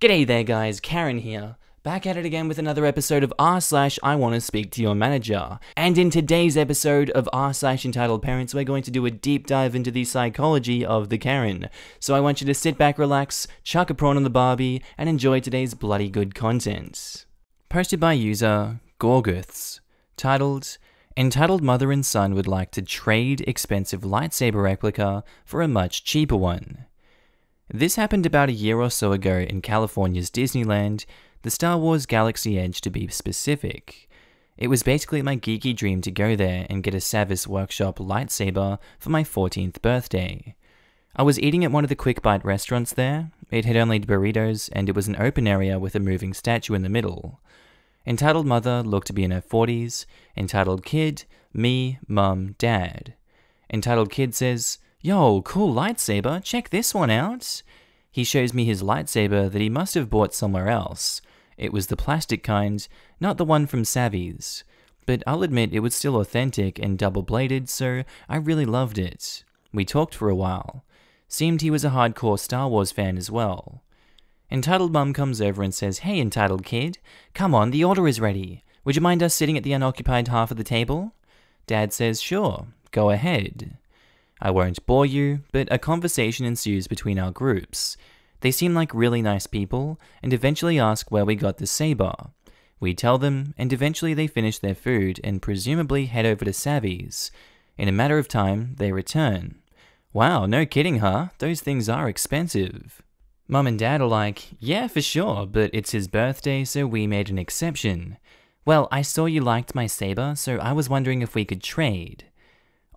G'day there guys, Karen here. Back at it again with another episode of r slash I want to speak to your manager. And in today's episode of r slash entitled parents, we're going to do a deep dive into the psychology of the Karen. So I want you to sit back, relax, chuck a prawn on the barbie, and enjoy today's bloody good content. Posted by user Gorguths, titled Entitled mother and son would like to trade expensive lightsaber replica for a much cheaper one. This happened about a year or so ago in California's Disneyland, the Star Wars Galaxy Edge to be specific. It was basically my geeky dream to go there and get a Savi's Workshop lightsaber for my 14th birthday. I was eating at one of the quick bite restaurants there. It had only burritos and it was an open area with a moving statue in the middle. Entitled mother looked to be in her 40s. Entitled kid, me, mum, dad. Entitled kid says, Yo, cool lightsaber, check this one out. He shows me his lightsaber that he must have bought somewhere else. It was the plastic kind, not the one from Savi's. But I'll admit it was still authentic and double bladed, so I really loved it. We talked for a while. Seemed he was a hardcore Star Wars fan as well. Entitled Mum comes over and says, Hey, Entitled Kid, come on, the order is ready. Would you mind us sitting at the unoccupied half of the table? Dad says, Sure, go ahead. I won't bore you, but a conversation ensues between our groups. They seem like really nice people, and eventually ask where we got the saber. We tell them, and eventually they finish their food and presumably head over to Savi's. In a matter of time, they return. Wow, no kidding, huh? Those things are expensive. Mum and Dad are like, yeah, for sure, but it's his birthday, so we made an exception. Well, I saw you liked my saber, so I was wondering if we could trade.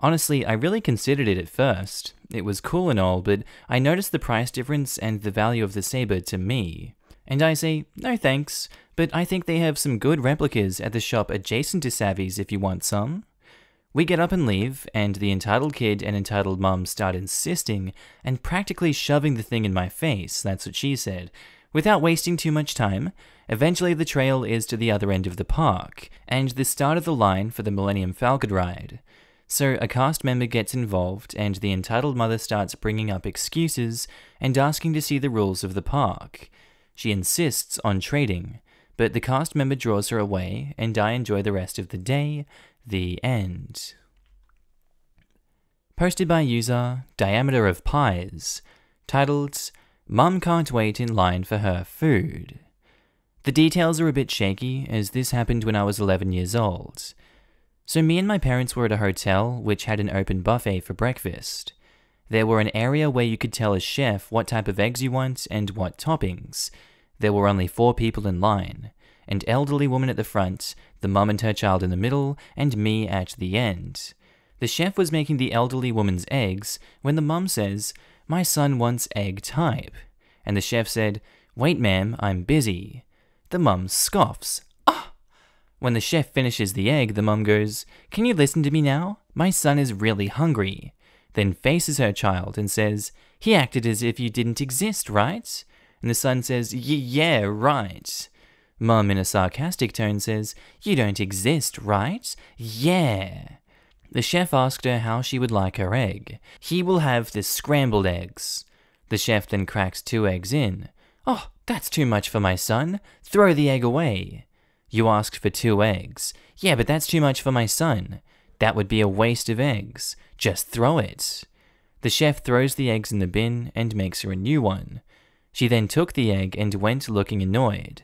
Honestly, I really considered it at first. It was cool and all, but I noticed the price difference and the value of the saber to me. And I say, no thanks, but I think they have some good replicas at the shop adjacent to Savi's if you want some. We get up and leave, and the entitled kid and entitled mum start insisting and practically shoving the thing in my face, that's what she said. Without wasting too much time, eventually the trail is to the other end of the park, and the start of the line for the Millennium Falcon ride. So a cast member gets involved, and the entitled mother starts bringing up excuses and asking to see the rules of the park. She insists on trading, but the cast member draws her away, and I enjoy the rest of the day. The end. Posted by user Diameter of Pies, titled Mum Can't Wait in Line for Her Food. The details are a bit shaky, as this happened when I was 11 years old. So, me and my parents were at a hotel which had an open buffet for breakfast. There were an area where you could tell a chef what type of eggs you want and what toppings. There were only four people in line an elderly woman at the front, the mum and her child in the middle, and me at the end. The chef was making the elderly woman's eggs when the mum says, My son wants egg type. And the chef said, Wait, ma'am, I'm busy. The mum scoffs. When the chef finishes the egg, the mum goes, Can you listen to me now? My son is really hungry. Then faces her child and says, He acted as if you didn't exist, right? And the son says, Yeah, right. Mum, in a sarcastic tone, says, You don't exist, right? Yeah. The chef asked her how she would like her egg. He will have the scrambled eggs. The chef then cracks two eggs in. Oh, that's too much for my son. Throw the egg away. You asked for two eggs. Yeah, but that's too much for my son. That would be a waste of eggs. Just throw it. The chef throws the eggs in the bin and makes her a new one. She then took the egg and went looking annoyed.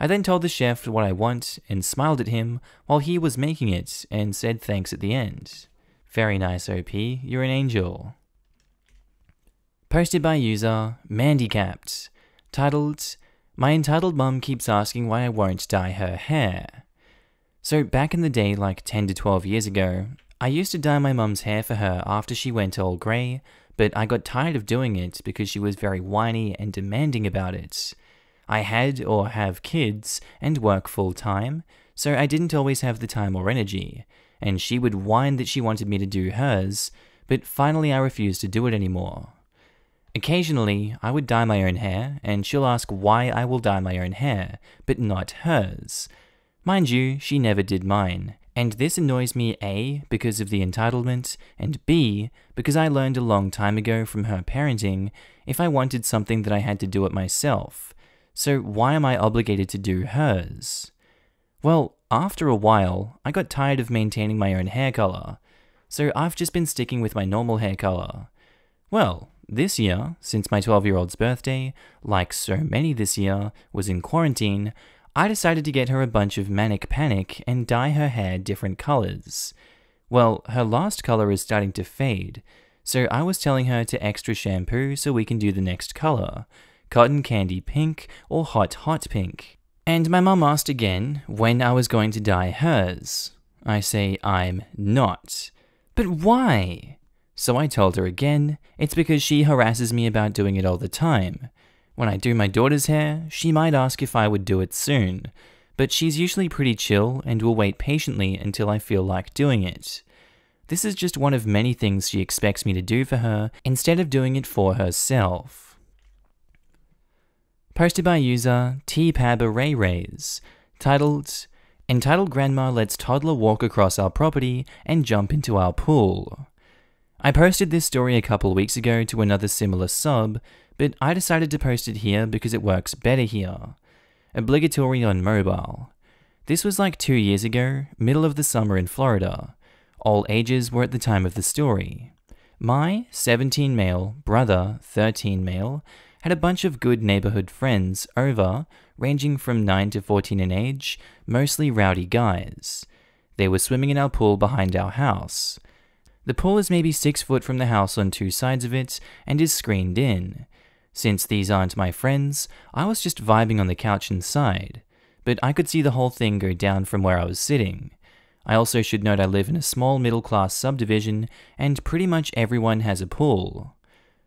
I then told the chef what I want and smiled at him while he was making it and said thanks at the end. Very nice, OP. You're an angel. Posted by user Mandicapped, titled My entitled mum keeps asking why I won't dye her hair. So, back in the day, like 10 to 12 years ago, I used to dye my mum's hair for her after she went all grey, but I got tired of doing it because she was very whiny and demanding about it. I had or have kids and work full time, so I didn't always have the time or energy, and she would whine that she wanted me to do hers, but finally I refused to do it anymore. Occasionally, I would dye my own hair, and she'll ask why I will dye my own hair, but not hers. Mind you, she never did mine, and this annoys me A, because of the entitlement, and B, because I learned a long time ago from her parenting if I wanted something that I had to do it myself. so why am I obligated to do hers? Well, after a while, I got tired of maintaining my own hair color, so I've just been sticking with my normal hair color. Well, this year, since my 12 year old's birthday, like so many this year, was in quarantine, I decided to get her a bunch of Manic Panic and dye her hair different colors. Well, her last color is starting to fade, so I was telling her to extra shampoo so we can do the next color cotton candy pink or hot hot pink. And my mum asked again when I was going to dye hers. I say I'm not. But why? So I told her again, it's because she harasses me about doing it all the time. When I do my daughter's hair, she might ask if I would do it soon, but she's usually pretty chill and will wait patiently until I feel like doing it. This is just one of many things she expects me to do for her instead of doing it for herself. Posted by user TPAB titled Entitled Grandma Lets Toddler Walk Across Our Property and Jump into Our Pool. I posted this story a couple weeks ago to another similar sub, but I decided to post it here because it works better here. Obligatory on mobile. This was like two years ago, middle of the summer in Florida. All ages were at the time of the story. My 17 male brother, 13 male, had a bunch of good neighborhood friends over, ranging from 9 to 14 in age, mostly rowdy guys. They were swimming in our pool behind our house. The pool is maybe 6 foot from the house on two sides of it and is screened in. Since these aren't my friends, I was just vibing on the couch inside, but I could see the whole thing go down from where I was sitting. I also should note I live in a small middle class subdivision, and pretty much everyone has a pool.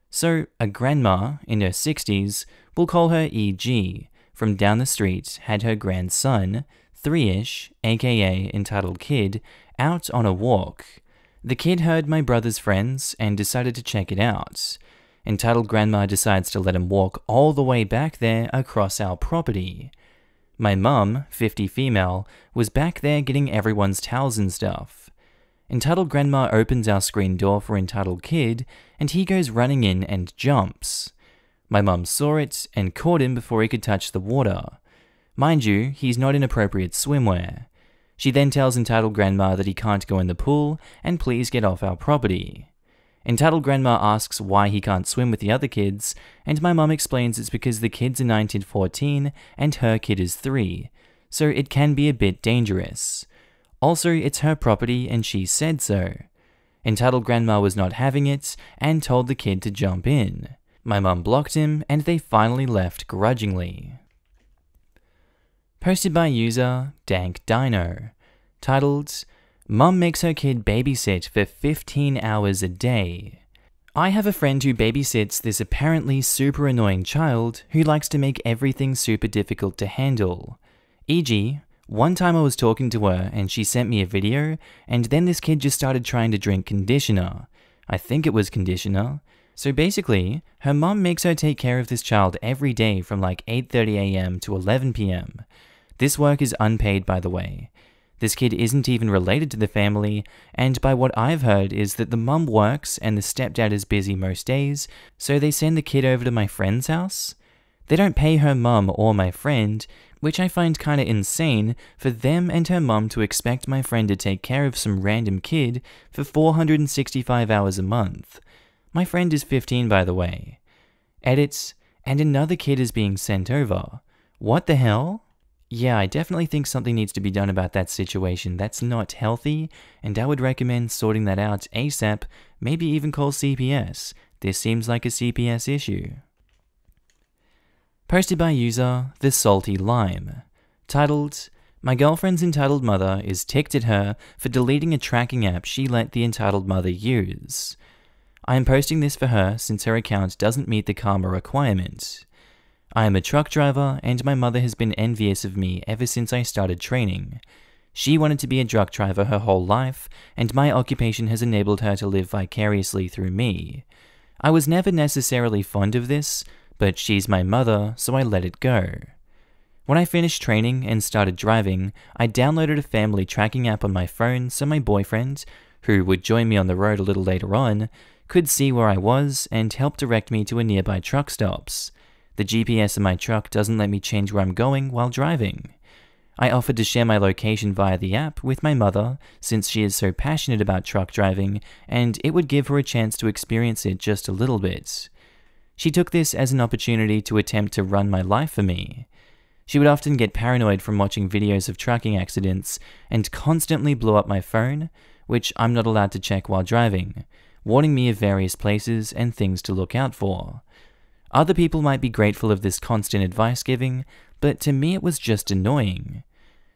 So, a grandma in her 60s, we'll call her EG, from down the street had her grandson, three ish, aka entitled kid, out on a walk. The kid heard my brother's friends and decided to check it out. Entitled grandma decides to let him walk all the way back there across our property. My mum, 50 female, was back there getting everyone's towels and stuff. Entitled Grandma opens our screen door for Entitled Kid, and he goes running in and jumps. My mum saw it and caught him before he could touch the water. Mind you, he's not in appropriate swimwear. She then tells Entitled Grandma that he can't go in the pool and please get off our property. Entitled Grandma asks why he can't swim with the other kids, and my mum explains it's because the kid's are 19 14 and her kid is 3, so it can be a bit dangerous. Also, it's her property and she said so. Entitled Grandma was not having it and told the kid to jump in. My mum blocked him and they finally left grudgingly. Posted by user Dank Dino, titled Mum makes her kid babysit for 15 hours a day. I have a friend who babysits this apparently super annoying child who likes to make everything super difficult to handle. E.g., one time I was talking to her and she sent me a video, and then this kid just started trying to drink conditioner. I think it was conditioner. So basically, her mum makes her take care of this child every day from like 8.30am to 11pm. This work is unpaid by the way. This kid isn't even related to the family, and by what I've heard is that the mum works and the stepdad is busy most days, so they send the kid over to my friend's house. They don't pay her mum or my friend, which I find kinda insane for them and her mum to expect my friend to take care of some random kid for 465 hours a month. My friend is 15, by the way. Edits, and another kid is being sent over. What the hell? Yeah, I definitely think something needs to be done about that situation. That's not healthy, and I would recommend sorting that out ASAP, maybe even call CPS. This seems like a CPS issue. Posted by user The Salty Lime. Titled, My girlfriend's entitled mother is ticked at her for deleting a tracking app she let the entitled mother use. I am posting this for her since her account doesn't meet the karma requirement. I am a truck driver, and my mother has been envious of me ever since I started training. She wanted to be a truck driver her whole life, and my occupation has enabled her to live vicariously through me. I was never necessarily fond of this, but she's my mother, so I let it go. When I finished training and started driving, I downloaded a family tracking app on my phone so my boyfriend, who would join me on the road a little later on, could see where I was and help direct me to a nearby truck stops. The GPS in my truck doesn't let me change where I'm going while driving. I offered to share my location via the app with my mother since she is so passionate about truck driving and it would give her a chance to experience it just a little bit. She took this as an opportunity to attempt to run my life for me. She would often get paranoid from watching videos of trucking accidents and constantly blow up my phone, which I'm not allowed to check while driving, warning me of various places and things to look out for. Other people might be grateful of this constant advice giving, but to me it was just annoying.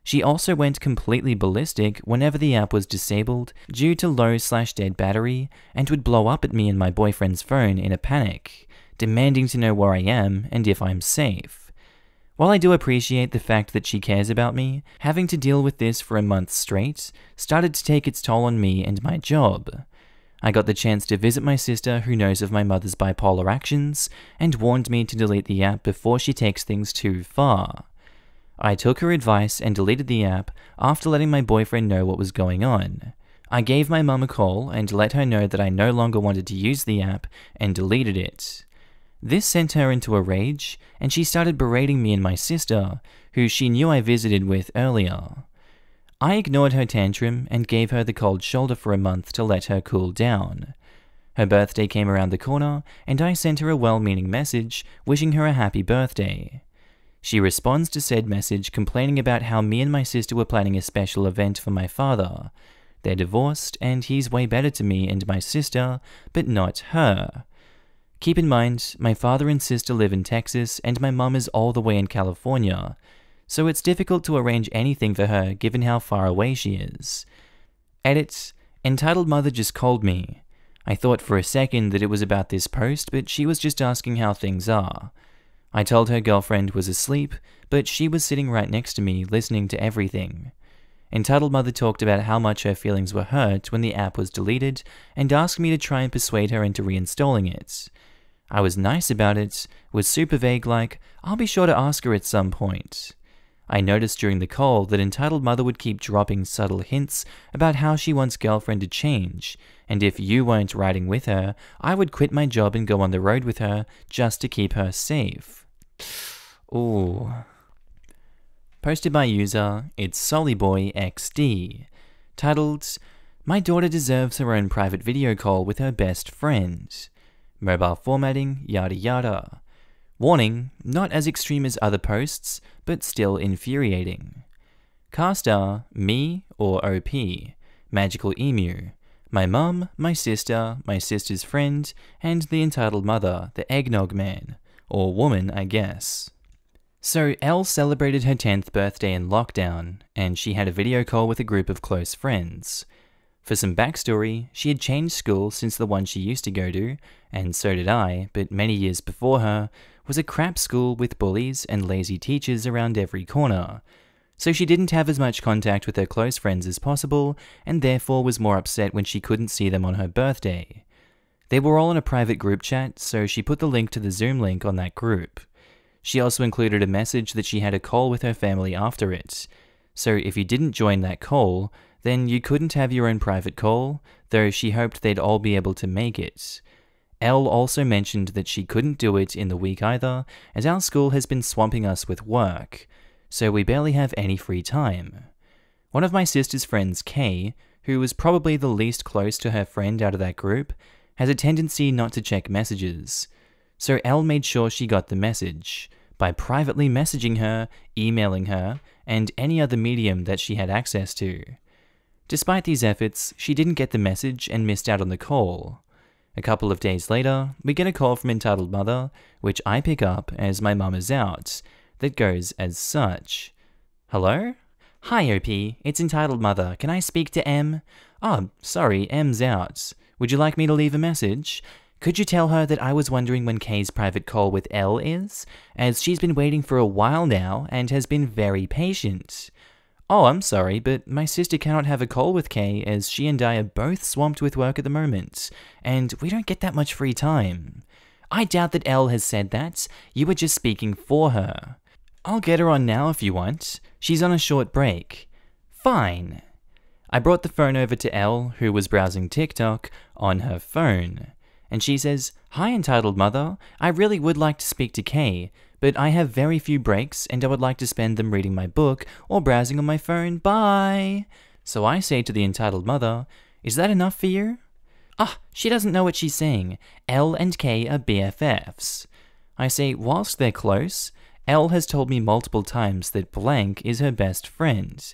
She also went completely ballistic whenever the app was disabled due to low slash dead battery and would blow up at me and my boyfriend's phone in a panic, demanding to know where I am and if I'm safe. While I do appreciate the fact that she cares about me, having to deal with this for a month straight started to take its toll on me and my job. I got the chance to visit my sister who knows of my mother's bipolar actions and warned me to delete the app before she takes things too far. I took her advice and deleted the app after letting my boyfriend know what was going on. I gave my mum a call and let her know that I no longer wanted to use the app and deleted it. This sent her into a rage, and she started berating me and my sister, who she knew I visited with earlier. I ignored her tantrum and gave her the cold shoulder for a month to let her cool down. Her birthday came around the corner, and I sent her a well meaning message wishing her a happy birthday. She responds to said message complaining about how me and my sister were planning a special event for my father. They're divorced, and he's way better to me and my sister, but not her. Keep in mind, my father and sister live in Texas, and my mum is all the way in California, so it's difficult to arrange anything for her given how far away she is. Edit Entitled Mother just called me. I thought for a second that it was about this post, but she was just asking how things are. I told her girlfriend was asleep, but she was sitting right next to me, listening to everything. Entitled Mother talked about how much her feelings were hurt when the app was deleted and asked me to try and persuade her into reinstalling it. I was nice about it, was super vague like, I'll be sure to ask her at some point. I noticed during the call that Entitled Mother would keep dropping subtle hints about how she wants girlfriend to change, and if you weren't riding with her, I would quit my job and go on the road with her just to keep her safe. Ooh. Posted by user, it's SollyBoyXD, titled, My daughter deserves her own private video call with her best friend. Mobile formatting, yada yada. Warning, not as extreme as other posts, but still infuriating. Cast are me or OP, Magical Emu, my mum, my sister, my sister's friend, and the entitled mother, the eggnog man, or woman, I guess. So, Elle celebrated her 10th birthday in lockdown, and she had a video call with a group of close friends. For some backstory, she had changed school since the one she used to go to, and so did I, but many years before her, was a crap school with bullies and lazy teachers around every corner. So she didn't have as much contact with her close friends as possible, and therefore was more upset when she couldn't see them on her birthday. They were all in a private group chat, so she put the link to the Zoom link on that group. She also included a message that she had a call with her family after it. So if you didn't join that call, then you couldn't have your own private call, though she hoped they'd all be able to make it. Elle also mentioned that she couldn't do it in the week either, as our school has been swamping us with work, so we barely have any free time. One of my sister's friends, Kay, who was probably the least close to her friend out of that group, has a tendency not to check messages. So Elle made sure she got the message by privately messaging her, emailing her, and any other medium that she had access to. Despite these efforts, she didn't get the message and missed out on the call. A couple of days later, we get a call from Entitled Mother, which I pick up as my mum is out, that goes as such. Hello? Hi, OP, it's Entitled Mother. Can I speak to M? Oh, sorry, M's out. Would you like me to leave a message? Could you tell her that I was wondering when Kay's private call with L is, as she's been waiting for a while now and has been very patient? Oh, I'm sorry, but my sister cannot have a call with Kay as she and I are both swamped with work at the moment, and we don't get that much free time. I doubt that Elle has said that. You were just speaking for her. I'll get her on now if you want. She's on a short break. Fine. I brought the phone over to Elle, who was browsing TikTok, on her phone. And she says, Hi, entitled mother. I really would like to speak to Kay, but I have very few breaks and I would like to spend them reading my book or browsing on my phone. Bye. So I say to the entitled mother, Is that enough for you? Ah, she doesn't know what she's saying. L and K are BFFs. I say, whilst they're close, L has told me multiple times that blank is her best friend.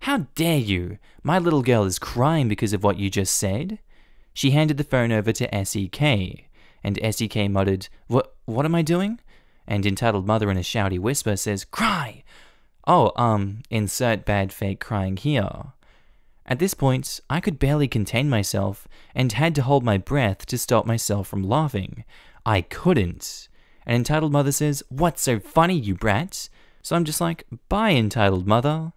How dare you? My little girl is crying because of what you just said. She handed the phone over to SEK, and SEK muttered, What, what am I doing? And entitled mother in a shouty whisper says, Cry! Oh, um, insert bad fake crying here. At this point, I could barely contain myself and had to hold my breath to stop myself from laughing. I couldn't. And entitled mother says, What's so funny, you brat? So I'm just like, Bye, entitled mother.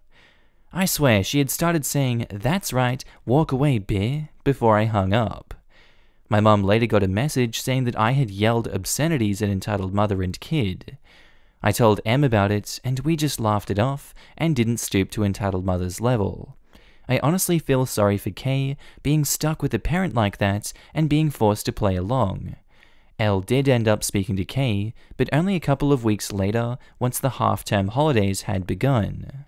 I swear she had started saying, That's right, walk away, bear, before I hung up. My mum later got a message saying that I had yelled obscenities at entitled mother and kid. I told Em about it, and we just laughed it off and didn't stoop to entitled mother's level. I honestly feel sorry for Kay being stuck with a parent like that and being forced to play along. L did end up speaking to Kay, but only a couple of weeks later once the half term holidays had begun.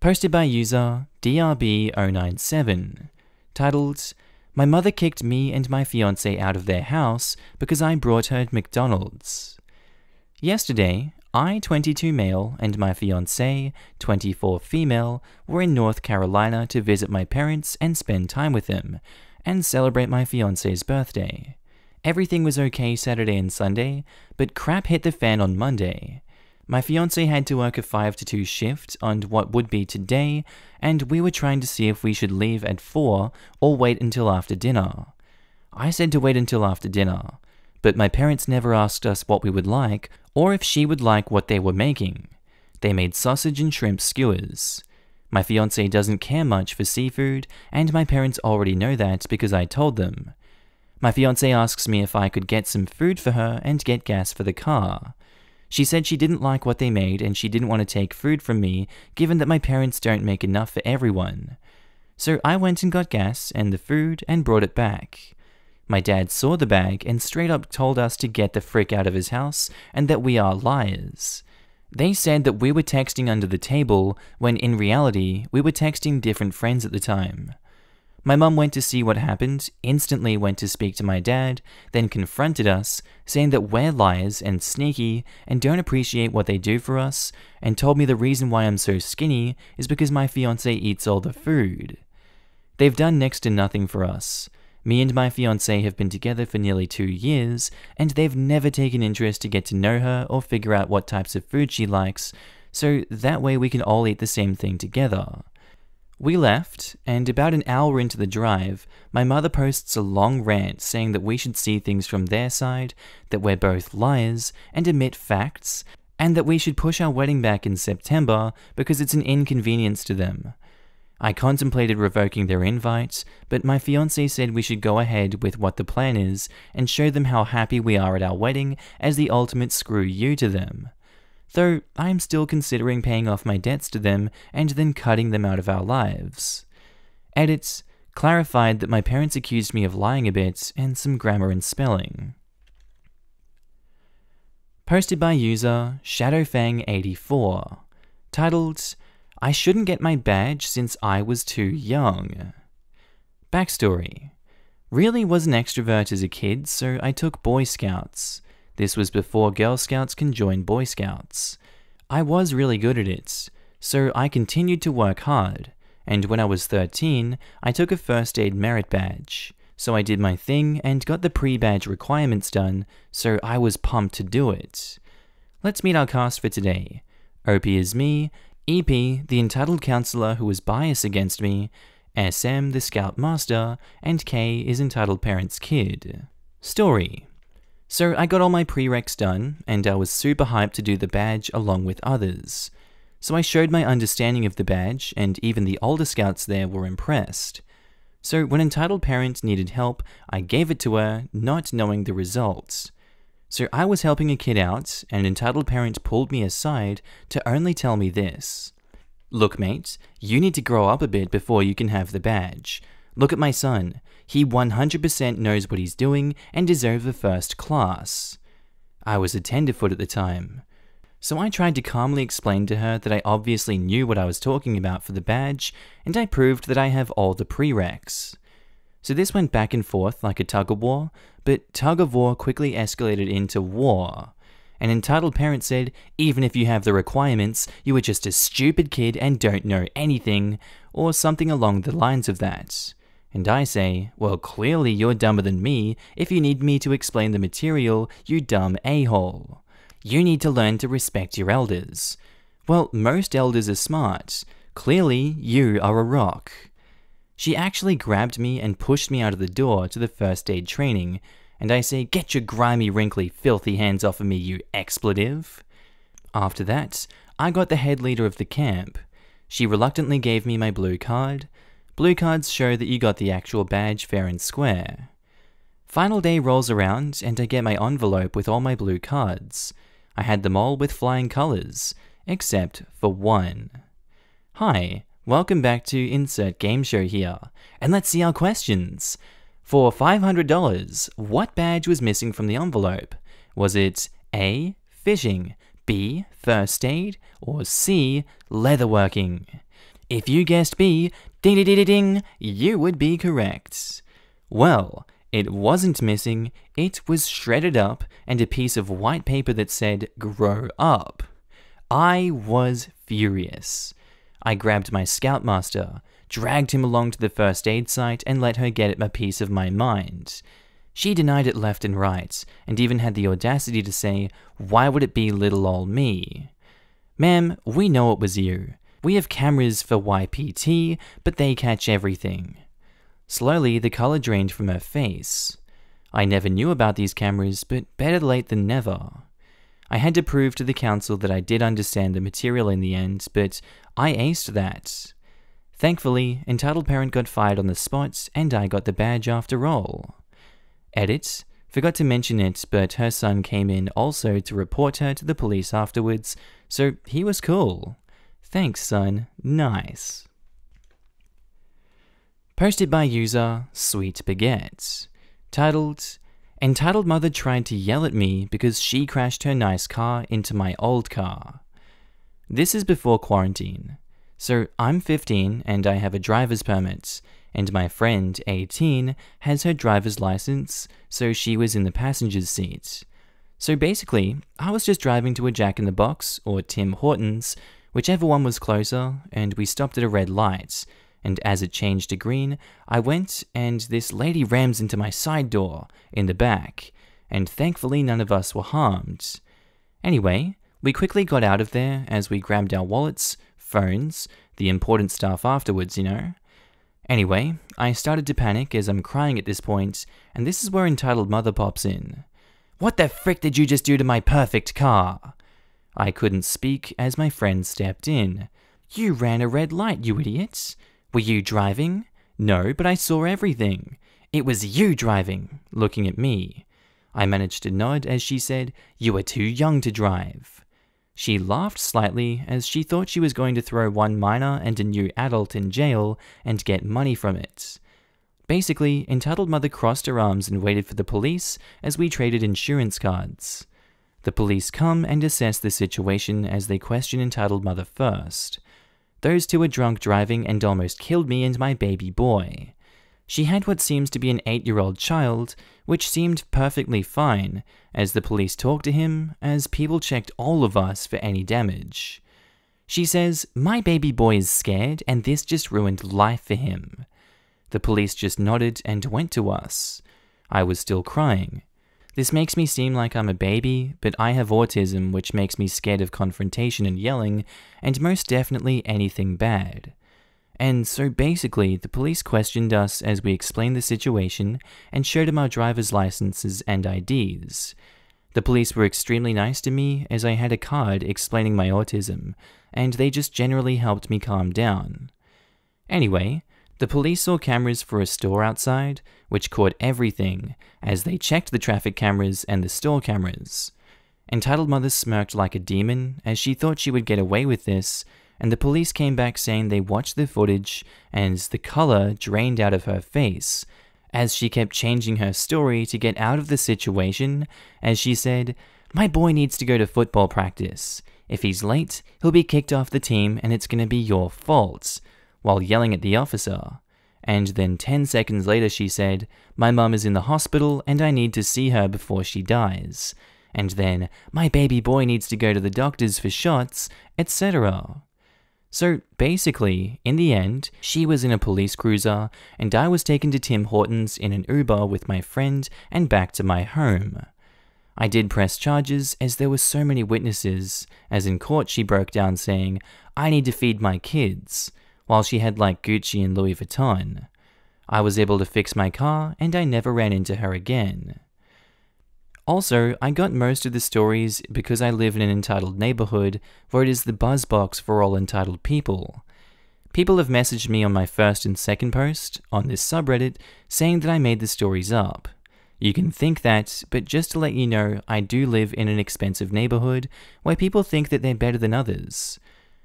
Posted by user DRB097, titled My mother kicked me and my fiance out of their house because I brought her McDonald's. Yesterday, I, 22 male, and my fiancée, 24 female, were in North Carolina to visit my parents and spend time with them, and celebrate my fiancée's birthday. Everything was okay Saturday and Sunday, but crap hit the fan on Monday. My fiancé had to work a 5 to 2 shift on what would be today, and we were trying to see if we should leave at 4 or wait until after dinner. I said to wait until after dinner, but my parents never asked us what we would like or if she would like what they were making. They made sausage and shrimp skewers. My fiance doesn't care much for seafood, and my parents already know that because I told them. My fiance asks me if I could get some food for her and get gas for the car. She said she didn't like what they made and she didn't want to take food from me, given that my parents don't make enough for everyone. So I went and got gas and the food and brought it back. My dad saw the bag and straight up told us to get the frick out of his house and that we are liars. They said that we were texting under the table when in reality we were texting different friends at the time. My mum went to see what happened, instantly went to speak to my dad, then confronted us, saying that we're liars and sneaky and don't appreciate what they do for us, and told me the reason why I'm so skinny is because my fiance eats all the food. They've done next to nothing for us. Me and my fiance have been together for nearly two years, and they've never taken interest to get to know her or figure out what types of food she likes, so that way we can all eat the same thing together. We left, and about an hour into the drive, my mother posts a long rant saying that we should see things from their side, that we're both liars, and admit facts, and that we should push our wedding back in September because it's an inconvenience to them. I contemplated revoking their invites, but my fiance said we should go ahead with what the plan is and show them how happy we are at our wedding as the ultimate screw you to them. Though I am still considering paying off my debts to them and then cutting them out of our lives. Edits clarified that my parents accused me of lying a bit and some grammar and spelling. Posted by user ShadowFang84, titled I shouldn't get my badge since I was too young. Backstory Really was an extrovert as a kid, so I took Boy Scouts. This was before Girl Scouts can join Boy Scouts. I was really good at it, so I continued to work hard, and when I was 13, I took a first aid merit badge. So I did my thing and got the pre badge requirements done, so I was pumped to do it. Let's meet our cast for today. Opie is me, EP, the entitled counselor who was biased against me, SM, the scout master, and K is entitled parent's kid. Story. So I got all my prereqs done, and I was super hyped to do the badge along with others. So I showed my understanding of the badge, and even the older scouts there were impressed. So when entitled parent needed help, I gave it to her, not knowing the results. So I was helping a kid out, and entitled parent pulled me aside to only tell me this Look, mate, you need to grow up a bit before you can have the badge. Look at my son. He 100% knows what he's doing and deserves a first class. I was a tenderfoot at the time. So I tried to calmly explain to her that I obviously knew what I was talking about for the badge, and I proved that I have all the prereqs. So this went back and forth like a tug of war, but tug of war quickly escalated into war. An entitled parent said, even if you have the requirements, you are just a stupid kid and don't know anything, or something along the lines of that. And I say, well, clearly you're dumber than me if you need me to explain the material, you dumb a-hole. You need to learn to respect your elders. Well, most elders are smart. Clearly, you are a rock. She actually grabbed me and pushed me out of the door to the first aid training, and I say, Get your grimy, wrinkly, filthy hands off of me, you expletive. After that, I got the head leader of the camp. She reluctantly gave me my blue card. Blue cards show that you got the actual badge fair and square. Final day rolls around, and I get my envelope with all my blue cards. I had them all with flying colors, except for one. Hi, welcome back to Insert Game Show here, and let's see our questions. For $500, what badge was missing from the envelope? Was it A. Fishing, B. First aid, or C. Leatherworking? If you guessed B, ding ding ding ding, you would be correct. Well, it wasn't missing, it was shredded up and a piece of white paper that said, Grow up. I was furious. I grabbed my Scoutmaster, dragged him along to the first aid site, and let her get a piece of my mind. She denied it left and right, and even had the audacity to say, Why would it be little ol' me? Ma'am, we know it was you. We have cameras for YPT, but they catch everything. Slowly, the color drained from her face. I never knew about these cameras, but better late than never. I had to prove to the council that I did understand the material in the end, but I aced that. Thankfully, Entitled Parent got fired on the spot, and I got the badge after all. Edit. Forgot to mention it, but her son came in also to report her to the police afterwards, so he was cool. Thanks, son. Nice. Posted by user Sweet Baguette. Titled Entitled Mother tried to yell at me because she crashed her nice car into my old car. This is before quarantine. So I'm 15 and I have a driver's permit, and my friend, 18, has her driver's license, so she was in the passenger's seat. So basically, I was just driving to a Jack in the Box or Tim Hortons, whichever one was closer, and we stopped at a red light. And as it changed to green, I went and this lady rams into my side door in the back, and thankfully none of us were harmed. Anyway, we quickly got out of there as we grabbed our wallets, phones, the important stuff afterwards, you know. Anyway, I started to panic as I'm crying at this point, and this is where Entitled Mother pops in. What the frick did you just do to my perfect car? I couldn't speak as my friend stepped in. You ran a red light, you idiots. Were you driving? No, but I saw everything. It was you driving, looking at me. I managed to nod as she said, You are too young to drive. She laughed slightly as she thought she was going to throw one minor and a new adult in jail and get money from it. Basically, Entitled Mother crossed her arms and waited for the police as we traded insurance cards. The police come and assess the situation as they question Entitled Mother first. Those two were drunk driving and almost killed me and my baby boy. She had what seems to be an eight year old child, which seemed perfectly fine, as the police talked to him, as people checked all of us for any damage. She says, My baby boy is scared, and this just ruined life for him. The police just nodded and went to us. I was still crying. This makes me seem like I'm a baby, but I have autism, which makes me scared of confrontation and yelling, and most definitely anything bad. And so basically, the police questioned us as we explained the situation and showed them our driver's licenses and IDs. The police were extremely nice to me as I had a card explaining my autism, and they just generally helped me calm down. Anyway, the police saw cameras for a store outside, which caught everything as they checked the traffic cameras and the store cameras. Entitled Mother smirked like a demon as she thought she would get away with this and the police came back saying they watched the footage and the color drained out of her face as she kept changing her story to get out of the situation, as she said, My boy needs to go to football practice. If he's late, he'll be kicked off the team and it's gonna be your fault, while yelling at the officer. And then 10 seconds later, she said, My mum is in the hospital and I need to see her before she dies. And then, My baby boy needs to go to the doctors for shots, etc. So basically, in the end, she was in a police cruiser, and I was taken to Tim Hortons in an Uber with my friend and back to my home. I did press charges as there were so many witnesses, as in court she broke down saying, I need to feed my kids, while she had like Gucci and Louis Vuitton. I was able to fix my car and I never ran into her again. Also, I got most of the stories because I live in an entitled neighborhood where it is the buzzbox for all entitled people. People have messaged me on my first and second post on this subreddit saying that I made the stories up. You can think that, but just to let you know, I do live in an expensive neighborhood where people think that they're better than others.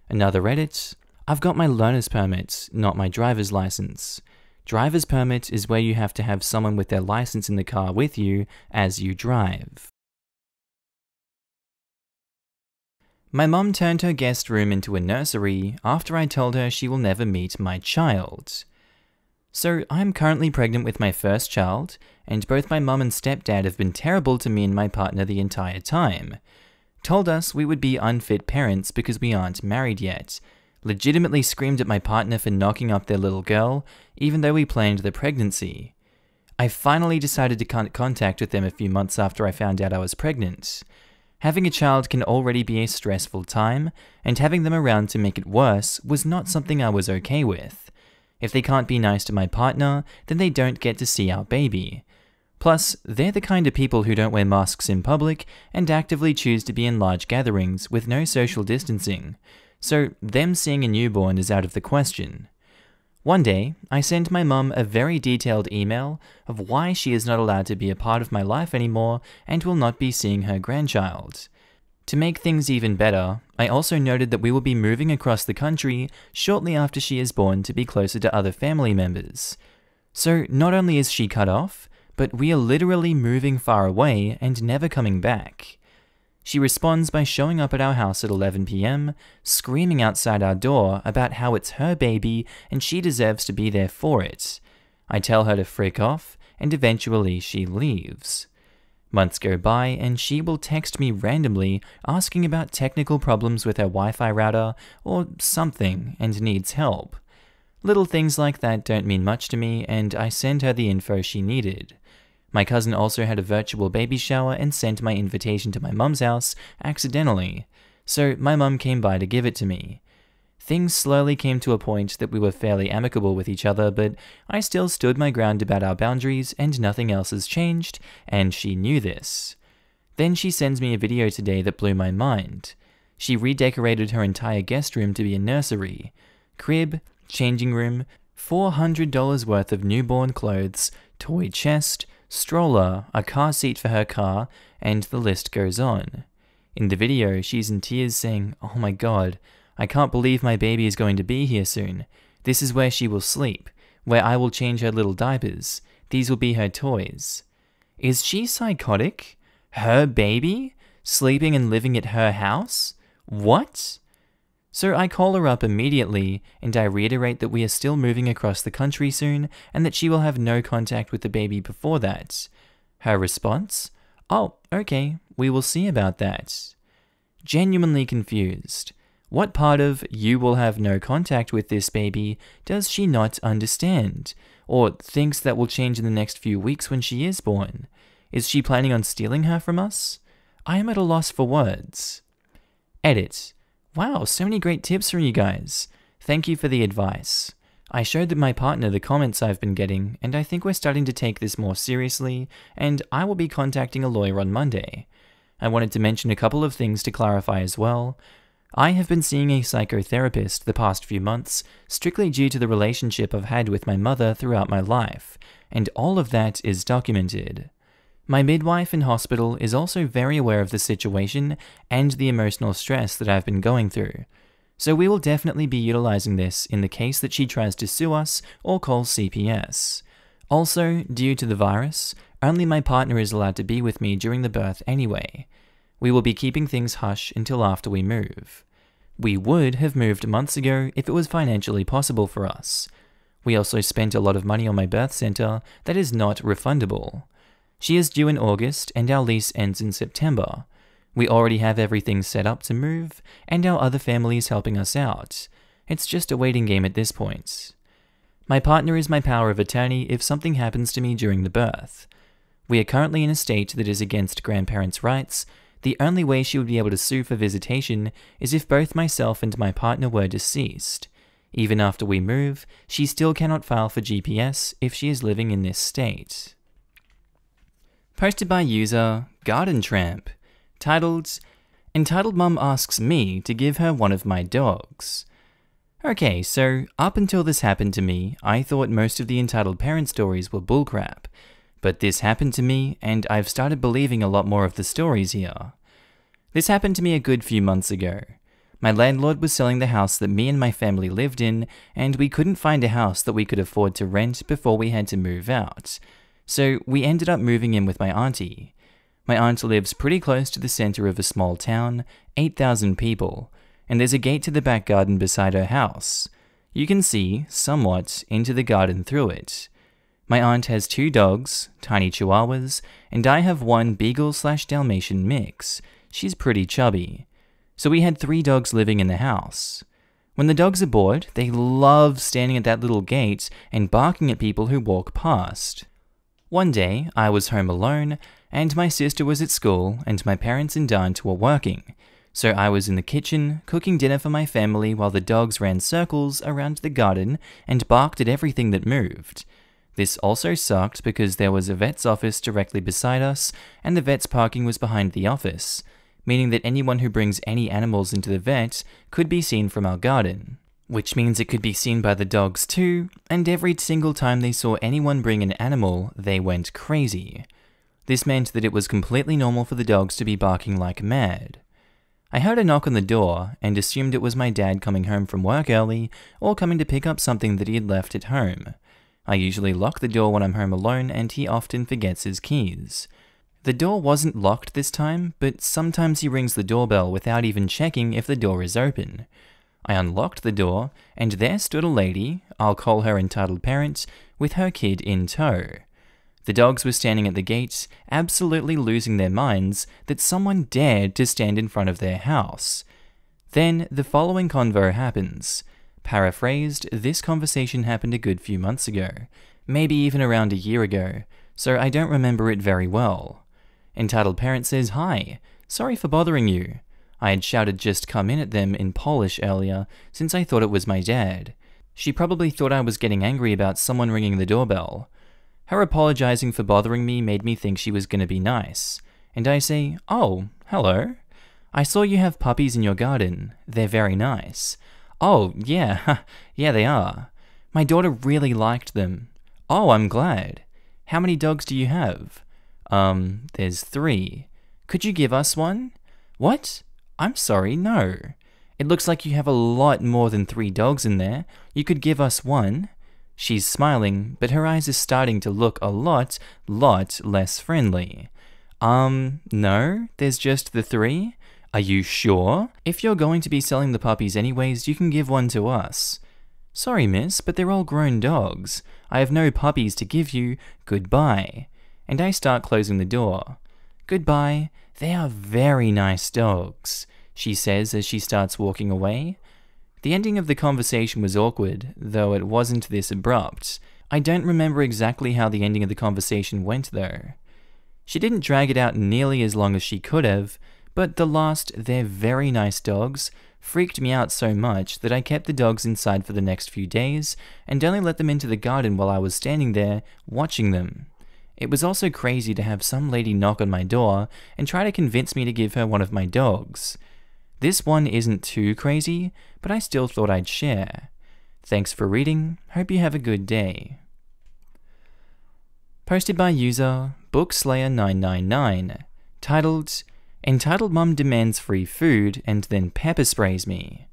Another Reddit, I've got my learner's permit, not my driver's license. Driver's permit is where you have to have someone with their license in the car with you as you drive. My mum turned her guest room into a nursery after I told her she will never meet my child. So, I'm currently pregnant with my first child, and both my mum and stepdad have been terrible to me and my partner the entire time. Told us we would be unfit parents because we aren't married yet, legitimately screamed at my partner for knocking up their little girl, even though we planned the pregnancy. I finally decided to con- contact with them a few months after I found out I was pregnant. Having a child can already be a stressful time, and having them around to make it worse was not something I was okay with. If they can't be nice to my partner, then they don't get to see our baby. Plus, they're the kind of people who don't wear masks in public and actively choose to be in large gatherings with no social distancing, so them seeing a newborn is out of the question. One day, I sent my mum a very detailed email of why she is not allowed to be a part of my life anymore and will not be seeing her grandchild. To make things even better, I also noted that we will be moving across the country shortly after she is born to be closer to other family members. So not only is she cut off, but we are literally moving far away and never coming back. She responds by showing up at our house at 11 pm, screaming outside our door about how it's her baby and she deserves to be there for it. I tell her to frick off, and eventually she leaves. Months go by, and she will text me randomly asking about technical problems with her Wi Fi router or something and needs help. Little things like that don't mean much to me, and I send her the info she needed. My cousin also had a virtual baby shower and sent my invitation to my mum's house accidentally, so my mum came by to give it to me. Things slowly came to a point that we were fairly amicable with each other, but I still stood my ground about our boundaries and nothing else has changed, and she knew this. Then she sends me a video today that blew my mind. She redecorated her entire guest room to be a nursery. Crib, changing room, $400 worth of newborn clothes, toy chest, stroller, a car seat for her car, and the list goes on. In the video, she's in tears saying, Oh my god, I can't believe my baby is going to be here soon. This is where she will sleep, where I will change her little diapers. These will be her toys. Is she psychotic? Her baby? Sleeping and living at her house? What? So I call her up immediately and I reiterate that we are still moving across the country soon and that she will have no contact with the baby before that. Her response? Oh, okay, we will see about that. Genuinely confused. What part of you will have no contact with this baby does she not understand? Or thinks that will change in the next few weeks when she is born? Is she planning on stealing her from us? I am at a loss for words. Edit. Wow, so many great tips from you guys. Thank you for the advice. I showed my partner the comments I've been getting, and I think we're starting to take this more seriously, and I will be contacting a lawyer on Monday. I wanted to mention a couple of things to clarify as well. I have been seeing a psychotherapist the past few months, strictly due to the relationship I've had with my mother throughout my life, and all of that is documented. My midwife in hospital is also very aware of the situation and the emotional stress that I've been going through. So we will definitely be utilizing this in the case that she tries to sue us or call CPS. Also, due to the virus, only my partner is allowed to be with me during the birth anyway. We will be keeping things hush until after we move. We would have moved months ago if it was financially possible for us. We also spent a lot of money on my birth center that is not refundable. She is due in August and our lease ends in September. We already have everything set up to move, and our other family is helping us out. It's just a waiting game at this point. My partner is my power of attorney if something happens to me during the birth. We are currently in a state that is against grandparents' rights. The only way she would be able to sue for visitation is if both myself and my partner were deceased. Even after we move, she still cannot file for GPS if she is living in this state. Posted by user Garden Tramp titled Entitled Mum Asks Me to Give Her One of My Dogs. Okay, so up until this happened to me, I thought most of the entitled parent stories were bullcrap. But this happened to me, and I've started believing a lot more of the stories here. This happened to me a good few months ago. My landlord was selling the house that me and my family lived in, and we couldn't find a house that we could afford to rent before we had to move out. So we ended up moving in with my auntie. My aunt lives pretty close to the center of a small town, 8,000 people, and there's a gate to the back garden beside her house. You can see, somewhat, into the garden through it. My aunt has two dogs, tiny chihuahuas, and I have one beagle slash Dalmatian mix. She's pretty chubby. So we had three dogs living in the house. When the dogs are bored, they love standing at that little gate and barking at people who walk past. One day, I was home alone, and my sister was at school, and my parents and aunt were working. So I was in the kitchen, cooking dinner for my family while the dogs ran circles around the garden and barked at everything that moved. This also sucked because there was a vet's office directly beside us, and the vet's parking was behind the office, meaning that anyone who brings any animals into the vet could be seen from our garden. Which means it could be seen by the dogs too, and every single time they saw anyone bring an animal, they went crazy. This meant that it was completely normal for the dogs to be barking like mad. I heard a knock on the door and assumed it was my dad coming home from work early or coming to pick up something that he had left at home. I usually lock the door when I'm home alone and he often forgets his keys. The door wasn't locked this time, but sometimes he rings the doorbell without even checking if the door is open. I unlocked the door, and there stood a lady, I'll call her entitled parent, with her kid in tow. The dogs were standing at the gate, absolutely losing their minds that someone dared to stand in front of their house. Then the following convo happens. Paraphrased, this conversation happened a good few months ago, maybe even around a year ago, so I don't remember it very well. Entitled Parent says, Hi, sorry for bothering you. I had shouted just come in at them in Polish earlier, since I thought it was my dad. She probably thought I was getting angry about someone ringing the doorbell. Her apologizing for bothering me made me think she was going to be nice. And I say, Oh, hello. I saw you have puppies in your garden. They're very nice. Oh, yeah, yeah, they are. My daughter really liked them. Oh, I'm glad. How many dogs do you have? Um, there's three. Could you give us one? What? I'm sorry, no. It looks like you have a lot more than three dogs in there. You could give us one. She's smiling, but her eyes are starting to look a lot, lot less friendly. Um, no, there's just the three? Are you sure? If you're going to be selling the puppies anyways, you can give one to us. Sorry, miss, but they're all grown dogs. I have no puppies to give you. Goodbye. And I start closing the door. Goodbye. They are very nice dogs, she says as she starts walking away. The ending of the conversation was awkward, though it wasn't this abrupt. I don't remember exactly how the ending of the conversation went, though. She didn't drag it out nearly as long as she could have, but the last, they're very nice dogs, freaked me out so much that I kept the dogs inside for the next few days and only let them into the garden while I was standing there watching them. It was also crazy to have some lady knock on my door and try to convince me to give her one of my dogs. This one isn't too crazy, but I still thought I'd share. Thanks for reading, hope you have a good day. Posted by user Bookslayer999, titled Entitled Mum Demands Free Food and Then Pepper Sprays Me.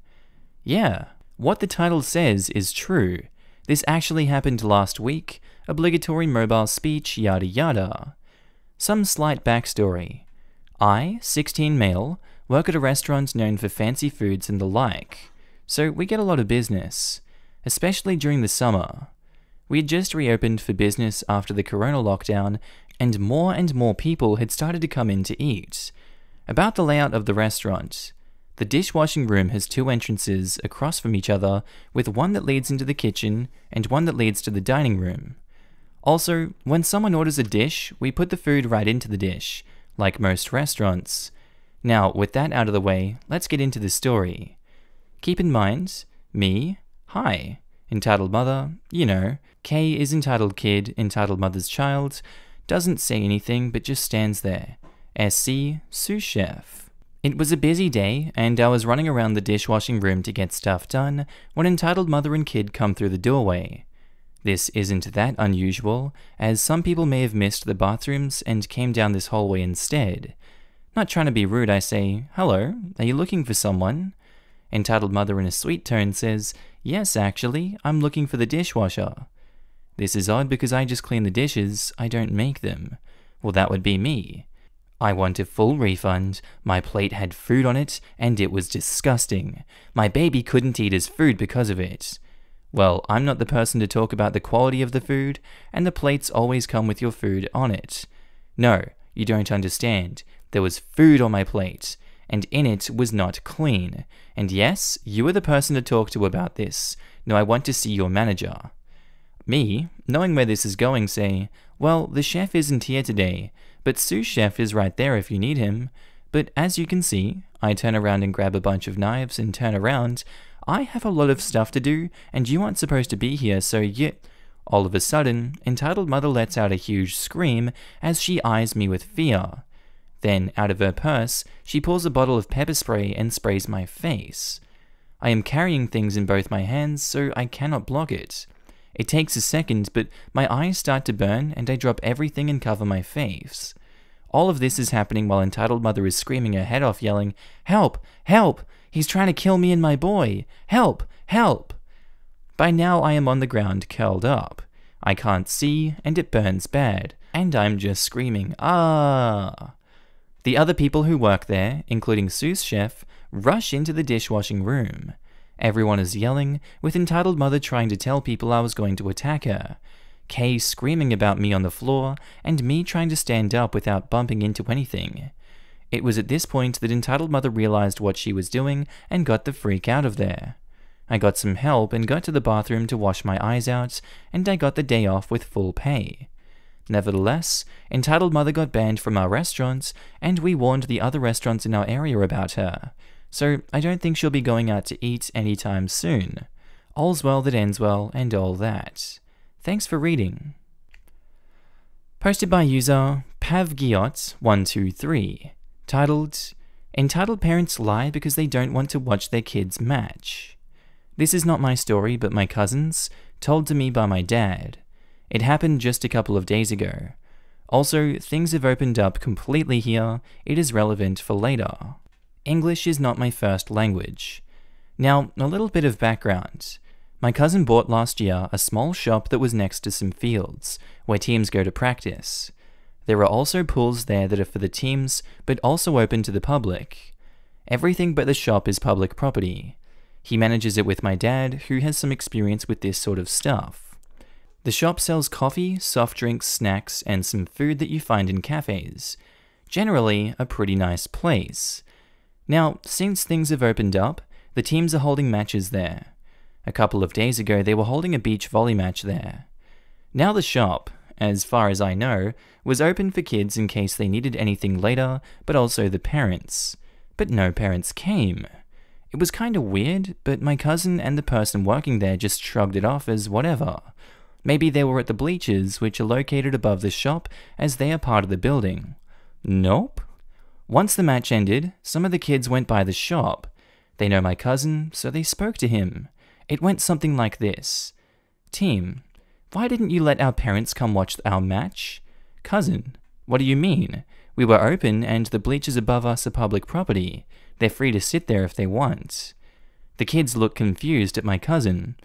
Yeah, what the title says is true. This actually happened last week. Obligatory mobile speech, yada yada. Some slight backstory. I, 16 male, work at a restaurant known for fancy foods and the like, so we get a lot of business, especially during the summer. We had just reopened for business after the corona lockdown, and more and more people had started to come in to eat. About the layout of the restaurant, the dishwashing room has two entrances across from each other, with one that leads into the kitchen and one that leads to the dining room. Also, when someone orders a dish, we put the food right into the dish, like most restaurants. Now, with that out of the way, let's get into the story. Keep in mind, me, hi, entitled mother, you know, K is entitled kid, entitled mother's child, doesn't say anything but just stands there. SC, sous chef. It was a busy day, and I was running around the dishwashing room to get stuff done when entitled mother and kid come through the doorway. This isn't that unusual, as some people may have missed the bathrooms and came down this hallway instead. Not trying to be rude, I say, Hello, are you looking for someone? Entitled Mother in a sweet tone says, Yes, actually, I'm looking for the dishwasher. This is odd because I just clean the dishes, I don't make them. Well, that would be me. I want a full refund. My plate had food on it, and it was disgusting. My baby couldn't eat his food because of it. Well, I'm not the person to talk about the quality of the food, and the plates always come with your food on it. No, you don't understand. There was food on my plate, and in it was not clean. And yes, you are the person to talk to about this. No, I want to see your manager. Me, knowing where this is going, say, Well, the chef isn't here today, but sous chef is right there if you need him. But as you can see, I turn around and grab a bunch of knives and turn around. I have a lot of stuff to do, and you aren't supposed to be here, so you. All of a sudden, entitled mother lets out a huge scream as she eyes me with fear. Then, out of her purse, she pulls a bottle of pepper spray and sprays my face. I am carrying things in both my hands, so I cannot block it. It takes a second, but my eyes start to burn and I drop everything and cover my face. All of this is happening while Entitled Mother is screaming her head off, yelling, Help! Help! He's trying to kill me and my boy! Help! Help! By now I am on the ground, curled up. I can't see, and it burns bad, and I'm just screaming, Ah! The other people who work there, including sous chef, rush into the dishwashing room. Everyone is yelling, with entitled mother trying to tell people I was going to attack her. Kay screaming about me on the floor, and me trying to stand up without bumping into anything. It was at this point that entitled mother realized what she was doing and got the freak out of there. I got some help and got to the bathroom to wash my eyes out, and I got the day off with full pay. Nevertheless, entitled mother got banned from our restaurants, and we warned the other restaurants in our area about her so I don't think she'll be going out to eat anytime soon. All's well that ends well, and all that. Thanks for reading. Posted by user Pavgiot123, titled Entitled Parents Lie Because They Don't Want to Watch Their Kids Match. This is not my story, but my cousin's, told to me by my dad. It happened just a couple of days ago. Also, things have opened up completely here, it is relevant for later. English is not my first language. Now, a little bit of background. My cousin bought last year a small shop that was next to some fields, where teams go to practice. There are also pools there that are for the teams, but also open to the public. Everything but the shop is public property. He manages it with my dad, who has some experience with this sort of stuff. The shop sells coffee, soft drinks, snacks, and some food that you find in cafes. Generally, a pretty nice place. Now, since things have opened up, the teams are holding matches there. A couple of days ago, they were holding a beach volley match there. Now, the shop, as far as I know, was open for kids in case they needed anything later, but also the parents. But no parents came. It was kinda weird, but my cousin and the person working there just shrugged it off as whatever. Maybe they were at the bleachers, which are located above the shop, as they are part of the building. Nope. Once the match ended, some of the kids went by the shop. They know my cousin, so they spoke to him. It went something like this Team, why didn't you let our parents come watch our match? Cousin, what do you mean? We were open and the bleachers above us are public property. They're free to sit there if they want. The kids looked confused at my cousin.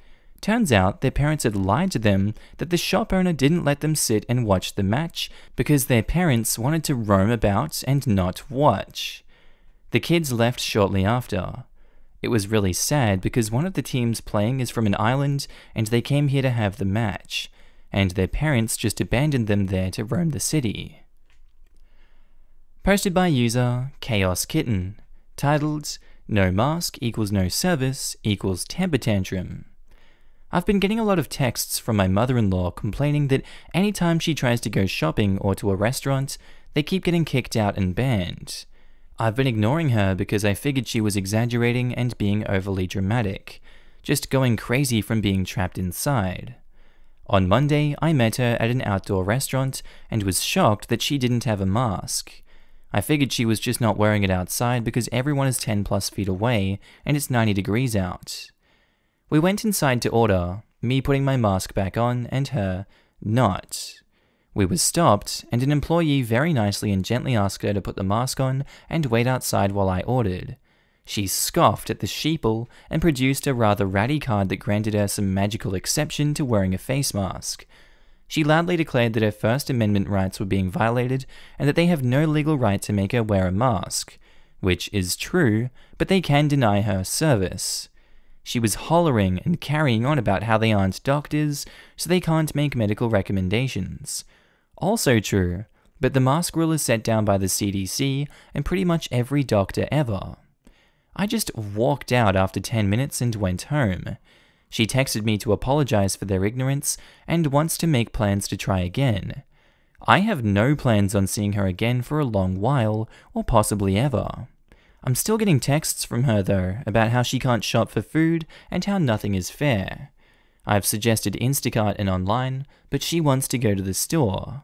Turns out their parents had lied to them that the shop owner didn't let them sit and watch the match because their parents wanted to roam about and not watch. The kids left shortly after. It was really sad because one of the teams playing is from an island and they came here to have the match, and their parents just abandoned them there to roam the city. Posted by user Chaos Kitten, titled No Mask equals No Service equals Temper Tantrum. I've been getting a lot of texts from my mother in law complaining that anytime she tries to go shopping or to a restaurant, they keep getting kicked out and banned. I've been ignoring her because I figured she was exaggerating and being overly dramatic, just going crazy from being trapped inside. On Monday, I met her at an outdoor restaurant and was shocked that she didn't have a mask. I figured she was just not wearing it outside because everyone is 10 plus feet away and it's 90 degrees out. We went inside to order, me putting my mask back on and her not. We were stopped, and an employee very nicely and gently asked her to put the mask on and wait outside while I ordered. She scoffed at the sheeple and produced a rather ratty card that granted her some magical exception to wearing a face mask. She loudly declared that her First Amendment rights were being violated and that they have no legal right to make her wear a mask, which is true, but they can deny her service. She was hollering and carrying on about how they aren't doctors, so they can't make medical recommendations. Also true, but the mask rule is set down by the CDC and pretty much every doctor ever. I just walked out after 10 minutes and went home. She texted me to apologize for their ignorance and wants to make plans to try again. I have no plans on seeing her again for a long while, or possibly ever. I'm still getting texts from her though about how she can't shop for food and how nothing is fair. I've suggested Instacart and online, but she wants to go to the store.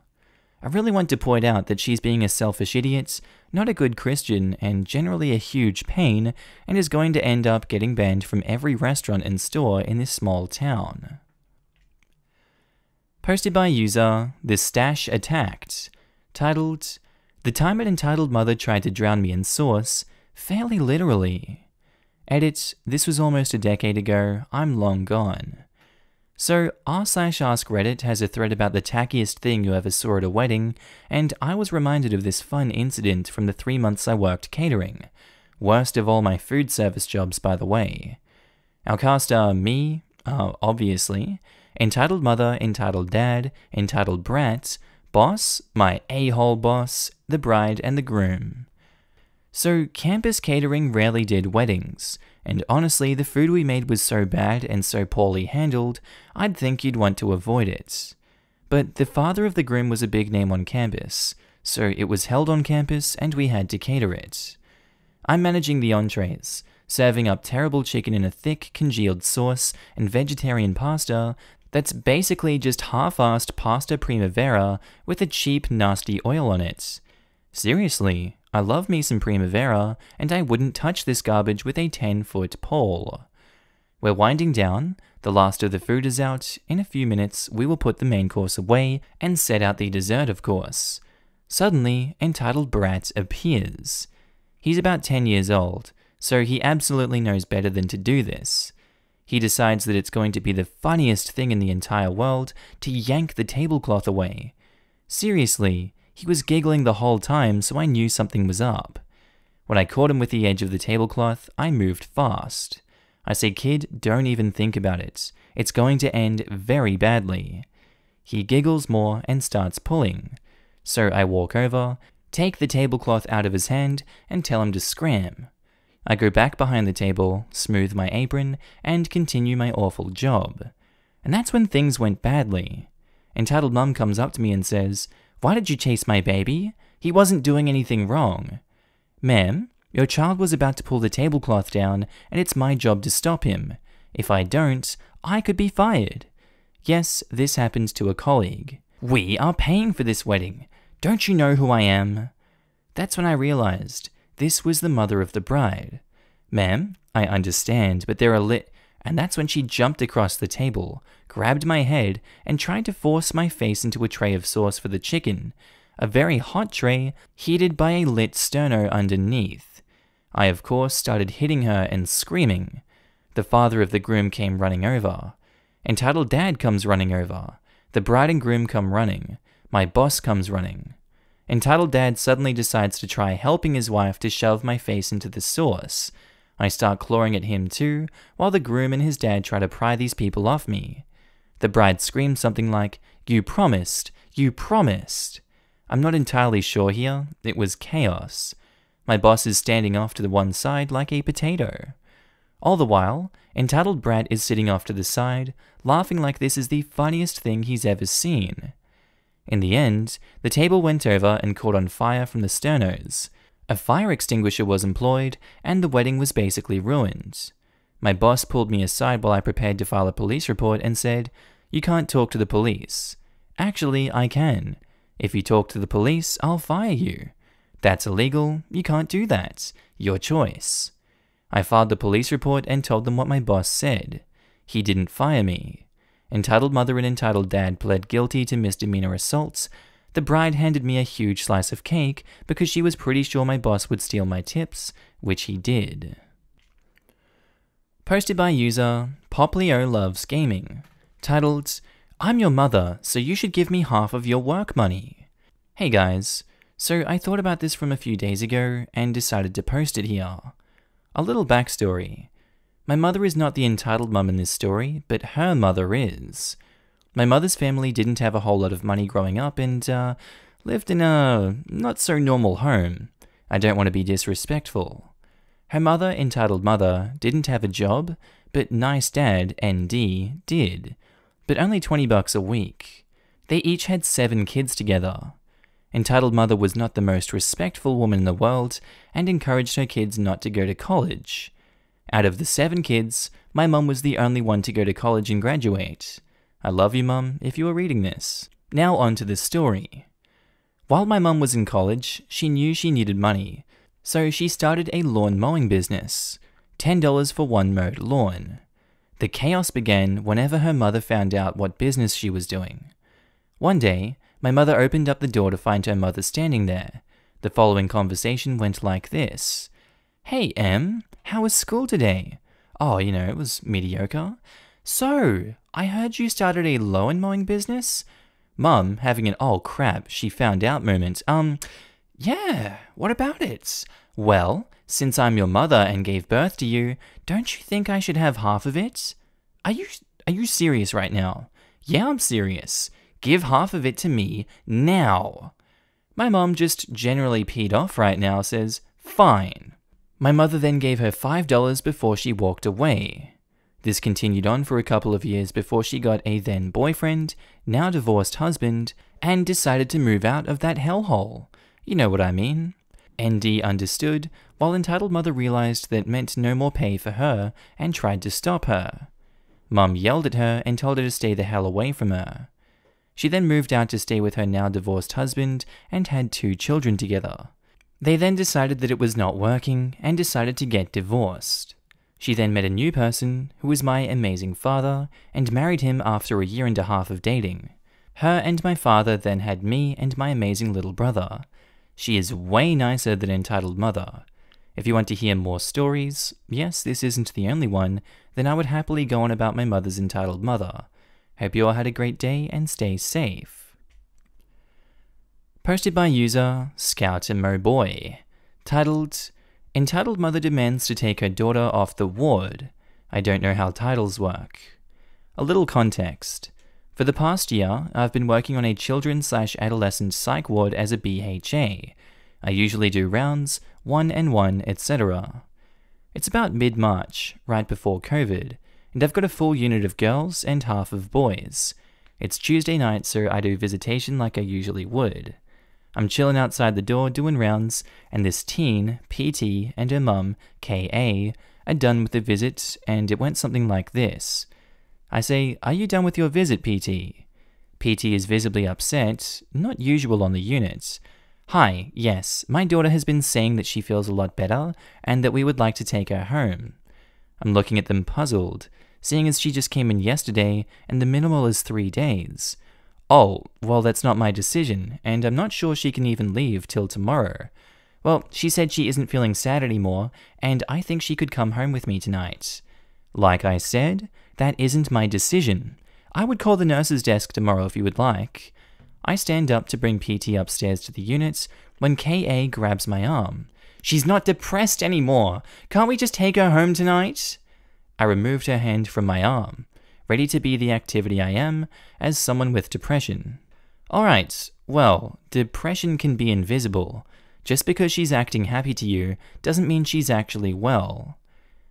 I really want to point out that she's being a selfish idiot, not a good Christian, and generally a huge pain, and is going to end up getting banned from every restaurant and store in this small town. Posted by user The Stash Attacked, titled The Time an entitled mother tried to drown me in sauce, fairly literally. Edit, this was almost a decade ago, I'm long gone. So, r slash ask Reddit has a thread about the tackiest thing you ever saw at a wedding, and I was reminded of this fun incident from the three months I worked catering. Worst of all my food service jobs, by the way. Our cast are me, uh, obviously, entitled mother, entitled dad, entitled brat, boss, my a-hole boss, the bride, and the groom. So, campus catering rarely did weddings, and honestly, the food we made was so bad and so poorly handled, I'd think you'd want to avoid it. But the father of the groom was a big name on campus, so it was held on campus and we had to cater it. I'm managing the entrees, serving up terrible chicken in a thick, congealed sauce and vegetarian pasta that's basically just half-assed pasta primavera with a cheap, nasty oil on it. Seriously, I love me some Primavera, and I wouldn't touch this garbage with a 10 foot pole. We're winding down, the last of the food is out, in a few minutes we will put the main course away and set out the dessert, of course. Suddenly, entitled Brat appears. He's about 10 years old, so he absolutely knows better than to do this. He decides that it's going to be the funniest thing in the entire world to yank the tablecloth away. Seriously, he was giggling the whole time, so I knew something was up. When I caught him with the edge of the tablecloth, I moved fast. I said, Kid, don't even think about it. It's going to end very badly. He giggles more and starts pulling. So I walk over, take the tablecloth out of his hand, and tell him to scram. I go back behind the table, smooth my apron, and continue my awful job. And that's when things went badly. Entitled Mum comes up to me and says, why did you chase my baby? He wasn't doing anything wrong. Ma'am, your child was about to pull the tablecloth down, and it's my job to stop him. If I don't, I could be fired. Yes, this happens to a colleague. We are paying for this wedding. Don't you know who I am? That's when I realized this was the mother of the bride. Ma'am, I understand, but there are lit. And that's when she jumped across the table, grabbed my head, and tried to force my face into a tray of sauce for the chicken, a very hot tray heated by a lit sterno underneath. I, of course, started hitting her and screaming. The father of the groom came running over. Entitled dad comes running over. The bride and groom come running. My boss comes running. Entitled dad suddenly decides to try helping his wife to shove my face into the sauce. I start clawing at him too, while the groom and his dad try to pry these people off me. The bride screams something like, You promised! You promised! I'm not entirely sure here. It was chaos. My boss is standing off to the one side like a potato. All the while, entitled Brad is sitting off to the side, laughing like this is the funniest thing he's ever seen. In the end, the table went over and caught on fire from the sternos. A fire extinguisher was employed, and the wedding was basically ruined. My boss pulled me aside while I prepared to file a police report and said, You can't talk to the police. Actually, I can. If you talk to the police, I'll fire you. That's illegal. You can't do that. Your choice. I filed the police report and told them what my boss said. He didn't fire me. Entitled mother and entitled dad pled guilty to misdemeanor assaults. The bride handed me a huge slice of cake because she was pretty sure my boss would steal my tips, which he did. Posted by user Poplio Loves Gaming, titled, I'm your mother, so you should give me half of your work money. Hey guys, so I thought about this from a few days ago and decided to post it here. A little backstory. My mother is not the entitled mum in this story, but her mother is. My mother's family didn't have a whole lot of money growing up and uh, lived in a not so normal home. I don't want to be disrespectful. Her mother, entitled mother, didn't have a job, but nice dad, ND, did, but only 20 bucks a week. They each had seven kids together. Entitled mother was not the most respectful woman in the world and encouraged her kids not to go to college. Out of the seven kids, my mum was the only one to go to college and graduate. I love you, mum, if you are reading this. Now on to the story. While my mum was in college, she knew she needed money, so she started a lawn mowing business $10 for one mowed lawn. The chaos began whenever her mother found out what business she was doing. One day, my mother opened up the door to find her mother standing there. The following conversation went like this Hey, Em, how was school today? Oh, you know, it was mediocre. So, I heard you started a lawn mowing business? Mum, having an oh crap, she found out moment. Um, yeah, what about it? Well, since I'm your mother and gave birth to you, don't you think I should have half of it? Are you are you serious right now? Yeah, I'm serious. Give half of it to me now. My mom just generally peed off right now says, "Fine." My mother then gave her $5 before she walked away. This continued on for a couple of years before she got a then boyfriend, now divorced husband, and decided to move out of that hellhole. You know what I mean. ND understood, while entitled mother realized that meant no more pay for her and tried to stop her. Mum yelled at her and told her to stay the hell away from her. She then moved out to stay with her now divorced husband and had two children together. They then decided that it was not working and decided to get divorced. She then met a new person, who was my amazing father, and married him after a year and a half of dating. Her and my father then had me and my amazing little brother. She is way nicer than entitled mother. If you want to hear more stories, yes, this isn't the only one, then I would happily go on about my mother's entitled mother. Hope you all had a great day and stay safe. Posted by user Scout and Mo Boy, titled Entitled Mother Demands to Take Her Daughter Off the Ward. I don't know how titles work. A little context. For the past year, I've been working on a children slash adolescent psych ward as a BHA. I usually do rounds, one and one, etc. It's about mid March, right before COVID, and I've got a full unit of girls and half of boys. It's Tuesday night, so I do visitation like I usually would. I'm chilling outside the door doing rounds, and this teen, PT, and her mum, KA, are done with the visit, and it went something like this. I say, Are you done with your visit, PT? PT is visibly upset, not usual on the unit. Hi, yes, my daughter has been saying that she feels a lot better and that we would like to take her home. I'm looking at them puzzled, seeing as she just came in yesterday and the minimal is three days. Oh, well, that's not my decision, and I'm not sure she can even leave till tomorrow. Well, she said she isn't feeling sad anymore, and I think she could come home with me tonight. Like I said, that isn't my decision. I would call the nurse's desk tomorrow if you would like. I stand up to bring PT upstairs to the unit when KA grabs my arm. She's not depressed anymore. Can't we just take her home tonight? I removed her hand from my arm, ready to be the activity I am as someone with depression. Alright, well, depression can be invisible. Just because she's acting happy to you doesn't mean she's actually well.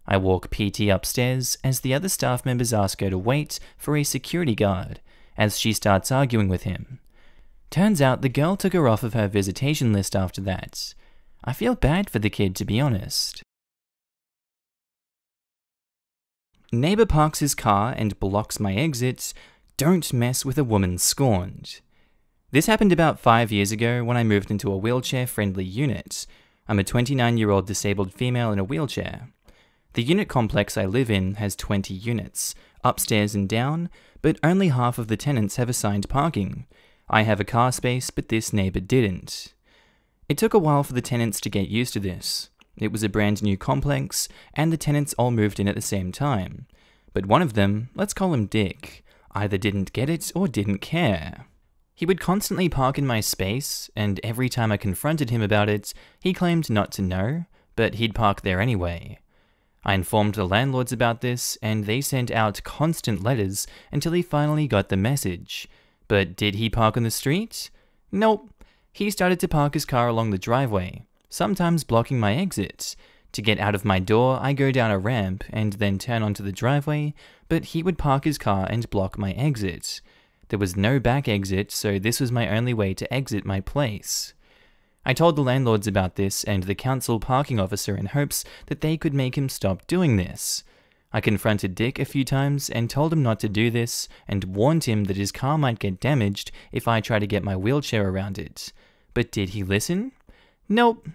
I walk PT upstairs as the other staff members ask her to wait for a security guard as she starts arguing with him. Turns out the girl took her off of her visitation list after that. I feel bad for the kid, to be honest. Neighbor parks his car and blocks my exit. Don't mess with a woman scorned. This happened about five years ago when I moved into a wheelchair friendly unit. I'm a 29 year old disabled female in a wheelchair. The unit complex I live in has 20 units, upstairs and down, but only half of the tenants have assigned parking. I have a car space, but this neighbor didn't. It took a while for the tenants to get used to this. It was a brand new complex, and the tenants all moved in at the same time. But one of them, let's call him Dick, either didn't get it or didn't care. He would constantly park in my space, and every time I confronted him about it, he claimed not to know, but he'd park there anyway. I informed the landlords about this, and they sent out constant letters until he finally got the message. But did he park on the street? Nope. He started to park his car along the driveway, sometimes blocking my exit. To get out of my door, I go down a ramp and then turn onto the driveway, but he would park his car and block my exit. There was no back exit, so this was my only way to exit my place. I told the landlords about this and the council parking officer in hopes that they could make him stop doing this. I confronted Dick a few times and told him not to do this and warned him that his car might get damaged if I try to get my wheelchair around it. But did he listen? Nope.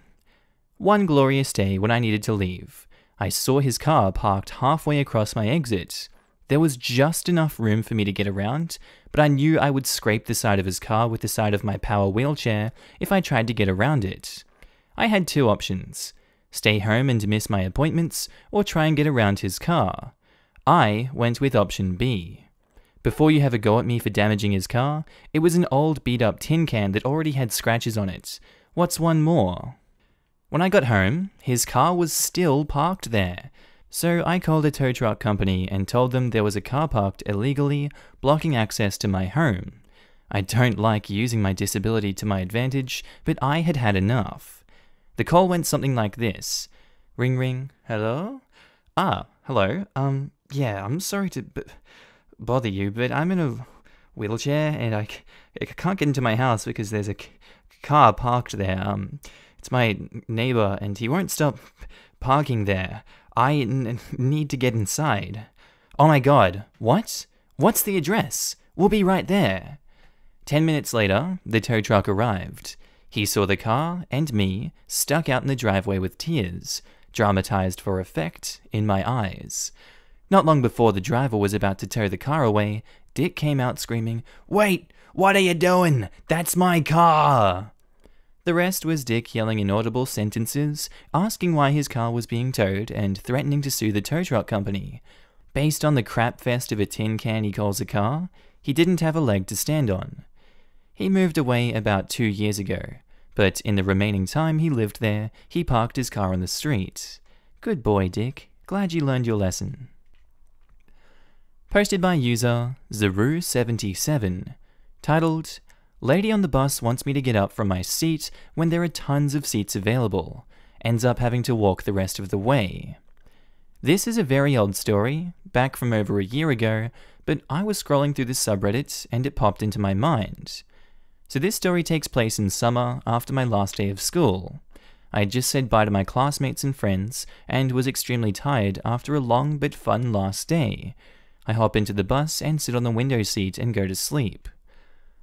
One glorious day when I needed to leave, I saw his car parked halfway across my exit. There was just enough room for me to get around, but I knew I would scrape the side of his car with the side of my power wheelchair if I tried to get around it. I had two options stay home and miss my appointments, or try and get around his car. I went with option B. Before you have a go at me for damaging his car, it was an old beat up tin can that already had scratches on it. What's one more? When I got home, his car was still parked there. So I called a tow truck company and told them there was a car parked illegally, blocking access to my home. I don't like using my disability to my advantage, but I had had enough. The call went something like this Ring, ring, hello? Ah, hello. Um, yeah, I'm sorry to bother you, but I'm in a wheelchair and I, c- I can't get into my house because there's a car parked there. Um, it's my neighbor and he won't stop parking there. I n- need to get inside. Oh my god, what? What's the address? We'll be right there. Ten minutes later, the tow truck arrived. He saw the car and me stuck out in the driveway with tears, dramatized for effect, in my eyes. Not long before the driver was about to tow the car away, Dick came out screaming, Wait! What are you doing? That's my car! The rest was Dick yelling inaudible sentences, asking why his car was being towed, and threatening to sue the tow truck company. Based on the crap fest of a tin can he calls a car, he didn't have a leg to stand on. He moved away about two years ago, but in the remaining time he lived there, he parked his car on the street. Good boy, Dick. Glad you learned your lesson. Posted by user Zaru77, titled Lady on the bus wants me to get up from my seat when there are tons of seats available, ends up having to walk the rest of the way. This is a very old story, back from over a year ago, but I was scrolling through the subreddit and it popped into my mind. So this story takes place in summer after my last day of school. I had just said bye to my classmates and friends and was extremely tired after a long but fun last day. I hop into the bus and sit on the window seat and go to sleep.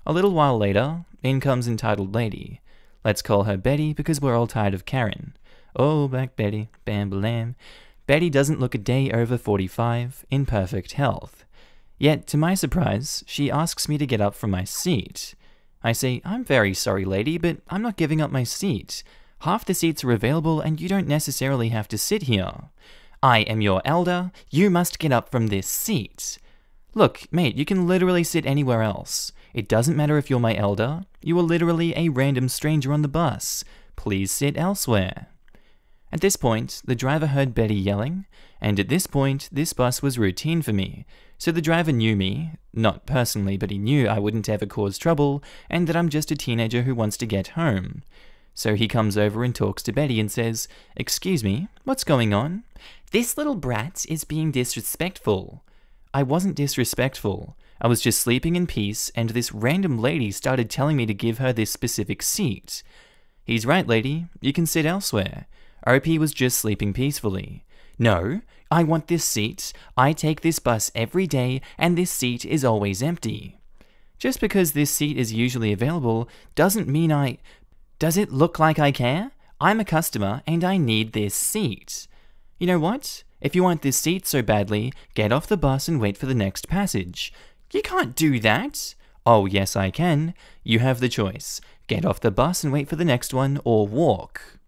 A little while later, in comes entitled lady. Let's call her Betty because we're all tired of Karen. Oh, Black Betty, bam balam. Betty doesn't look a day over 45, in perfect health. Yet, to my surprise, she asks me to get up from my seat. I say, I'm very sorry, lady, but I'm not giving up my seat. Half the seats are available and you don't necessarily have to sit here. I am your elder, you must get up from this seat. Look, mate, you can literally sit anywhere else. It doesn't matter if you're my elder, you are literally a random stranger on the bus. Please sit elsewhere. At this point, the driver heard Betty yelling, and at this point, this bus was routine for me. So the driver knew me, not personally, but he knew I wouldn't ever cause trouble, and that I'm just a teenager who wants to get home. So he comes over and talks to Betty and says, Excuse me, what's going on? This little brat is being disrespectful. I wasn't disrespectful. I was just sleeping in peace, and this random lady started telling me to give her this specific seat. He's right, lady. You can sit elsewhere. OP was just sleeping peacefully. No, I want this seat. I take this bus every day, and this seat is always empty. Just because this seat is usually available doesn't mean I. Does it look like I care? I'm a customer and I need this seat. You know what? If you want this seat so badly, get off the bus and wait for the next passage. You can't do that. Oh, yes, I can. You have the choice. Get off the bus and wait for the next one, or walk.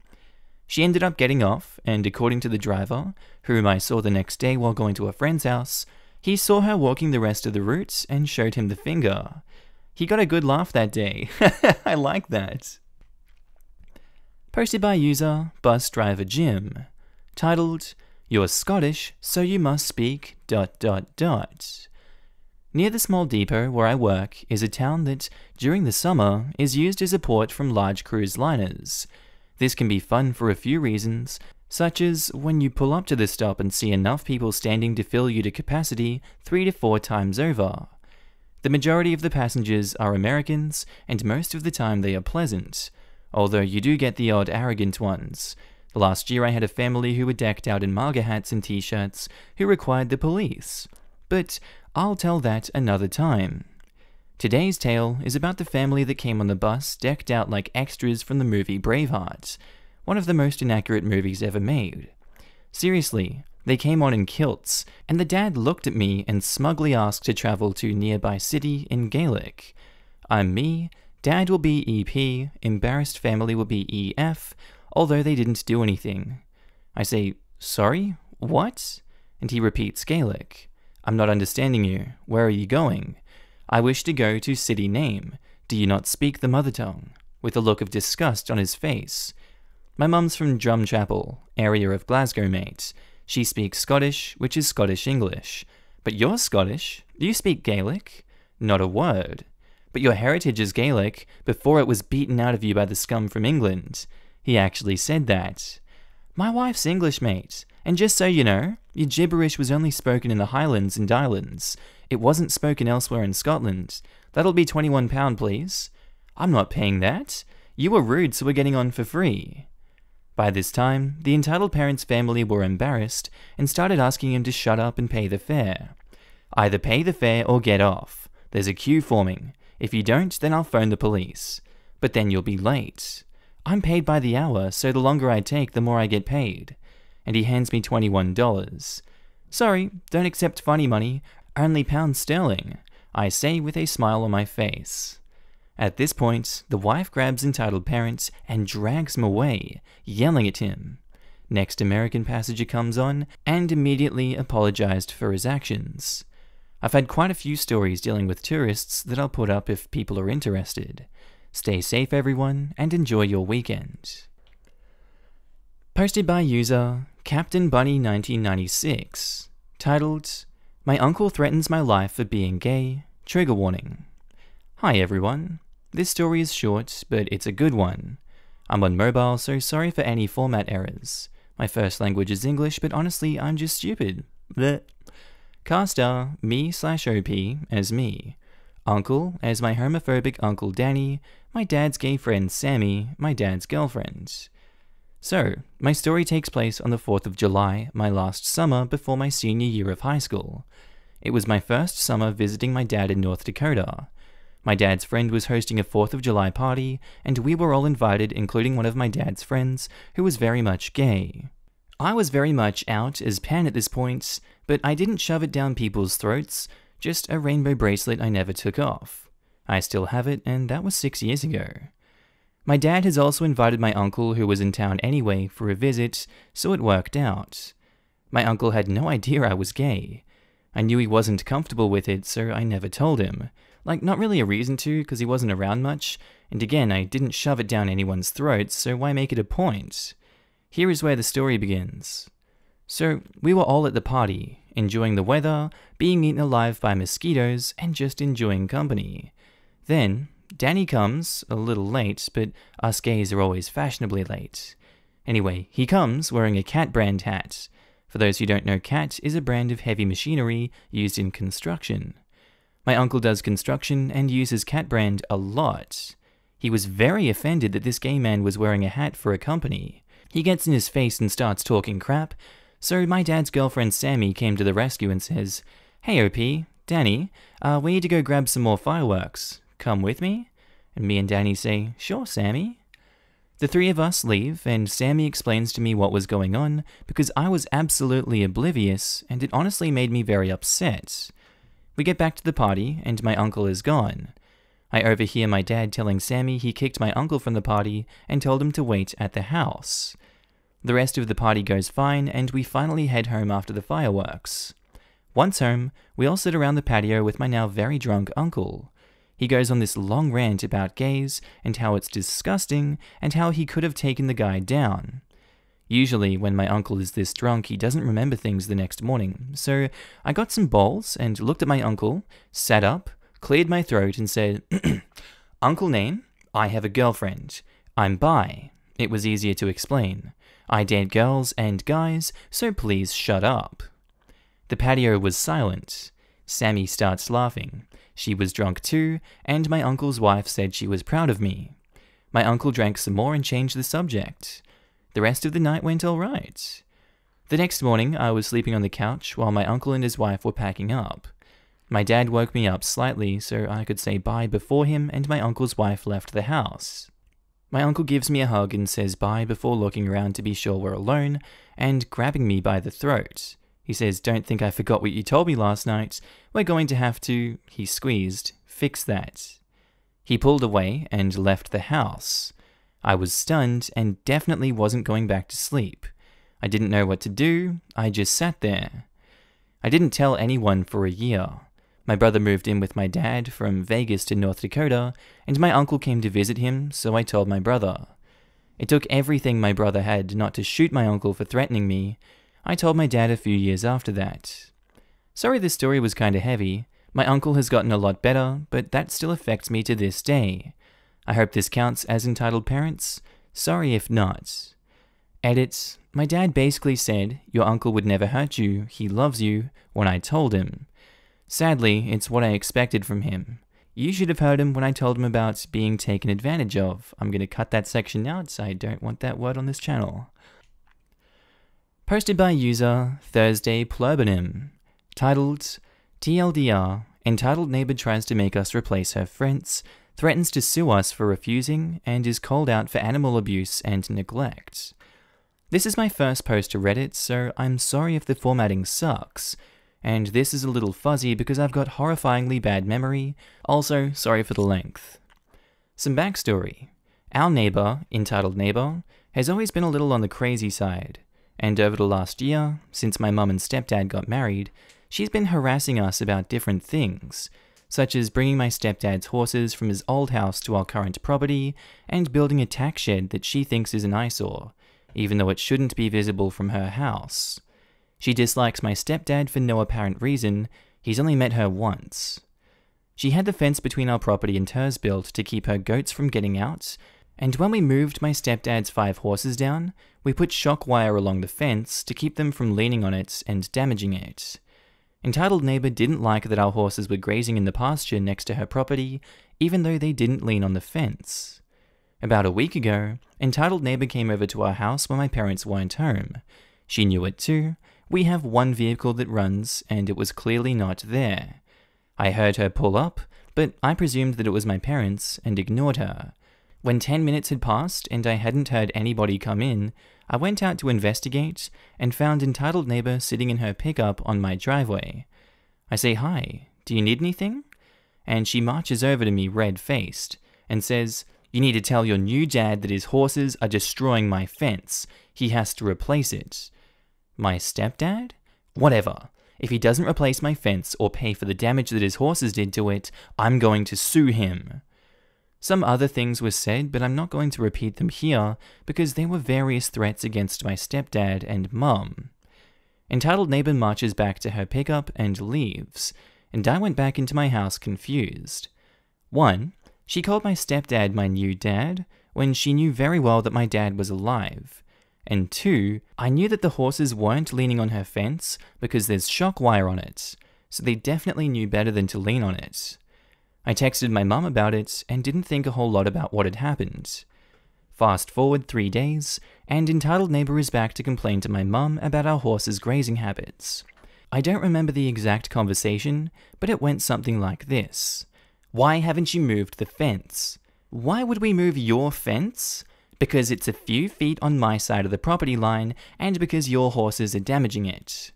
She ended up getting off, and according to the driver, whom I saw the next day while going to a friend's house, he saw her walking the rest of the route and showed him the finger. He got a good laugh that day. I like that. Posted by user Bus Driver Jim, titled You're Scottish, so you must speak dot dot dot. Near the small depot where I work is a town that, during the summer, is used as a port from large cruise liners. This can be fun for a few reasons, such as when you pull up to the stop and see enough people standing to fill you to capacity three to four times over. The majority of the passengers are Americans, and most of the time they are pleasant, although you do get the odd arrogant ones. Last year I had a family who were decked out in MAGA hats and t-shirts who required the police. But I'll tell that another time. Today's tale is about the family that came on the bus decked out like extras from the movie Braveheart, one of the most inaccurate movies ever made. Seriously, they came on in kilts, and the dad looked at me and smugly asked to travel to nearby city in Gaelic. I'm me, dad will be EP, embarrassed family will be EF, although they didn't do anything. I say, sorry, what? And he repeats Gaelic. I'm not understanding you. Where are you going? I wish to go to city name. Do you not speak the mother tongue? With a look of disgust on his face. My mum's from Drumchapel, area of Glasgow, mate. She speaks Scottish, which is Scottish English. But you're Scottish. Do you speak Gaelic? Not a word. But your heritage is Gaelic before it was beaten out of you by the scum from England. He actually said that. My wife's English, mate. And just so you know, your gibberish was only spoken in the Highlands and Islands. It wasn't spoken elsewhere in Scotland. That'll be £21, please. I'm not paying that. You were rude, so we're getting on for free. By this time, the entitled parent's family were embarrassed and started asking him to shut up and pay the fare. Either pay the fare or get off. There's a queue forming. If you don't, then I'll phone the police. But then you'll be late. I'm paid by the hour, so the longer I take, the more I get paid. And he hands me $21. Sorry, don't accept funny money. Only pounds sterling, I say with a smile on my face. At this point, the wife grabs entitled parents and drags him away, yelling at him. Next American passenger comes on and immediately apologized for his actions. I've had quite a few stories dealing with tourists that I'll put up if people are interested. Stay safe, everyone, and enjoy your weekend. Posted by user Captain Bunny 1996, titled my uncle threatens my life for being gay. Trigger warning. Hi everyone. This story is short, but it's a good one. I'm on mobile, so sorry for any format errors. My first language is English, but honestly, I'm just stupid. Blech. Cast star, me slash OP as me. Uncle as my homophobic Uncle Danny, my dad's gay friend Sammy, my dad's girlfriend. So, my story takes place on the 4th of July, my last summer before my senior year of high school. It was my first summer visiting my dad in North Dakota. My dad's friend was hosting a 4th of July party, and we were all invited, including one of my dad's friends, who was very much gay. I was very much out as pan at this point, but I didn't shove it down people's throats, just a rainbow bracelet I never took off. I still have it, and that was six years ago. My dad has also invited my uncle, who was in town anyway, for a visit, so it worked out. My uncle had no idea I was gay. I knew he wasn't comfortable with it, so I never told him. Like, not really a reason to, because he wasn't around much, and again, I didn't shove it down anyone's throat, so why make it a point? Here is where the story begins. So, we were all at the party, enjoying the weather, being eaten alive by mosquitoes, and just enjoying company. Then, Danny comes, a little late, but us gays are always fashionably late. Anyway, he comes wearing a cat brand hat. For those who don't know, cat is a brand of heavy machinery used in construction. My uncle does construction and uses cat brand a lot. He was very offended that this gay man was wearing a hat for a company. He gets in his face and starts talking crap, so my dad's girlfriend Sammy came to the rescue and says, Hey OP, Danny, uh, we need to go grab some more fireworks. Come with me? And me and Danny say, Sure, Sammy. The three of us leave, and Sammy explains to me what was going on because I was absolutely oblivious, and it honestly made me very upset. We get back to the party, and my uncle is gone. I overhear my dad telling Sammy he kicked my uncle from the party and told him to wait at the house. The rest of the party goes fine, and we finally head home after the fireworks. Once home, we all sit around the patio with my now very drunk uncle. He goes on this long rant about gays and how it's disgusting and how he could have taken the guy down. Usually, when my uncle is this drunk, he doesn't remember things the next morning. So I got some balls and looked at my uncle, sat up, cleared my throat, and said, Uncle name, I have a girlfriend. I'm bi. It was easier to explain. I date girls and guys, so please shut up. The patio was silent. Sammy starts laughing. She was drunk too, and my uncle's wife said she was proud of me. My uncle drank some more and changed the subject. The rest of the night went all right. The next morning, I was sleeping on the couch while my uncle and his wife were packing up. My dad woke me up slightly so I could say bye before him and my uncle's wife left the house. My uncle gives me a hug and says bye before looking around to be sure we're alone and grabbing me by the throat. He says, Don't think I forgot what you told me last night. We're going to have to, he squeezed, fix that. He pulled away and left the house. I was stunned and definitely wasn't going back to sleep. I didn't know what to do, I just sat there. I didn't tell anyone for a year. My brother moved in with my dad from Vegas to North Dakota, and my uncle came to visit him, so I told my brother. It took everything my brother had not to shoot my uncle for threatening me, I told my dad a few years after that. Sorry this story was kinda heavy. My uncle has gotten a lot better, but that still affects me to this day. I hope this counts as entitled parents. Sorry if not. Edit. My dad basically said, Your uncle would never hurt you, he loves you, when I told him. Sadly, it's what I expected from him. You should have heard him when I told him about being taken advantage of. I'm gonna cut that section out, so I don't want that word on this channel. Posted by user Thursday Plurbanim, titled TLDR, entitled neighbor tries to make us replace her friends, threatens to sue us for refusing, and is called out for animal abuse and neglect. This is my first post to Reddit, so I'm sorry if the formatting sucks, and this is a little fuzzy because I've got horrifyingly bad memory, also sorry for the length. Some backstory. Our neighbor, entitled neighbor, has always been a little on the crazy side. And over the last year, since my mum and stepdad got married, she's been harassing us about different things, such as bringing my stepdad's horses from his old house to our current property and building a tack shed that she thinks is an eyesore, even though it shouldn't be visible from her house. She dislikes my stepdad for no apparent reason, he's only met her once. She had the fence between our property and hers built to keep her goats from getting out, and when we moved my stepdad's five horses down, we put shock wire along the fence to keep them from leaning on it and damaging it. Entitled Neighbor didn't like that our horses were grazing in the pasture next to her property, even though they didn't lean on the fence. About a week ago, Entitled Neighbor came over to our house when my parents weren't home. She knew it too. We have one vehicle that runs, and it was clearly not there. I heard her pull up, but I presumed that it was my parents and ignored her. When 10 minutes had passed and I hadn't heard anybody come in, I went out to investigate and found entitled neighbor sitting in her pickup on my driveway. I say, Hi, do you need anything? And she marches over to me red faced and says, You need to tell your new dad that his horses are destroying my fence. He has to replace it. My stepdad? Whatever. If he doesn't replace my fence or pay for the damage that his horses did to it, I'm going to sue him. Some other things were said, but I'm not going to repeat them here because there were various threats against my stepdad and mum. Entitled neighbor marches back to her pickup and leaves, and I went back into my house confused. One, she called my stepdad my new dad when she knew very well that my dad was alive. And two, I knew that the horses weren't leaning on her fence because there's shock wire on it, so they definitely knew better than to lean on it. I texted my mum about it and didn't think a whole lot about what had happened. Fast forward three days, and Entitled Neighbor is back to complain to my mum about our horses' grazing habits. I don't remember the exact conversation, but it went something like this Why haven't you moved the fence? Why would we move your fence? Because it's a few feet on my side of the property line, and because your horses are damaging it.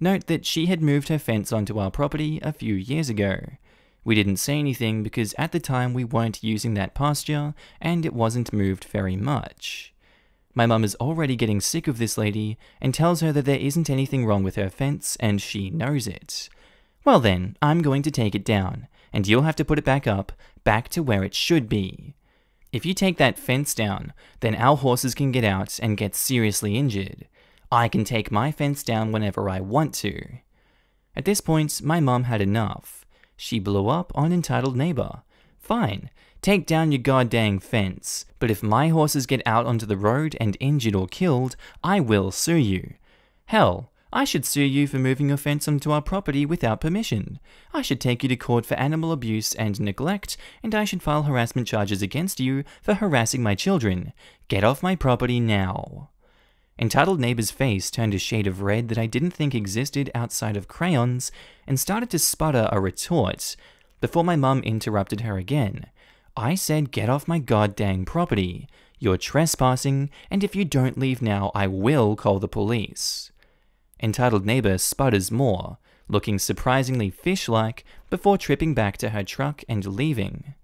Note that she had moved her fence onto our property a few years ago. We didn't say anything because at the time we weren't using that pasture and it wasn't moved very much. My mum is already getting sick of this lady and tells her that there isn't anything wrong with her fence and she knows it. Well then, I'm going to take it down, and you'll have to put it back up, back to where it should be. If you take that fence down, then our horses can get out and get seriously injured. I can take my fence down whenever I want to. At this point, my mum had enough. She blew up on entitled neighbor. Fine, take down your goddamn fence, but if my horses get out onto the road and injured or killed, I will sue you. Hell, I should sue you for moving your fence onto our property without permission. I should take you to court for animal abuse and neglect, and I should file harassment charges against you for harassing my children. Get off my property now. Entitled Neighbor's face turned a shade of red that I didn't think existed outside of crayons and started to sputter a retort before my mum interrupted her again. I said, Get off my goddamn property. You're trespassing, and if you don't leave now, I will call the police. Entitled Neighbor sputters more, looking surprisingly fish like before tripping back to her truck and leaving.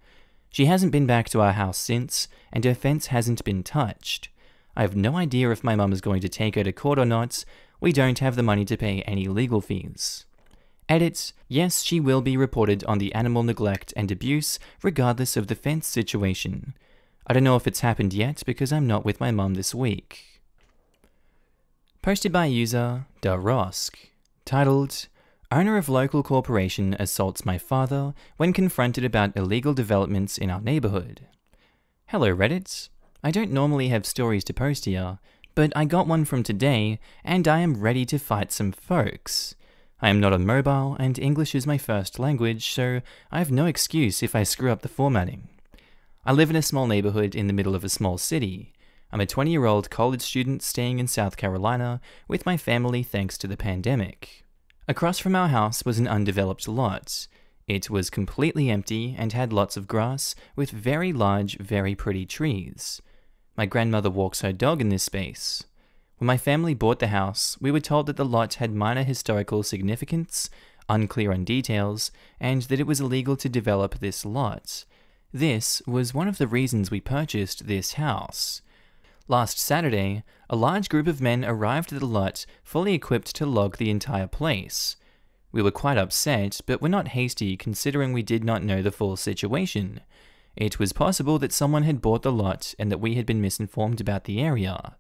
She hasn't been back to our house since, and her fence hasn't been touched. I have no idea if my mum is going to take her to court or not. We don't have the money to pay any legal fees. Edit, yes, she will be reported on the animal neglect and abuse, regardless of the fence situation. I don't know if it's happened yet because I'm not with my mum this week. Posted by user Darosk, titled Owner of local corporation assaults my father when confronted about illegal developments in our neighborhood. Hello Reddit. I don't normally have stories to post here, but I got one from today, and I am ready to fight some folks. I am not on mobile, and English is my first language, so I have no excuse if I screw up the formatting. I live in a small neighborhood in the middle of a small city. I'm a 20 year old college student staying in South Carolina with my family thanks to the pandemic. Across from our house was an undeveloped lot. It was completely empty and had lots of grass with very large, very pretty trees. My grandmother walks her dog in this space. When my family bought the house, we were told that the lot had minor historical significance, unclear on details, and that it was illegal to develop this lot. This was one of the reasons we purchased this house. Last Saturday, a large group of men arrived at the lot fully equipped to log the entire place. We were quite upset, but were not hasty considering we did not know the full situation. It was possible that someone had bought the lot and that we had been misinformed about the area.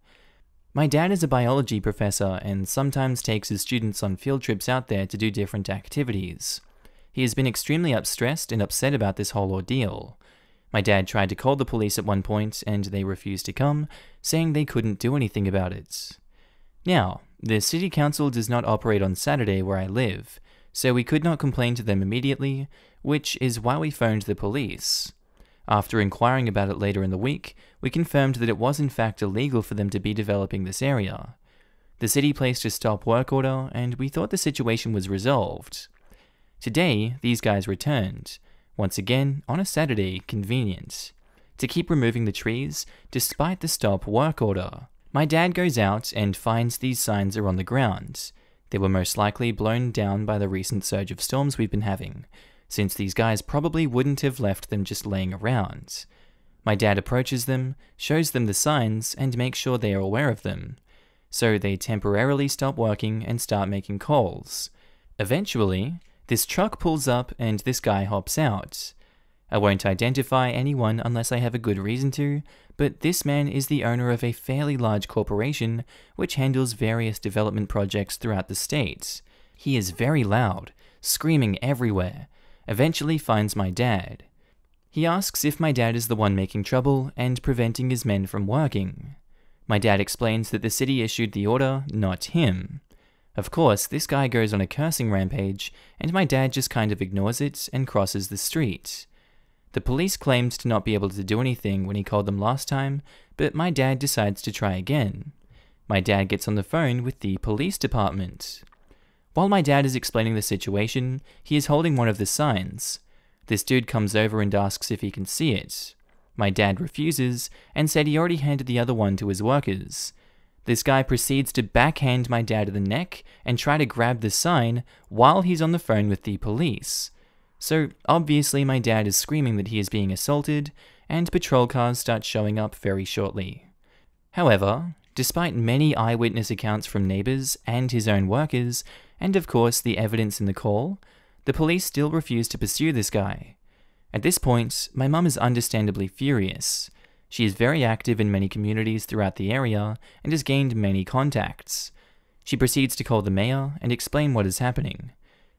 My dad is a biology professor and sometimes takes his students on field trips out there to do different activities. He has been extremely upstressed and upset about this whole ordeal. My dad tried to call the police at one point and they refused to come, saying they couldn't do anything about it. Now, the city council does not operate on Saturday where I live, so we could not complain to them immediately, which is why we phoned the police. After inquiring about it later in the week, we confirmed that it was in fact illegal for them to be developing this area. The city placed a stop work order, and we thought the situation was resolved. Today, these guys returned, once again on a Saturday, convenient, to keep removing the trees despite the stop work order. My dad goes out and finds these signs are on the ground. They were most likely blown down by the recent surge of storms we've been having, since these guys probably wouldn't have left them just laying around. My dad approaches them, shows them the signs, and makes sure they are aware of them. so they temporarily stop working and start making calls. Eventually, this truck pulls up and this guy hops out. I won't identify anyone unless I have a good reason to, but this man is the owner of a fairly large corporation which handles various development projects throughout the state. He is very loud, screaming everywhere, eventually finds my dad. He asks if my dad is the one making trouble and preventing his men from working. My dad explains that the city issued the order, not him. Of course, this guy goes on a cursing rampage, and my dad just kind of ignores it and crosses the street. The police claimed to not be able to do anything when he called them last time, but my dad decides to try again. My dad gets on the phone with the police department. While my dad is explaining the situation, he is holding one of the signs. This dude comes over and asks if he can see it. My dad refuses and said he already handed the other one to his workers. This guy proceeds to backhand my dad in the neck and try to grab the sign while he's on the phone with the police. So obviously my dad is screaming that he is being assaulted, and patrol cars start showing up very shortly. However, despite many eyewitness accounts from neighbors and his own workers, and of course the evidence in the call, the police still refuse to pursue this guy. At this point, my mum is understandably furious. She is very active in many communities throughout the area and has gained many contacts. She proceeds to call the mayor and explain what is happening.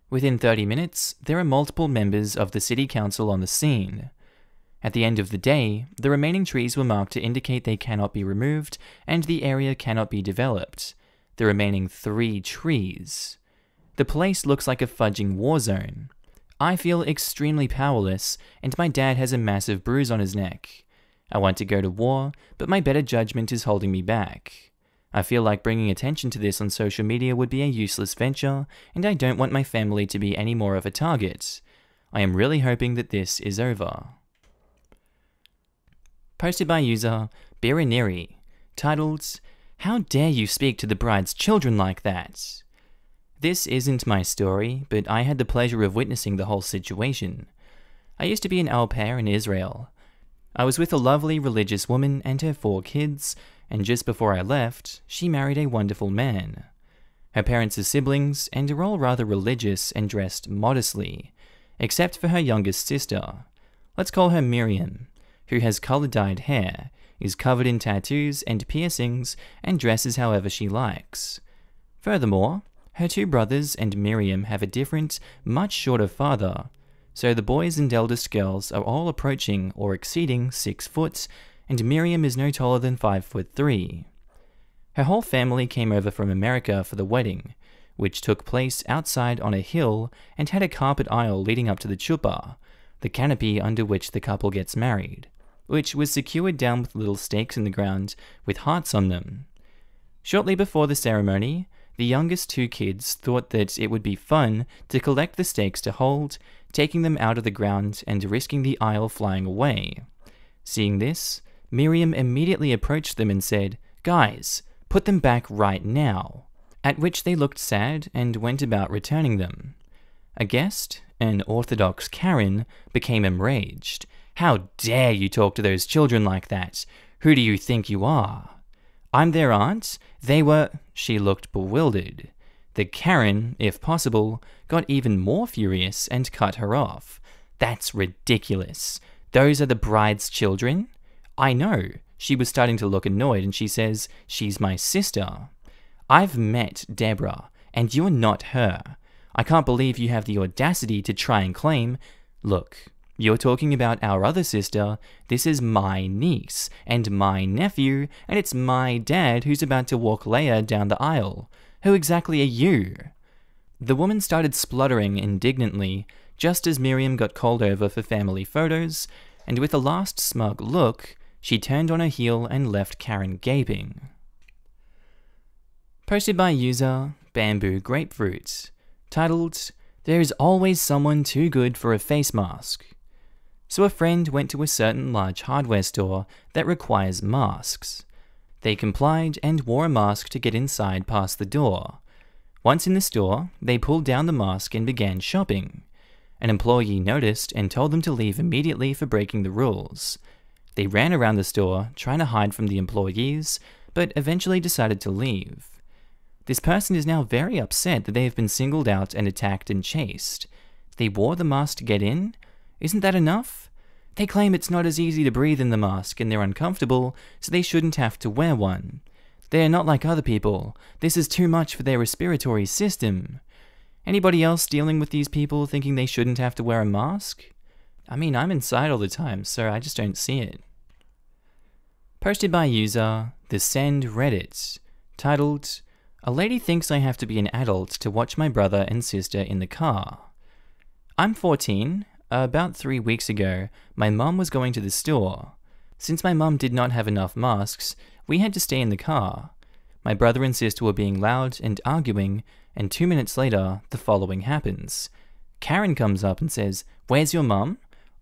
Within 30 minutes, there are multiple members of the city council on the scene. At the end of the day, the remaining trees were marked to indicate they cannot be removed and the area cannot be developed. The remaining three trees. The place looks like a fudging war zone. I feel extremely powerless, and my dad has a massive bruise on his neck. I want to go to war, but my better judgment is holding me back. I feel like bringing attention to this on social media would be a useless venture, and I don't want my family to be any more of a target. I am really hoping that this is over. Posted by user Biriniri, titled, How dare you speak to the bride's children like that? This isn't my story, but I had the pleasure of witnessing the whole situation. I used to be an au pair in Israel. I was with a lovely religious woman and her four kids, and just before I left, she married a wonderful man. Her parents are siblings and are all rather religious and dressed modestly, except for her youngest sister. Let's call her Miriam, who has color dyed hair, is covered in tattoos and piercings, and dresses however she likes. Furthermore, her two brothers and Miriam have a different, much shorter father, so the boys and eldest girls are all approaching or exceeding six foot and Miriam is no taller than 5 foot 3. Her whole family came over from America for the wedding, which took place outside on a hill and had a carpet aisle leading up to the chuppah, the canopy under which the couple gets married, which was secured down with little stakes in the ground with hearts on them. Shortly before the ceremony, the youngest two kids thought that it would be fun to collect the stakes to hold, taking them out of the ground and risking the aisle flying away. Seeing this, Miriam immediately approached them and said, Guys, put them back right now. At which they looked sad and went about returning them. A guest, an Orthodox Karen, became enraged. How dare you talk to those children like that? Who do you think you are? I'm their aunt. They were. She looked bewildered. The Karen, if possible, got even more furious and cut her off. That's ridiculous. Those are the bride's children? I know. She was starting to look annoyed and she says, She's my sister. I've met Deborah, and you're not her. I can't believe you have the audacity to try and claim, Look, you're talking about our other sister. This is my niece and my nephew, and it's my dad who's about to walk Leia down the aisle. Who exactly are you? The woman started spluttering indignantly, just as Miriam got called over for family photos, and with a last smug look, she turned on her heel and left Karen gaping. Posted by user Bamboo Grapefruit, titled, There is always someone too good for a face mask. So a friend went to a certain large hardware store that requires masks. They complied and wore a mask to get inside past the door. Once in the store, they pulled down the mask and began shopping. An employee noticed and told them to leave immediately for breaking the rules. They ran around the store, trying to hide from the employees, but eventually decided to leave. This person is now very upset that they have been singled out and attacked and chased. They wore the mask to get in? Isn't that enough? They claim it's not as easy to breathe in the mask and they're uncomfortable, so they shouldn't have to wear one. They are not like other people. This is too much for their respiratory system. Anybody else dealing with these people thinking they shouldn't have to wear a mask? I mean, I'm inside all the time, so I just don't see it. Posted by user The Send Reddit, titled A lady thinks I have to be an adult to watch my brother and sister in the car. I'm 14. About three weeks ago, my mum was going to the store. Since my mum did not have enough masks, we had to stay in the car. My brother and sister were being loud and arguing, and two minutes later, the following happens. Karen comes up and says, Where's your mum?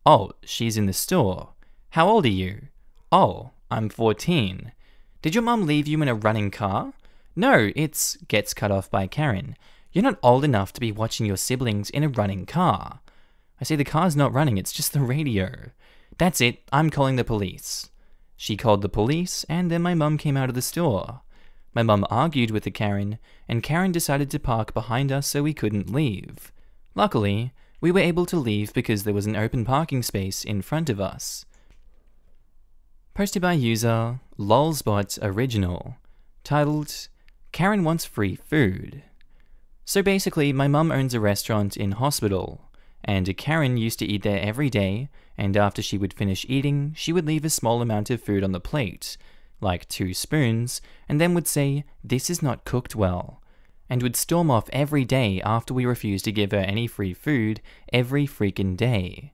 Oh, she's in the store. How old are you? Oh, I'm 14. Did your mum leave you in a running car? No, it's gets cut off by Karen. You're not old enough to be watching your siblings in a running car. I say the car's not running, it's just the radio. That's it, I'm calling the police. She called the police, and then my mum came out of the store. My mum argued with the Karen, and Karen decided to park behind us so we couldn't leave. Luckily, we were able to leave because there was an open parking space in front of us. Posted by user lolsbot original, titled Karen wants free food. So basically, my mum owns a restaurant in hospital, and Karen used to eat there every day, and after she would finish eating, she would leave a small amount of food on the plate, like two spoons, and then would say, This is not cooked well, and would storm off every day after we refused to give her any free food every freaking day.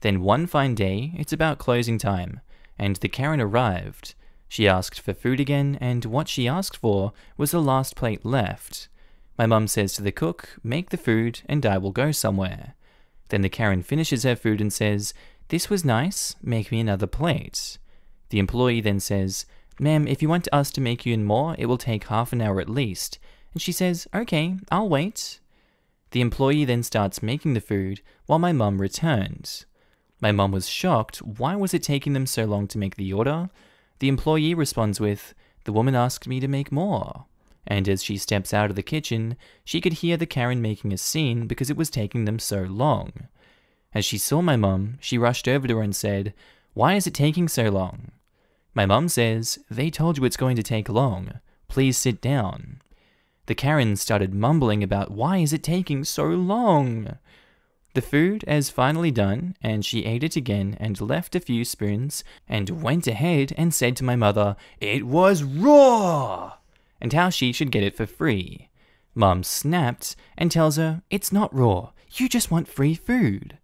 Then one fine day, it's about closing time, and the Karen arrived. She asked for food again, and what she asked for was the last plate left. My mum says to the cook, Make the food, and I will go somewhere. Then the Karen finishes her food and says, This was nice, make me another plate. The employee then says, Ma'am, if you want us to make you more, it will take half an hour at least. And she says, Okay, I'll wait. The employee then starts making the food while my mum returns. My mum was shocked. Why was it taking them so long to make the order? The employee responds with, The woman asked me to make more. And as she steps out of the kitchen, she could hear the Karen making a scene because it was taking them so long. As she saw my mum, she rushed over to her and said, Why is it taking so long? My mum says, They told you it's going to take long. Please sit down. The Karen started mumbling about why is it taking so long. The food is finally done, and she ate it again and left a few spoons and went ahead and said to my mother, It was raw! And how she should get it for free. Mum snapped and tells her, It's not raw, you just want free food.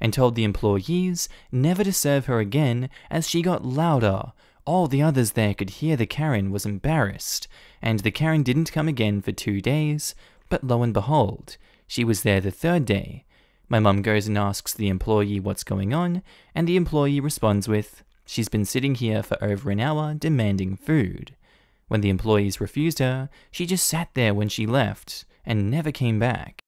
And told the employees never to serve her again as she got louder, all the others there could hear the Karen was embarrassed, and the Karen didn't come again for two days, but lo and behold, she was there the third day. My mum goes and asks the employee what's going on, and the employee responds with, She's been sitting here for over an hour demanding food. When the employees refused her, she just sat there when she left and never came back.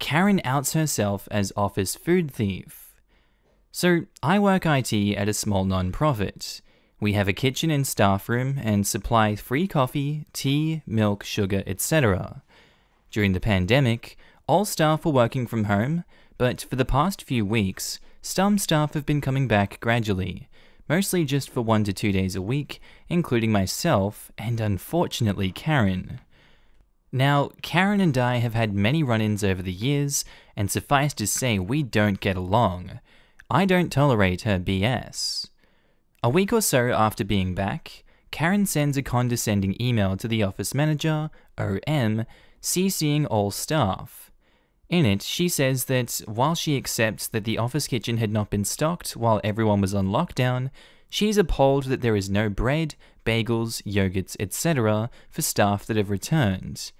Karen outs herself as office food thief. So, I work IT at a small non-profit. We have a kitchen and staff room and supply free coffee, tea, milk, sugar, etc. During the pandemic, all staff were working from home, but for the past few weeks, some staff have been coming back gradually, mostly just for one to two days a week, including myself and unfortunately Karen. Now, Karen and I have had many run ins over the years, and suffice to say, we don't get along. I don't tolerate her BS. A week or so after being back, Karen sends a condescending email to the office manager, OM, CCing all staff. In it, she says that while she accepts that the office kitchen had not been stocked while everyone was on lockdown, she's appalled that there is no bread, bagels, yogurts, etc. for staff that have returned.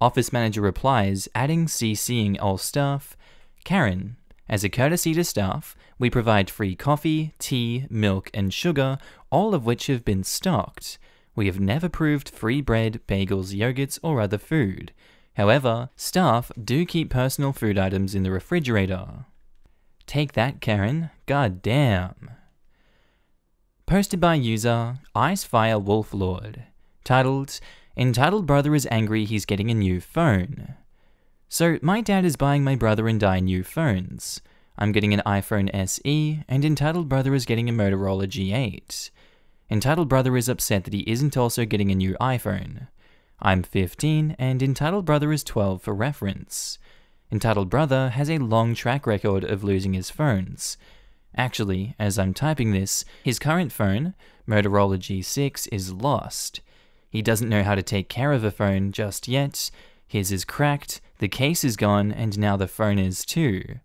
Office manager replies, adding CCing all staff, Karen, as a courtesy to staff, we provide free coffee, tea, milk, and sugar, all of which have been stocked. We have never proved free bread, bagels, yogurts, or other food. However, staff do keep personal food items in the refrigerator. Take that, Karen. God damn. Posted by user Icefire Wolf Lord. Titled, Entitled Brother is Angry He's Getting a New Phone. So, my dad is buying my brother and I new phones. I'm getting an iPhone SE, and Entitled Brother is getting a Motorola G8. Entitled Brother is upset that he isn't also getting a new iPhone. I'm 15, and Entitled Brother is 12 for reference. Entitled Brother has a long track record of losing his phones. Actually, as I'm typing this, his current phone, Motorola G6, is lost. He doesn't know how to take care of a phone just yet. His is cracked, the case is gone, and now the phone is too.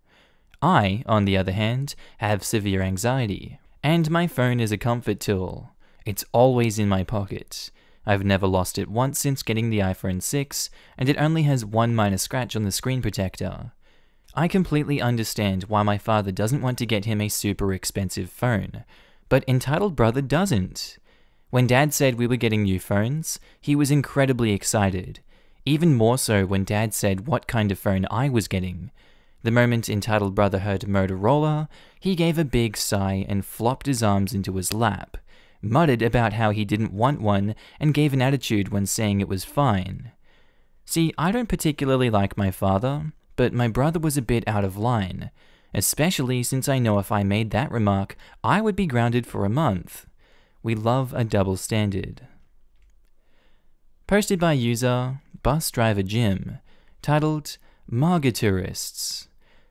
I, on the other hand, have severe anxiety, and my phone is a comfort tool. It's always in my pocket. I've never lost it once since getting the iPhone 6, and it only has one minor scratch on the screen protector. I completely understand why my father doesn't want to get him a super expensive phone, but entitled brother doesn't. When dad said we were getting new phones, he was incredibly excited. Even more so when dad said what kind of phone I was getting. The moment entitled brother heard Motorola, he gave a big sigh and flopped his arms into his lap muttered about how he didn't want one, and gave an attitude when saying it was fine. See, I don't particularly like my father, but my brother was a bit out of line, especially since I know if I made that remark, I would be grounded for a month. We love a double standard. Posted by user Bus Driver Jim, titled MAGA Tourists.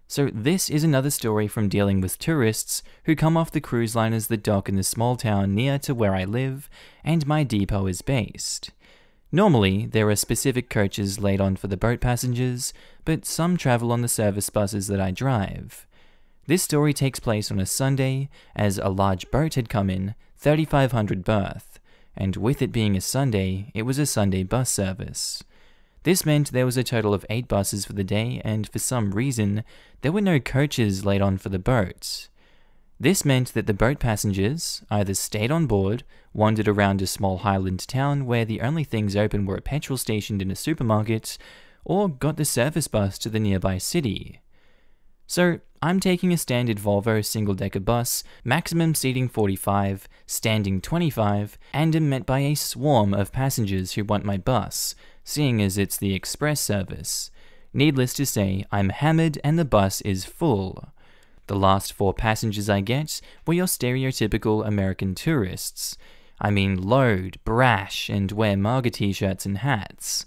So, this is another story from dealing with tourists who come off the cruise liners that dock in the small town near to where I live and my depot is based. Normally, there are specific coaches laid on for the boat passengers, but some travel on the service buses that I drive. This story takes place on a Sunday, as a large boat had come in, 3500 berth, and with it being a Sunday, it was a Sunday bus service. This meant there was a total of eight buses for the day, and for some reason, there were no coaches laid on for the boats. This meant that the boat passengers either stayed on board, wandered around a small highland town where the only things open were a petrol station and a supermarket, or got the service bus to the nearby city. So, I'm taking a standard Volvo single decker bus, maximum seating 45, standing 25, and am met by a swarm of passengers who want my bus, seeing as it's the express service. Needless to say, I'm hammered and the bus is full. The last four passengers I get were your stereotypical American tourists. I mean load, brash, and wear MAGA t-shirts and hats.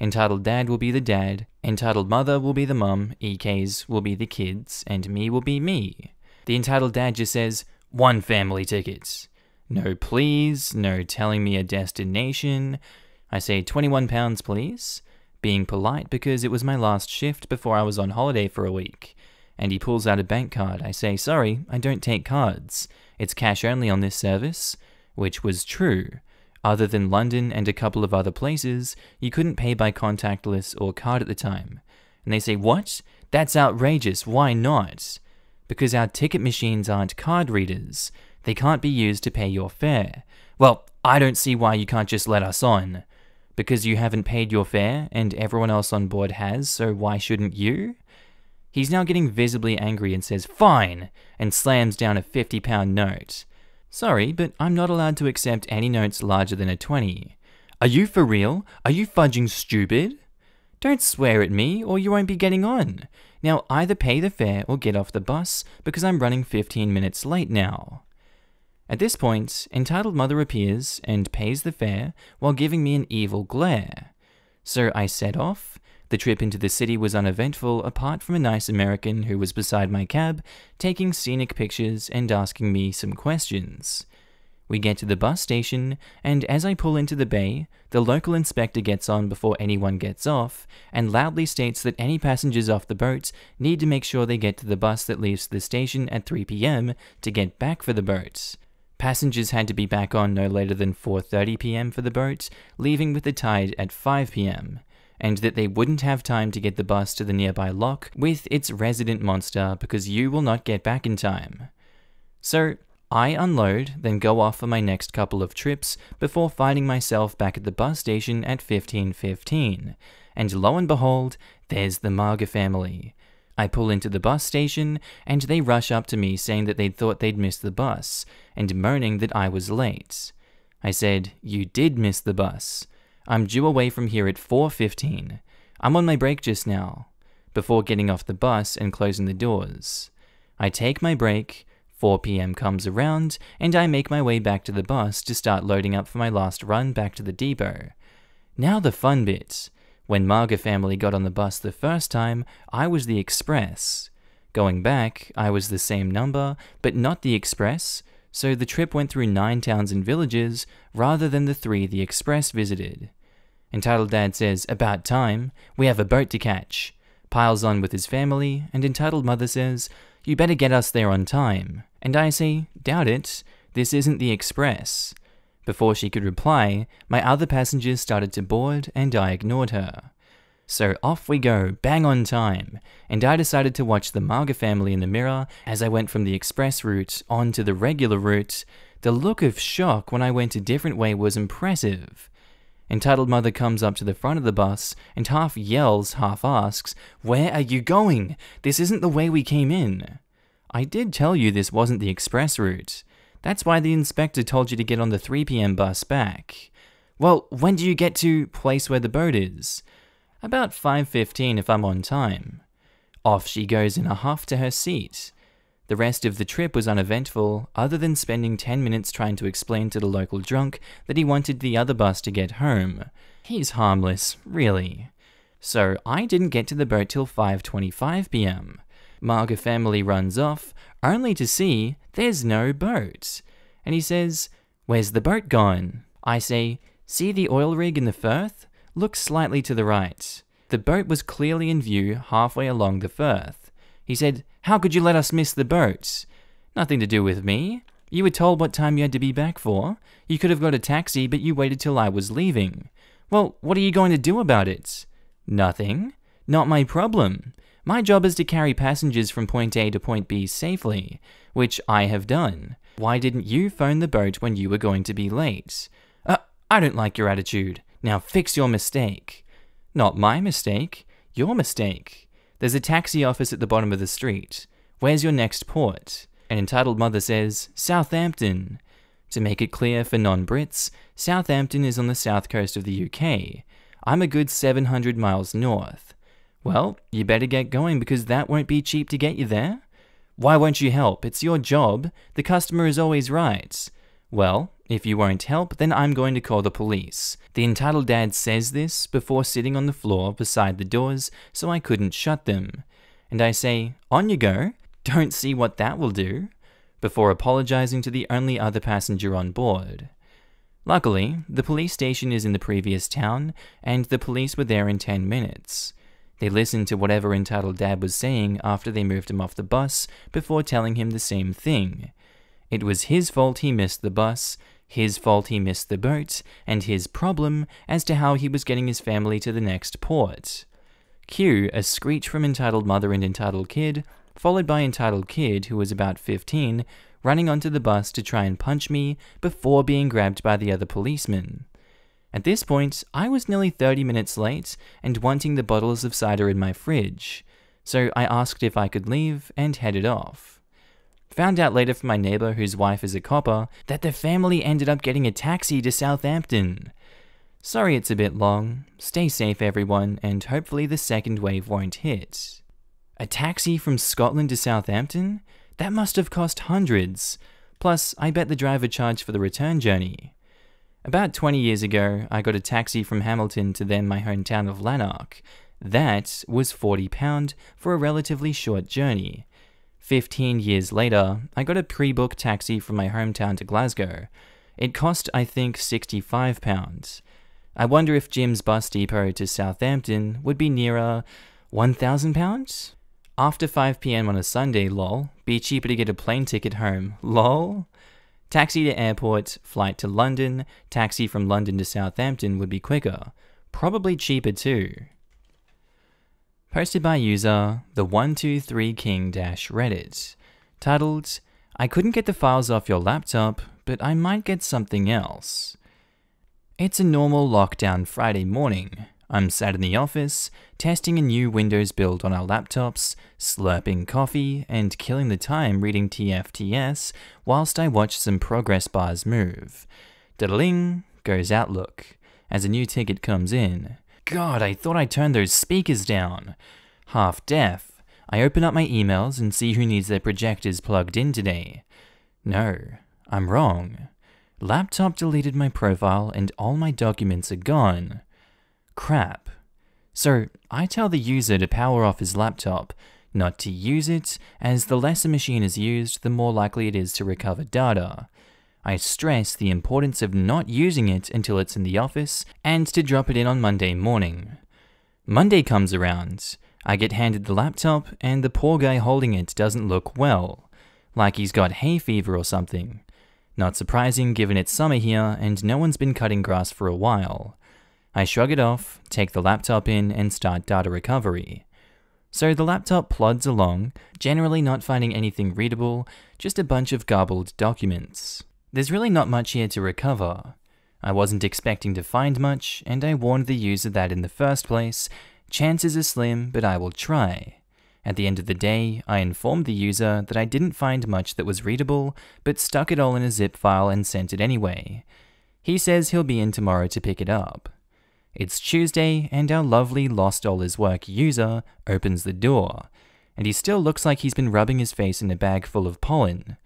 Entitled Dad will be the dad, Entitled Mother will be the mum, EKs will be the kids, and me will be me. The Entitled Dad just says, one family ticket. No please, no telling me a destination, I say 21 pounds, please, being polite because it was my last shift before I was on holiday for a week. And he pulls out a bank card. I say, sorry, I don't take cards. It's cash only on this service, which was true. Other than London and a couple of other places, you couldn't pay by contactless or card at the time. And they say, What? That's outrageous. Why not? Because our ticket machines aren't card readers. They can't be used to pay your fare. Well, I don't see why you can't just let us on because you haven't paid your fare and everyone else on board has, so why shouldn't you? He's now getting visibly angry and says, Fine! and slams down a 50 pound note. Sorry, but I'm not allowed to accept any notes larger than a 20. Are you for real? Are you fudging stupid? Don't swear at me, or you won't be getting on. Now either pay the fare or get off the bus, because I'm running 15 minutes late now. At this point, Entitled Mother appears and pays the fare while giving me an evil glare. So I set off. The trip into the city was uneventful apart from a nice American who was beside my cab, taking scenic pictures and asking me some questions. We get to the bus station, and as I pull into the bay, the local inspector gets on before anyone gets off, and loudly states that any passengers off the boat need to make sure they get to the bus that leaves the station at 3 pm to get back for the boat. Passengers had to be back on no later than 4:30 p.m. for the boat, leaving with the tide at 5 p.m., and that they wouldn't have time to get the bus to the nearby loch with its resident monster because you will not get back in time. So, I unload, then go off for my next couple of trips before finding myself back at the bus station at 15:15. And lo and behold, there's the MAGA family. I pull into the bus station, and they rush up to me saying that they'd thought they'd missed the bus, and moaning that I was late. I said, You did miss the bus. I'm due away from here at 4.15. I'm on my break just now, before getting off the bus and closing the doors. I take my break, 4 pm comes around, and I make my way back to the bus to start loading up for my last run back to the depot. Now the fun bit. When MAGA family got on the bus the first time, I was the express. Going back, I was the same number, but not the express, so the trip went through nine towns and villages rather than the three the express visited. Entitled Dad says, About time, we have a boat to catch. Piles on with his family, and Entitled Mother says, You better get us there on time. And I say, Doubt it, this isn't the express. Before she could reply, my other passengers started to board, and I ignored her. So off we go, bang on time, and I decided to watch the MAGA family in the mirror as I went from the express route onto the regular route. The look of shock when I went a different way was impressive. Entitled Mother comes up to the front of the bus and half yells, half asks, Where are you going? This isn't the way we came in. I did tell you this wasn't the express route. That's why the inspector told you to get on the 3pm bus back. Well, when do you get to place where the boat is? About 5.15 if I'm on time. Off she goes in a huff to her seat. The rest of the trip was uneventful, other than spending 10 minutes trying to explain to the local drunk that he wanted the other bus to get home. He's harmless, really. So I didn't get to the boat till 5.25 pm. MAGA family runs off, only to see there's no boat. And he says, Where's the boat gone? I say, See the oil rig in the Firth? Look slightly to the right. The boat was clearly in view halfway along the Firth. He said, How could you let us miss the boat? Nothing to do with me. You were told what time you had to be back for. You could have got a taxi, but you waited till I was leaving. Well, what are you going to do about it? Nothing. Not my problem. My job is to carry passengers from point A to point B safely, which I have done. Why didn't you phone the boat when you were going to be late? Uh, I don't like your attitude. Now fix your mistake. Not my mistake, your mistake. There's a taxi office at the bottom of the street. Where's your next port? An entitled mother says, Southampton. To make it clear for non Brits, Southampton is on the south coast of the UK. I'm a good 700 miles north. Well, you better get going because that won't be cheap to get you there. Why won't you help? It's your job. The customer is always right. Well, if you won't help, then I'm going to call the police. The entitled dad says this before sitting on the floor beside the doors so I couldn't shut them. And I say, On you go. Don't see what that will do. Before apologizing to the only other passenger on board. Luckily, the police station is in the previous town, and the police were there in 10 minutes. They listened to whatever entitled dad was saying after they moved him off the bus before telling him the same thing. It was his fault he missed the bus, his fault he missed the boat, and his problem as to how he was getting his family to the next port. Cue a screech from Entitled Mother and Entitled Kid, followed by Entitled Kid, who was about 15, running onto the bus to try and punch me before being grabbed by the other policeman. At this point, I was nearly 30 minutes late and wanting the bottles of cider in my fridge, so I asked if I could leave and headed off. Found out later from my neighbor, whose wife is a copper, that the family ended up getting a taxi to Southampton. Sorry it's a bit long. Stay safe, everyone, and hopefully the second wave won't hit. A taxi from Scotland to Southampton? That must have cost hundreds. Plus, I bet the driver charged for the return journey. About 20 years ago, I got a taxi from Hamilton to then my hometown of Lanark. That was £40 for a relatively short journey. 15 years later, I got a pre booked taxi from my hometown to Glasgow. It cost, I think, £65. I wonder if Jim's bus depot to Southampton would be nearer £1,000? After 5pm on a Sunday, lol, be cheaper to get a plane ticket home, lol. Taxi to airport, flight to London, taxi from London to Southampton would be quicker, probably cheaper too. Posted by user the123king Reddit, titled, I couldn't get the files off your laptop, but I might get something else. It's a normal lockdown Friday morning. I'm sat in the office, testing a new Windows build on our laptops, slurping coffee, and killing the time reading TFTS whilst I watch some progress bars move. Diddling goes Outlook as a new ticket comes in. God, I thought I turned those speakers down. Half deaf, I open up my emails and see who needs their projectors plugged in today. No, I'm wrong. Laptop deleted my profile and all my documents are gone. Crap. So I tell the user to power off his laptop, not to use it, as the less a machine is used, the more likely it is to recover data. I stress the importance of not using it until it's in the office and to drop it in on Monday morning. Monday comes around. I get handed the laptop, and the poor guy holding it doesn't look well, like he's got hay fever or something. Not surprising given it's summer here and no one's been cutting grass for a while. I shrug it off, take the laptop in, and start data recovery. So the laptop plods along, generally not finding anything readable, just a bunch of garbled documents. There's really not much here to recover. I wasn't expecting to find much, and I warned the user that in the first place, chances are slim, but I will try. At the end of the day, I informed the user that I didn't find much that was readable, but stuck it all in a zip file and sent it anyway. He says he'll be in tomorrow to pick it up. It's Tuesday, and our lovely Lost His Work user opens the door, and he still looks like he's been rubbing his face in a bag full of pollen.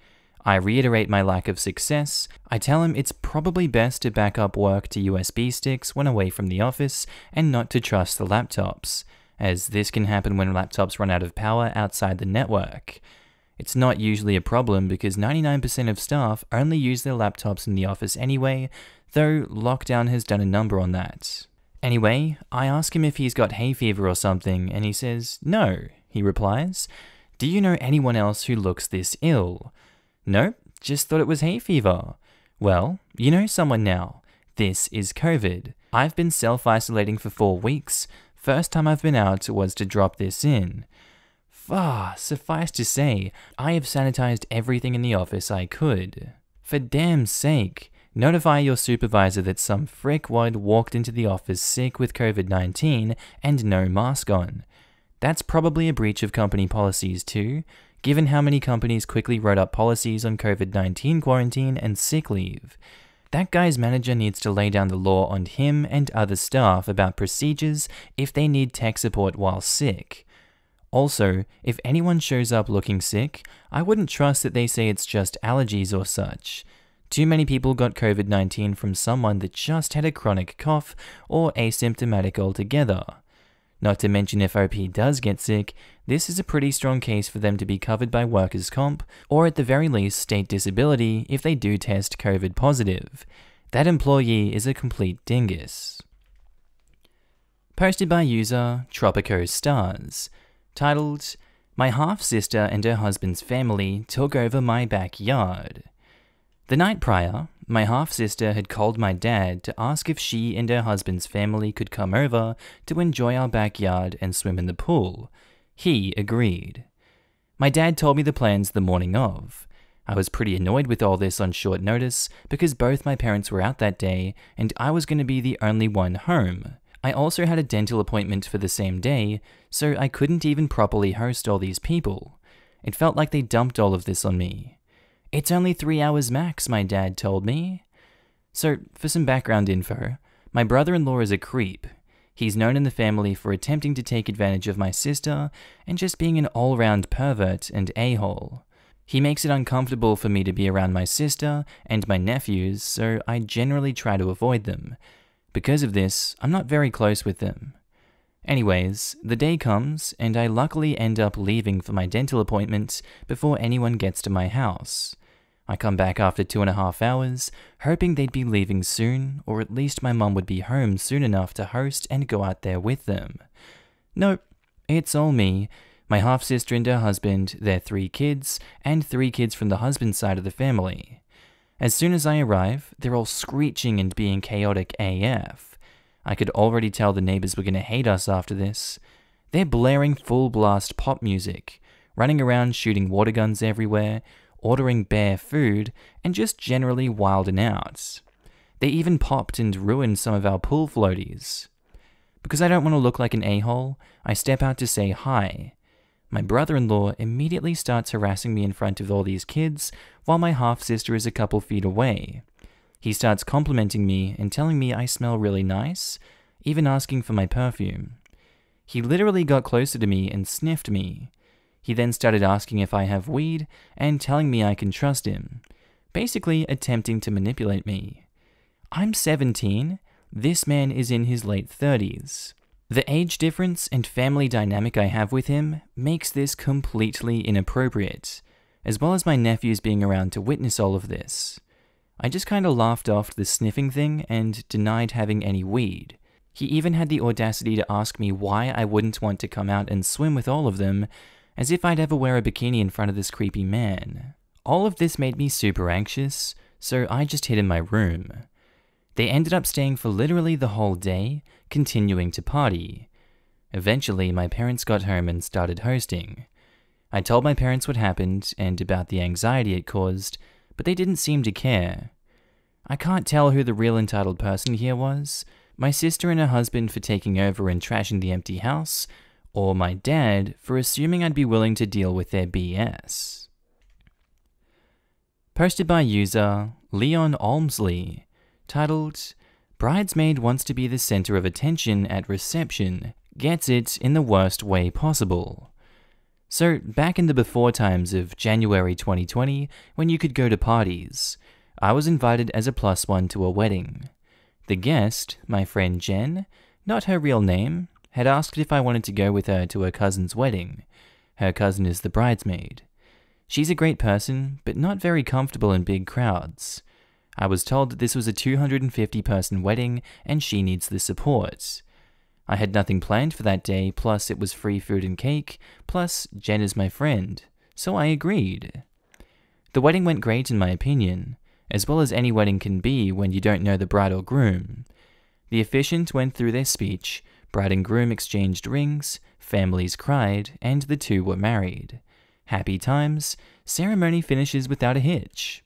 I reiterate my lack of success. I tell him it's probably best to back up work to USB sticks when away from the office and not to trust the laptops, as this can happen when laptops run out of power outside the network. It's not usually a problem because 99% of staff only use their laptops in the office anyway, though lockdown has done a number on that. Anyway, I ask him if he's got hay fever or something, and he says, No, he replies. Do you know anyone else who looks this ill? Nope, just thought it was hay fever. Well, you know someone now. This is COVID. I've been self isolating for four weeks. First time I've been out was to drop this in. Fah, suffice to say, I have sanitized everything in the office I could. For damn's sake, Notify your supervisor that some frickwad walked into the office sick with COVID 19 and no mask on. That's probably a breach of company policies too, given how many companies quickly wrote up policies on COVID 19 quarantine and sick leave. That guy's manager needs to lay down the law on him and other staff about procedures if they need tech support while sick. Also, if anyone shows up looking sick, I wouldn't trust that they say it's just allergies or such. Too many people got COVID 19 from someone that just had a chronic cough or asymptomatic altogether. Not to mention, if OP does get sick, this is a pretty strong case for them to be covered by workers' comp, or at the very least, state disability if they do test COVID positive. That employee is a complete dingus. Posted by user Tropico Stars, titled, My half sister and her husband's family took over my backyard. The night prior, my half sister had called my dad to ask if she and her husband's family could come over to enjoy our backyard and swim in the pool. He agreed. My dad told me the plans the morning of. I was pretty annoyed with all this on short notice because both my parents were out that day and I was going to be the only one home. I also had a dental appointment for the same day, so I couldn't even properly host all these people. It felt like they dumped all of this on me. It's only three hours max, my dad told me. So, for some background info, my brother in law is a creep. He's known in the family for attempting to take advantage of my sister and just being an all round pervert and a hole. He makes it uncomfortable for me to be around my sister and my nephews, so I generally try to avoid them. Because of this, I'm not very close with them. Anyways, the day comes, and I luckily end up leaving for my dental appointment before anyone gets to my house. I come back after two and a half hours, hoping they'd be leaving soon, or at least my mum would be home soon enough to host and go out there with them. Nope, it's all me, my half sister and her husband, their three kids, and three kids from the husband's side of the family. As soon as I arrive, they're all screeching and being chaotic AF. I could already tell the neighbors were gonna hate us after this. They're blaring full blast pop music, running around shooting water guns everywhere, ordering bare food, and just generally wilding out. They even popped and ruined some of our pool floaties. Because I don't want to look like an a hole, I step out to say hi. My brother in law immediately starts harassing me in front of all these kids while my half sister is a couple feet away. He starts complimenting me and telling me I smell really nice, even asking for my perfume. He literally got closer to me and sniffed me. He then started asking if I have weed and telling me I can trust him, basically attempting to manipulate me. I'm 17, this man is in his late 30s. The age difference and family dynamic I have with him makes this completely inappropriate, as well as my nephews being around to witness all of this. I just kinda laughed off the sniffing thing and denied having any weed. He even had the audacity to ask me why I wouldn't want to come out and swim with all of them, as if I'd ever wear a bikini in front of this creepy man. All of this made me super anxious, so I just hid in my room. They ended up staying for literally the whole day, continuing to party. Eventually, my parents got home and started hosting. I told my parents what happened and about the anxiety it caused, but they didn't seem to care. I can't tell who the real entitled person here was my sister and her husband for taking over and trashing the empty house, or my dad for assuming I'd be willing to deal with their BS. Posted by user Leon Olmsley, titled Bridesmaid wants to be the center of attention at reception, gets it in the worst way possible. So, back in the before times of January 2020, when you could go to parties, I was invited as a plus one to a wedding. The guest, my friend Jen, not her real name, had asked if I wanted to go with her to her cousin's wedding. Her cousin is the bridesmaid. She's a great person, but not very comfortable in big crowds. I was told that this was a 250 person wedding and she needs the support. I had nothing planned for that day, plus it was free food and cake, plus Jen is my friend, so I agreed. The wedding went great in my opinion, as well as any wedding can be when you don't know the bride or groom. The officiant went through their speech, bride and groom exchanged rings, families cried, and the two were married. Happy times, ceremony finishes without a hitch.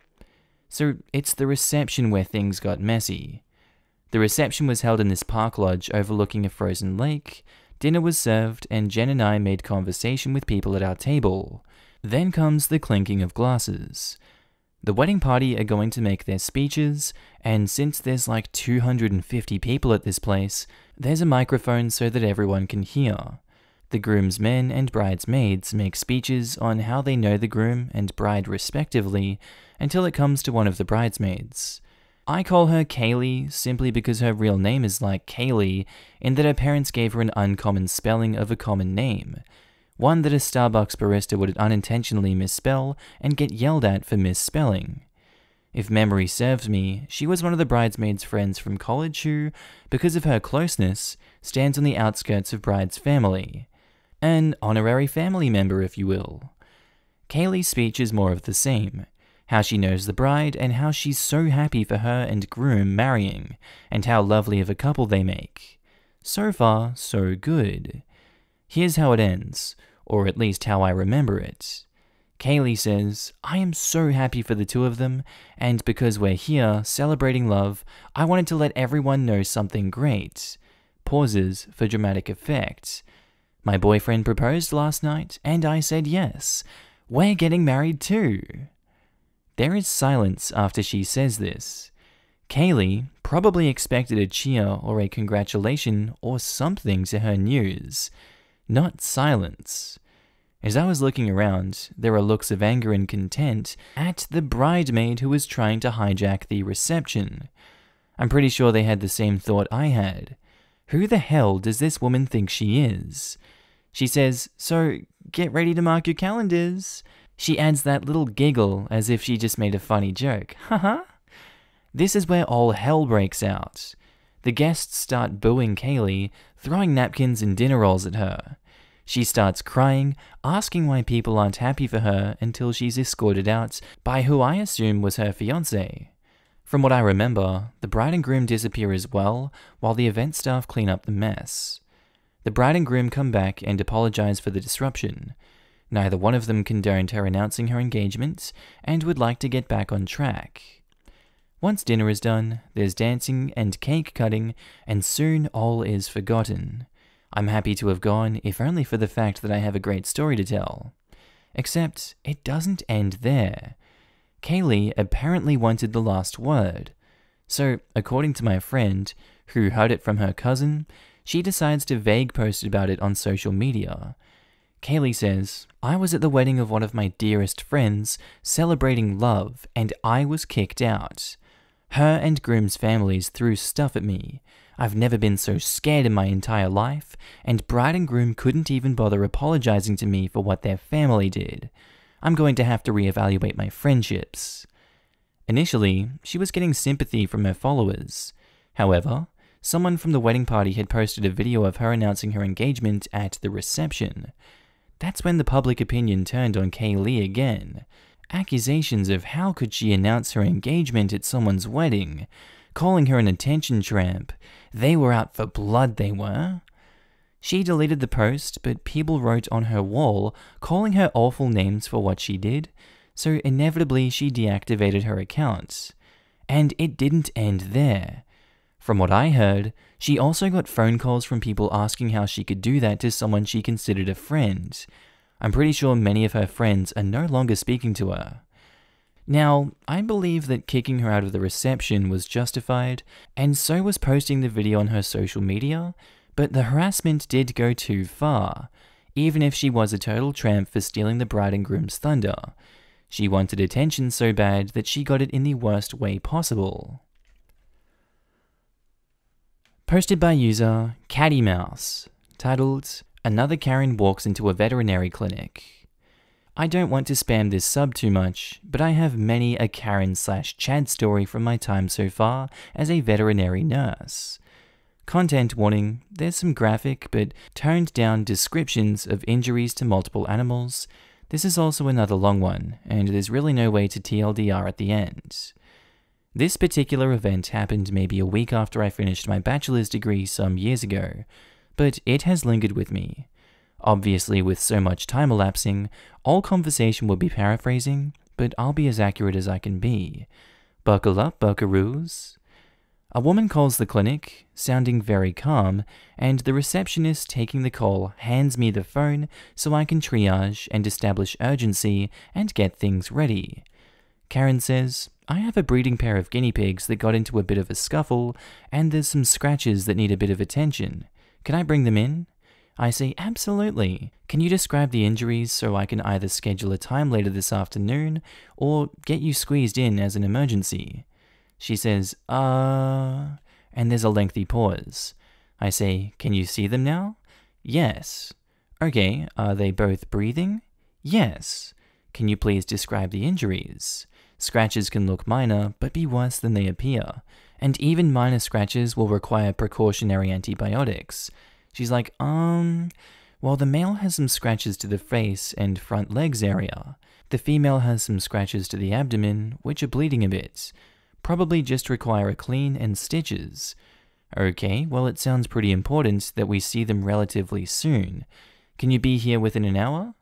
So it's the reception where things got messy. The reception was held in this park lodge overlooking a frozen lake. Dinner was served, and Jen and I made conversation with people at our table. Then comes the clinking of glasses. The wedding party are going to make their speeches, and since there's like 250 people at this place, there's a microphone so that everyone can hear. The groom's men and bridesmaids make speeches on how they know the groom and bride respectively until it comes to one of the bridesmaids. I call her Kaylee simply because her real name is like Kaylee in that her parents gave her an uncommon spelling of a common name, one that a Starbucks barista would unintentionally misspell and get yelled at for misspelling. If memory serves me, she was one of the bridesmaids' friends from college who, because of her closeness, stands on the outskirts of Bride's family. An honorary family member, if you will. Kaylee's speech is more of the same how she knows the bride, and how she's so happy for her and groom marrying, and how lovely of a couple they make. So far, so good. Here's how it ends, or at least how I remember it. Kaylee says, I am so happy for the two of them, and because we're here celebrating love, I wanted to let everyone know something great. Pauses for dramatic effect. My boyfriend proposed last night, and I said yes. We're getting married too. There is silence after she says this. Kaylee probably expected a cheer or a congratulation or something to her news, not silence. As I was looking around, there were looks of anger and content at the bridesmaid who was trying to hijack the reception. I'm pretty sure they had the same thought I had. Who the hell does this woman think she is? She says, So get ready to mark your calendars. She adds that little giggle as if she just made a funny joke. Haha. this is where all hell breaks out. The guests start booing Kaylee, throwing napkins and dinner rolls at her. She starts crying, asking why people aren't happy for her until she's escorted out by who I assume was her fiance. From what I remember, the bride and groom disappear as well, while the event staff clean up the mess. The bride and groom come back and apologize for the disruption, Neither one of them condoned her announcing her engagement and would like to get back on track. Once dinner is done, there's dancing and cake cutting, and soon all is forgotten. I'm happy to have gone, if only for the fact that I have a great story to tell. Except, it doesn't end there. Kaylee apparently wanted the last word. So, according to my friend, who heard it from her cousin, she decides to vague post about it on social media. Kaylee says, I was at the wedding of one of my dearest friends, celebrating love, and I was kicked out. Her and groom's families threw stuff at me. I've never been so scared in my entire life, and bride and groom couldn't even bother apologizing to me for what their family did. I'm going to have to reevaluate my friendships. Initially, she was getting sympathy from her followers. However, someone from the wedding party had posted a video of her announcing her engagement at the reception. That's when the public opinion turned on Kaylee again. Accusations of how could she announce her engagement at someone's wedding, calling her an attention tramp. They were out for blood, they were. She deleted the post, but people wrote on her wall, calling her awful names for what she did, so inevitably she deactivated her account. And it didn't end there. From what I heard, she also got phone calls from people asking how she could do that to someone she considered a friend. I'm pretty sure many of her friends are no longer speaking to her. Now, I believe that kicking her out of the reception was justified, and so was posting the video on her social media, but the harassment did go too far, even if she was a total tramp for stealing the bride and groom's thunder. She wanted attention so bad that she got it in the worst way possible. Posted by user Caddy Mouse, titled Another Karen Walks into a Veterinary Clinic. I don't want to spam this sub too much, but I have many a Karen slash Chad story from my time so far as a veterinary nurse. Content warning there's some graphic but toned down descriptions of injuries to multiple animals. This is also another long one, and there's really no way to TLDR at the end. This particular event happened maybe a week after I finished my bachelor's degree some years ago, but it has lingered with me. Obviously, with so much time elapsing, all conversation will be paraphrasing, but I'll be as accurate as I can be. Buckle up, buckaroos. A woman calls the clinic, sounding very calm, and the receptionist taking the call hands me the phone so I can triage and establish urgency and get things ready. Karen says, I have a breeding pair of guinea pigs that got into a bit of a scuffle, and there's some scratches that need a bit of attention. Can I bring them in? I say, absolutely. Can you describe the injuries so I can either schedule a time later this afternoon or get you squeezed in as an emergency? She says, uh, and there's a lengthy pause. I say, can you see them now? Yes. Okay, are they both breathing? Yes. Can you please describe the injuries? Scratches can look minor, but be worse than they appear. And even minor scratches will require precautionary antibiotics. She's like, um, well, the male has some scratches to the face and front legs area. The female has some scratches to the abdomen, which are bleeding a bit. Probably just require a clean and stitches. Okay, well, it sounds pretty important that we see them relatively soon. Can you be here within an hour?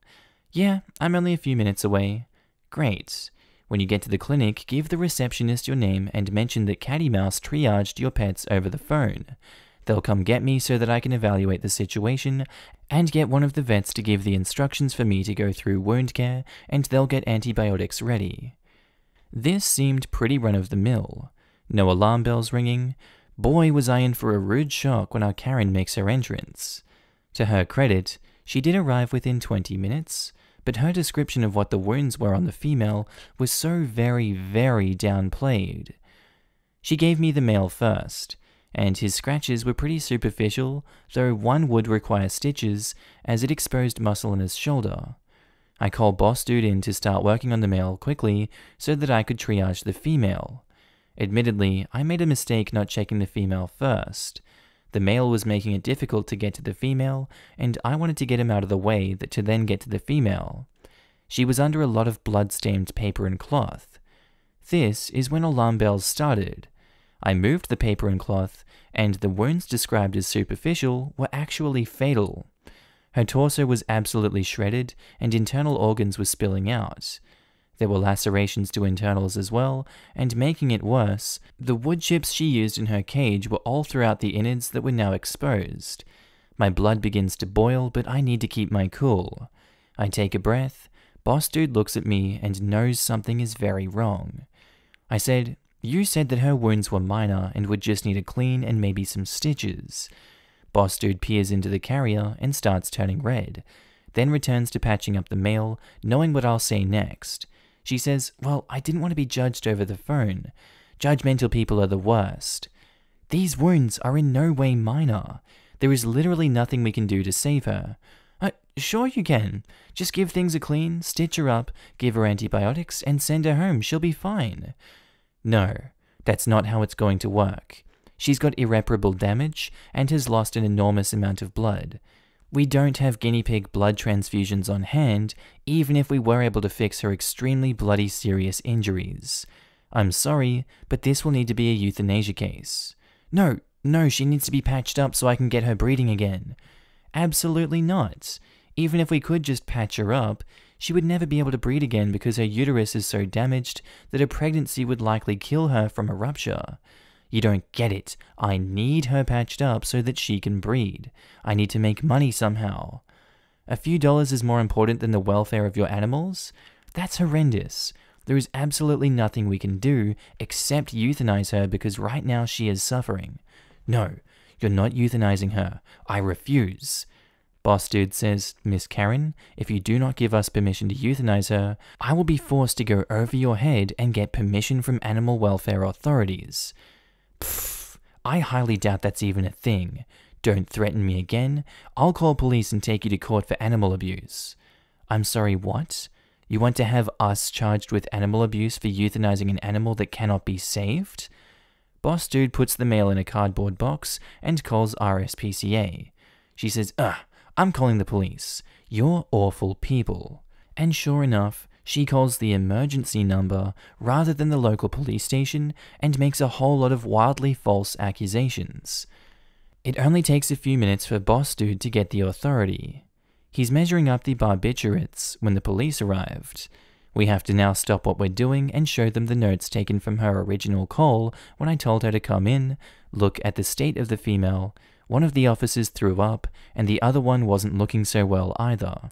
Yeah, I'm only a few minutes away. Great. When you get to the clinic, give the receptionist your name and mention that Caddy Mouse triaged your pets over the phone. They'll come get me so that I can evaluate the situation and get one of the vets to give the instructions for me to go through wound care and they'll get antibiotics ready. This seemed pretty run of the mill. No alarm bells ringing. Boy, was I in for a rude shock when our Karen makes her entrance. To her credit, she did arrive within 20 minutes, but her description of what the wounds were on the female was so very, very downplayed. She gave me the male first, and his scratches were pretty superficial, though one would require stitches as it exposed muscle in his shoulder. I called Boss Dude in to start working on the male quickly so that I could triage the female. Admittedly, I made a mistake not checking the female first. The male was making it difficult to get to the female, and I wanted to get him out of the way that to then get to the female. She was under a lot of blood-stained paper and cloth. This is when alarm bells started. I moved the paper and cloth, and the wounds described as superficial were actually fatal. Her torso was absolutely shredded, and internal organs were spilling out. There were lacerations to internals as well, and making it worse, the wood chips she used in her cage were all throughout the innards that were now exposed. My blood begins to boil, but I need to keep my cool. I take a breath. Boss dude looks at me and knows something is very wrong. I said, You said that her wounds were minor and would just need a clean and maybe some stitches. Boss dude peers into the carrier and starts turning red, then returns to patching up the male, knowing what I'll say next. She says, Well, I didn't want to be judged over the phone. Judgmental people are the worst. These wounds are in no way minor. There is literally nothing we can do to save her. Uh, sure you can. Just give things a clean, stitch her up, give her antibiotics, and send her home. She'll be fine. No, that's not how it's going to work. She's got irreparable damage and has lost an enormous amount of blood. We don't have guinea pig blood transfusions on hand, even if we were able to fix her extremely bloody serious injuries. I'm sorry, but this will need to be a euthanasia case. No, no, she needs to be patched up so I can get her breeding again. Absolutely not. Even if we could just patch her up, she would never be able to breed again because her uterus is so damaged that a pregnancy would likely kill her from a rupture. You don't get it. I need her patched up so that she can breed. I need to make money somehow. A few dollars is more important than the welfare of your animals? That's horrendous. There is absolutely nothing we can do except euthanize her because right now she is suffering. No, you're not euthanizing her. I refuse. Boss Dude says, Miss Karen, if you do not give us permission to euthanize her, I will be forced to go over your head and get permission from animal welfare authorities. Pfft, I highly doubt that's even a thing. Don't threaten me again. I'll call police and take you to court for animal abuse. I'm sorry, what? You want to have us charged with animal abuse for euthanizing an animal that cannot be saved? Boss Dude puts the male in a cardboard box and calls RSPCA. She says, Ugh, I'm calling the police. You're awful people. And sure enough, she calls the emergency number rather than the local police station and makes a whole lot of wildly false accusations. It only takes a few minutes for Boss Dude to get the authority. He's measuring up the barbiturates when the police arrived. We have to now stop what we're doing and show them the notes taken from her original call when I told her to come in, look at the state of the female. One of the officers threw up, and the other one wasn't looking so well either.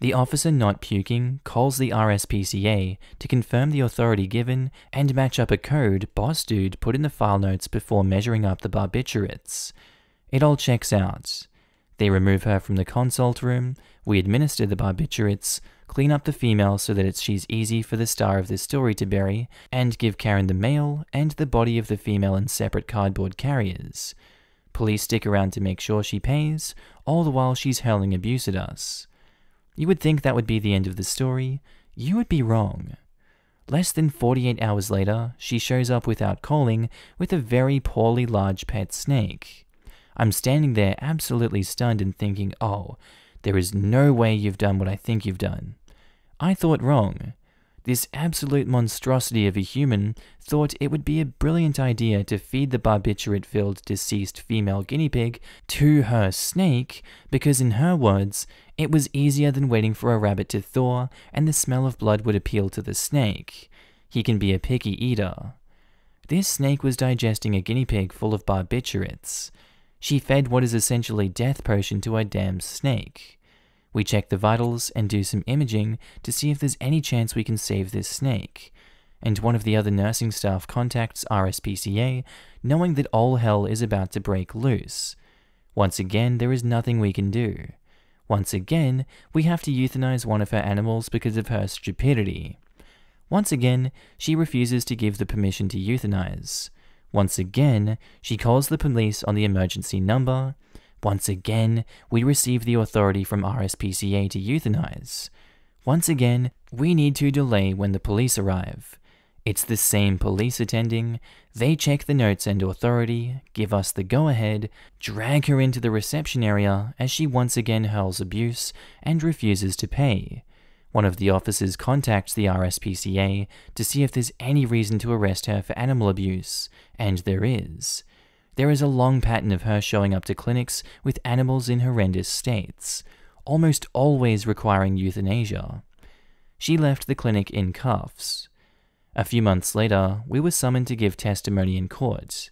The officer not puking calls the RSPCA to confirm the authority given and match up a code Boss Dude put in the file notes before measuring up the barbiturates. It all checks out. They remove her from the consult room, we administer the barbiturates, clean up the female so that it's, she's easy for the star of the story to bury, and give Karen the male and the body of the female in separate cardboard carriers. Police stick around to make sure she pays, all the while she's hurling abuse at us. You would think that would be the end of the story. You would be wrong. Less than 48 hours later, she shows up without calling with a very poorly large pet snake. I'm standing there absolutely stunned and thinking, oh, there is no way you've done what I think you've done. I thought wrong. This absolute monstrosity of a human thought it would be a brilliant idea to feed the barbiturate filled deceased female guinea pig to her snake because, in her words, it was easier than waiting for a rabbit to thaw and the smell of blood would appeal to the snake. He can be a picky eater. This snake was digesting a guinea pig full of barbiturates. She fed what is essentially death potion to a damn snake. We check the vitals and do some imaging to see if there's any chance we can save this snake. And one of the other nursing staff contacts RSPCA, knowing that all hell is about to break loose. Once again, there is nothing we can do. Once again, we have to euthanize one of her animals because of her stupidity. Once again, she refuses to give the permission to euthanize. Once again, she calls the police on the emergency number, once again, we receive the authority from RSPCA to euthanize. Once again, we need to delay when the police arrive. It's the same police attending. They check the notes and authority, give us the go ahead, drag her into the reception area as she once again hurls abuse and refuses to pay. One of the officers contacts the RSPCA to see if there's any reason to arrest her for animal abuse, and there is. There is a long pattern of her showing up to clinics with animals in horrendous states, almost always requiring euthanasia. she left the clinic in cuffs. A few months later, we were summoned to give testimony in court.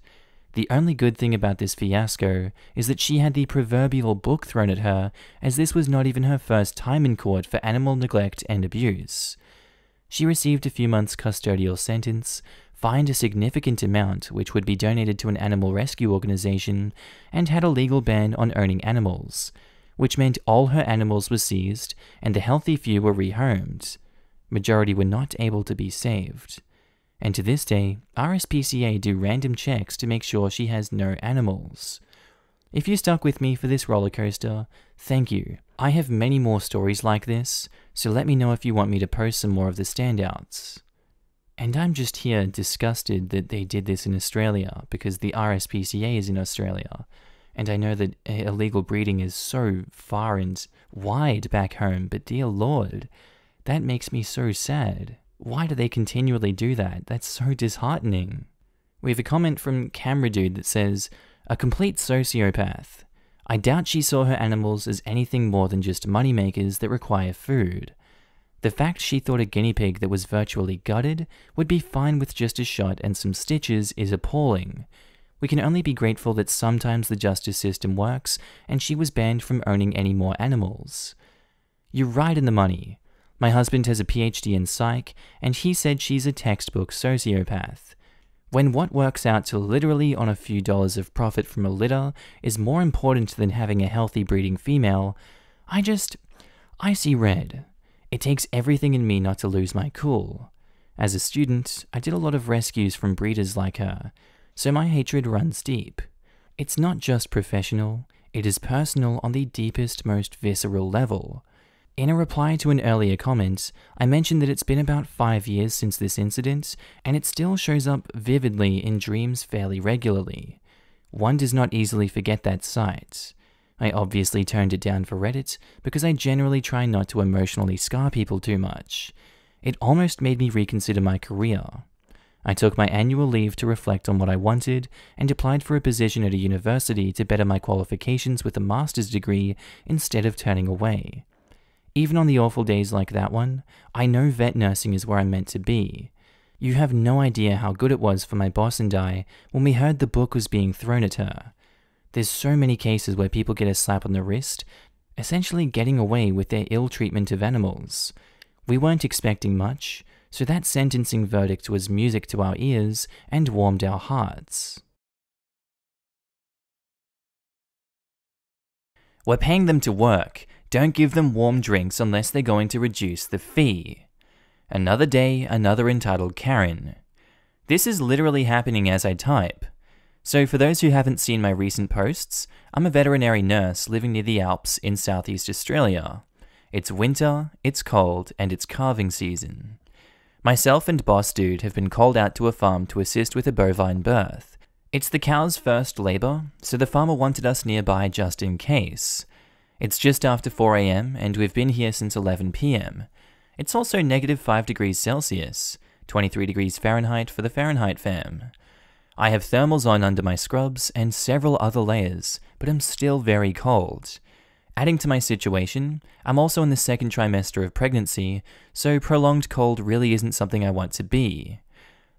The only good thing about this fiasco is that she had the proverbial book thrown at her, as this was not even her first time in court for animal neglect and abuse. She received a few months' custodial sentence, fined a significant amount which would be donated to an animal rescue organization, and had a legal ban on owning animals, which meant all her animals were seized and the healthy few were rehomed. Majority were not able to be saved. And to this day, RSPCA do random checks to make sure she has no animals. If you stuck with me for this roller coaster, thank you. I have many more stories like this, so let me know if you want me to post some more of the standouts. And I'm just here disgusted that they did this in Australia because the RSPCA is in Australia. And I know that uh, illegal breeding is so far and wide back home, but dear Lord, that makes me so sad. Why do they continually do that? That's so disheartening. We have a comment from Camera Dude that says, A complete sociopath. I doubt she saw her animals as anything more than just moneymakers that require food. The fact she thought a guinea pig that was virtually gutted would be fine with just a shot and some stitches is appalling. We can only be grateful that sometimes the justice system works and she was banned from owning any more animals. You're right in the money. My husband has a PhD in psych, and he said she's a textbook sociopath. When what works out to literally on a few dollars of profit from a litter is more important than having a healthy breeding female, I just. I see red. It takes everything in me not to lose my cool. As a student, I did a lot of rescues from breeders like her, so my hatred runs deep. It's not just professional, it is personal on the deepest, most visceral level. In a reply to an earlier comment, I mentioned that it's been about five years since this incident, and it still shows up vividly in dreams fairly regularly. One does not easily forget that sight. I obviously turned it down for Reddit because I generally try not to emotionally scar people too much. It almost made me reconsider my career. I took my annual leave to reflect on what I wanted and applied for a position at a university to better my qualifications with a master's degree instead of turning away. Even on the awful days like that one, I know vet nursing is where I'm meant to be. You have no idea how good it was for my boss and I when we heard the book was being thrown at her. There's so many cases where people get a slap on the wrist, essentially getting away with their ill treatment of animals. We weren't expecting much, so that sentencing verdict was music to our ears and warmed our hearts. We're paying them to work, don't give them warm drinks unless they're going to reduce the fee. Another day, another entitled Karen. This is literally happening as I type. So, for those who haven't seen my recent posts, I'm a veterinary nurse living near the Alps in southeast Australia. It's winter, it's cold, and it's calving season. Myself and Boss Dude have been called out to a farm to assist with a bovine birth. It's the cow's first labour, so the farmer wanted us nearby just in case. It's just after 4am and we've been here since 11pm. It's also negative 5 degrees Celsius, 23 degrees Fahrenheit for the Fahrenheit fam. I have thermals on under my scrubs and several other layers, but I'm still very cold. Adding to my situation, I'm also in the second trimester of pregnancy, so prolonged cold really isn't something I want to be.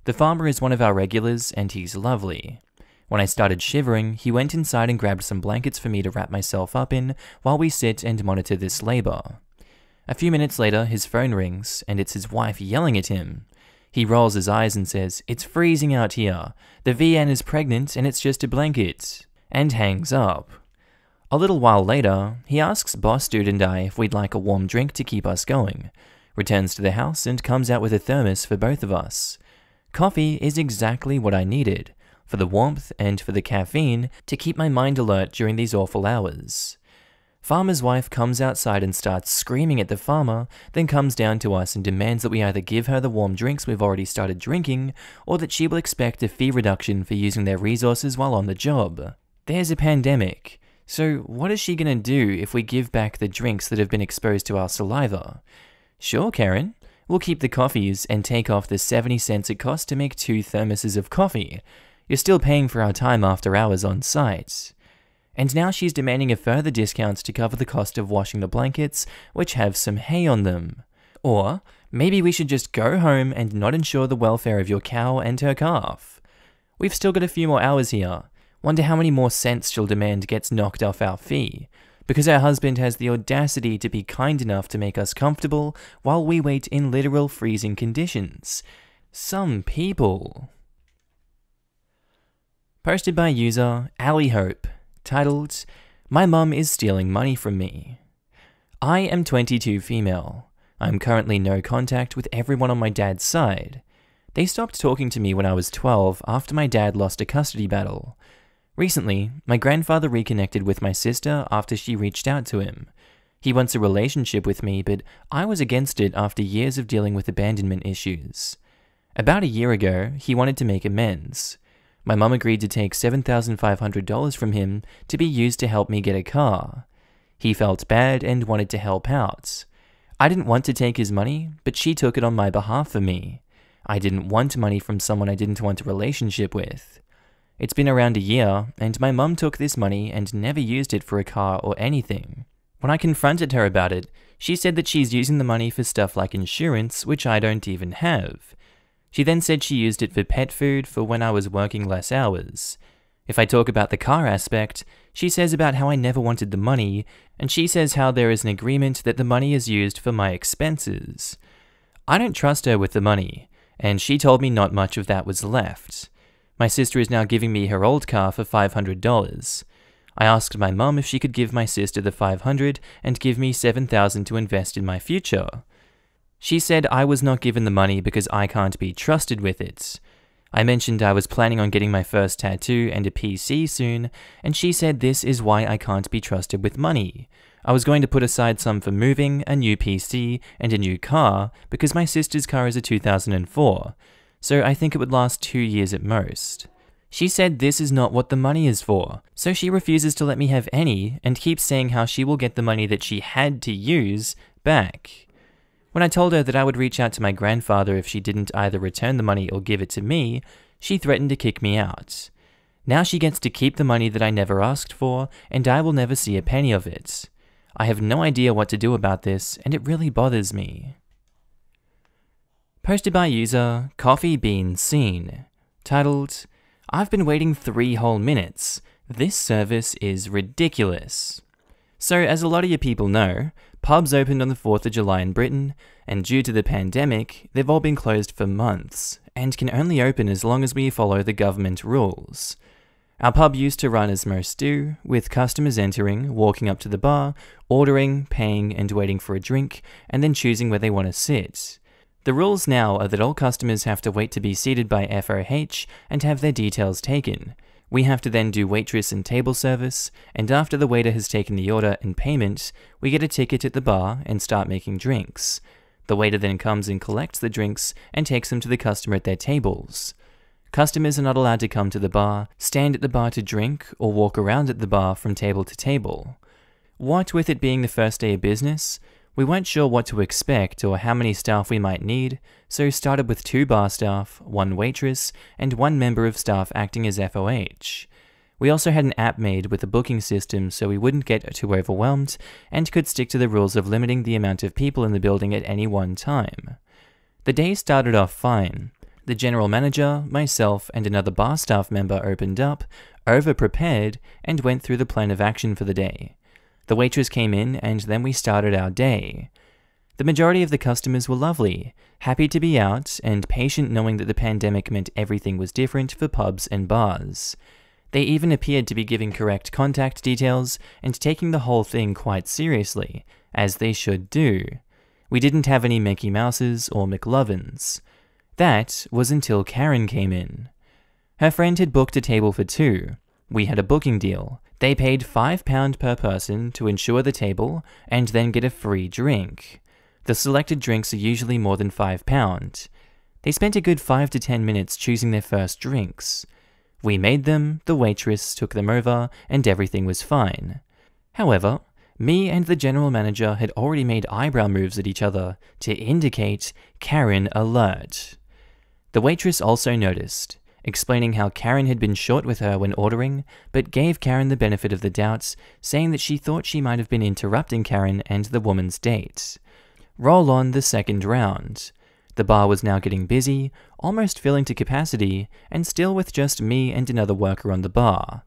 The farmer is one of our regulars and he's lovely. When I started shivering, he went inside and grabbed some blankets for me to wrap myself up in while we sit and monitor this labor. A few minutes later, his phone rings, and it's his wife yelling at him. He rolls his eyes and says, It's freezing out here. The VN is pregnant and it's just a blanket. And hangs up. A little while later, he asks Boss Dude and I if we'd like a warm drink to keep us going, returns to the house and comes out with a thermos for both of us. Coffee is exactly what I needed, for the warmth and for the caffeine to keep my mind alert during these awful hours. Farmer's wife comes outside and starts screaming at the farmer, then comes down to us and demands that we either give her the warm drinks we've already started drinking, or that she will expect a fee reduction for using their resources while on the job. There's a pandemic, so what is she gonna do if we give back the drinks that have been exposed to our saliva? Sure, Karen, we'll keep the coffees and take off the 70 cents it costs to make two thermoses of coffee, you're still paying for our time after hours on site. And now she's demanding a further discount to cover the cost of washing the blankets, which have some hay on them. Or, Maybe we should just go home and not ensure the welfare of your cow and her calf. We've still got a few more hours here. Wonder how many more cents she'll demand gets knocked off our fee. Because her husband has the audacity to be kind enough to make us comfortable while we wait in literal freezing conditions. Some people. Posted by user Ali Hope, titled, My Mum is Stealing Money from Me. I am 22 female. I'm currently no contact with everyone on my dad's side. They stopped talking to me when I was 12 after my dad lost a custody battle. Recently, my grandfather reconnected with my sister after she reached out to him. He wants a relationship with me, but I was against it after years of dealing with abandonment issues. About a year ago, he wanted to make amends. My mum agreed to take $7,500 from him to be used to help me get a car. He felt bad and wanted to help out. I didn't want to take his money, but she took it on my behalf for me. I didn't want money from someone I didn't want a relationship with. It's been around a year, and my mum took this money and never used it for a car or anything. When I confronted her about it, she said that she's using the money for stuff like insurance, which I don't even have. She then said she used it for pet food for when I was working less hours. If I talk about the car aspect, she says about how I never wanted the money, and she says how there is an agreement that the money is used for my expenses. I don't trust her with the money, and she told me not much of that was left. My sister is now giving me her old car for $500. I asked my mum if she could give my sister the 500 and give me 7000 to invest in my future. She said I was not given the money because I can't be trusted with it. I mentioned I was planning on getting my first tattoo and a PC soon, and she said this is why I can't be trusted with money. I was going to put aside some for moving, a new PC, and a new car, because my sister's car is a 2004, so I think it would last two years at most. She said this is not what the money is for, so she refuses to let me have any and keeps saying how she will get the money that she had to use back. When I told her that I would reach out to my grandfather if she didn't either return the money or give it to me, she threatened to kick me out. Now she gets to keep the money that I never asked for, and I will never see a penny of it. I have no idea what to do about this, and it really bothers me. Posted by user Coffee Bean Scene, titled, I've been waiting three whole minutes. This service is ridiculous. So, as a lot of you people know, Pubs opened on the 4th of July in Britain, and due to the pandemic, they've all been closed for months, and can only open as long as we follow the government rules. Our pub used to run as most do, with customers entering, walking up to the bar, ordering, paying, and waiting for a drink, and then choosing where they want to sit. The rules now are that all customers have to wait to be seated by FOH and have their details taken, we have to then do waitress and table service, and after the waiter has taken the order and payment, we get a ticket at the bar and start making drinks. The waiter then comes and collects the drinks and takes them to the customer at their tables. Customers are not allowed to come to the bar, stand at the bar to drink, or walk around at the bar from table to table. What with it being the first day of business, we weren't sure what to expect or how many staff we might need, so started with two bar staff, one waitress, and one member of staff acting as FOH. We also had an app made with a booking system so we wouldn't get too overwhelmed and could stick to the rules of limiting the amount of people in the building at any one time. The day started off fine. The general manager, myself, and another bar staff member opened up, over prepared, and went through the plan of action for the day. The waitress came in, and then we started our day. The majority of the customers were lovely, happy to be out, and patient knowing that the pandemic meant everything was different for pubs and bars. They even appeared to be giving correct contact details and taking the whole thing quite seriously, as they should do. We didn't have any Mickey Mouses or McLovins. That was until Karen came in. Her friend had booked a table for two. We had a booking deal, they paid £5 per person to ensure the table and then get a free drink. The selected drinks are usually more than £5. They spent a good 5 to 10 minutes choosing their first drinks. We made them, the waitress took them over, and everything was fine. However, me and the general manager had already made eyebrow moves at each other to indicate Karen alert. The waitress also noticed, explaining how Karen had been short with her when ordering, but gave Karen the benefit of the doubts, saying that she thought she might have been interrupting Karen and the woman's date. Roll on the second round. The bar was now getting busy, almost filling to capacity, and still with just me and another worker on the bar.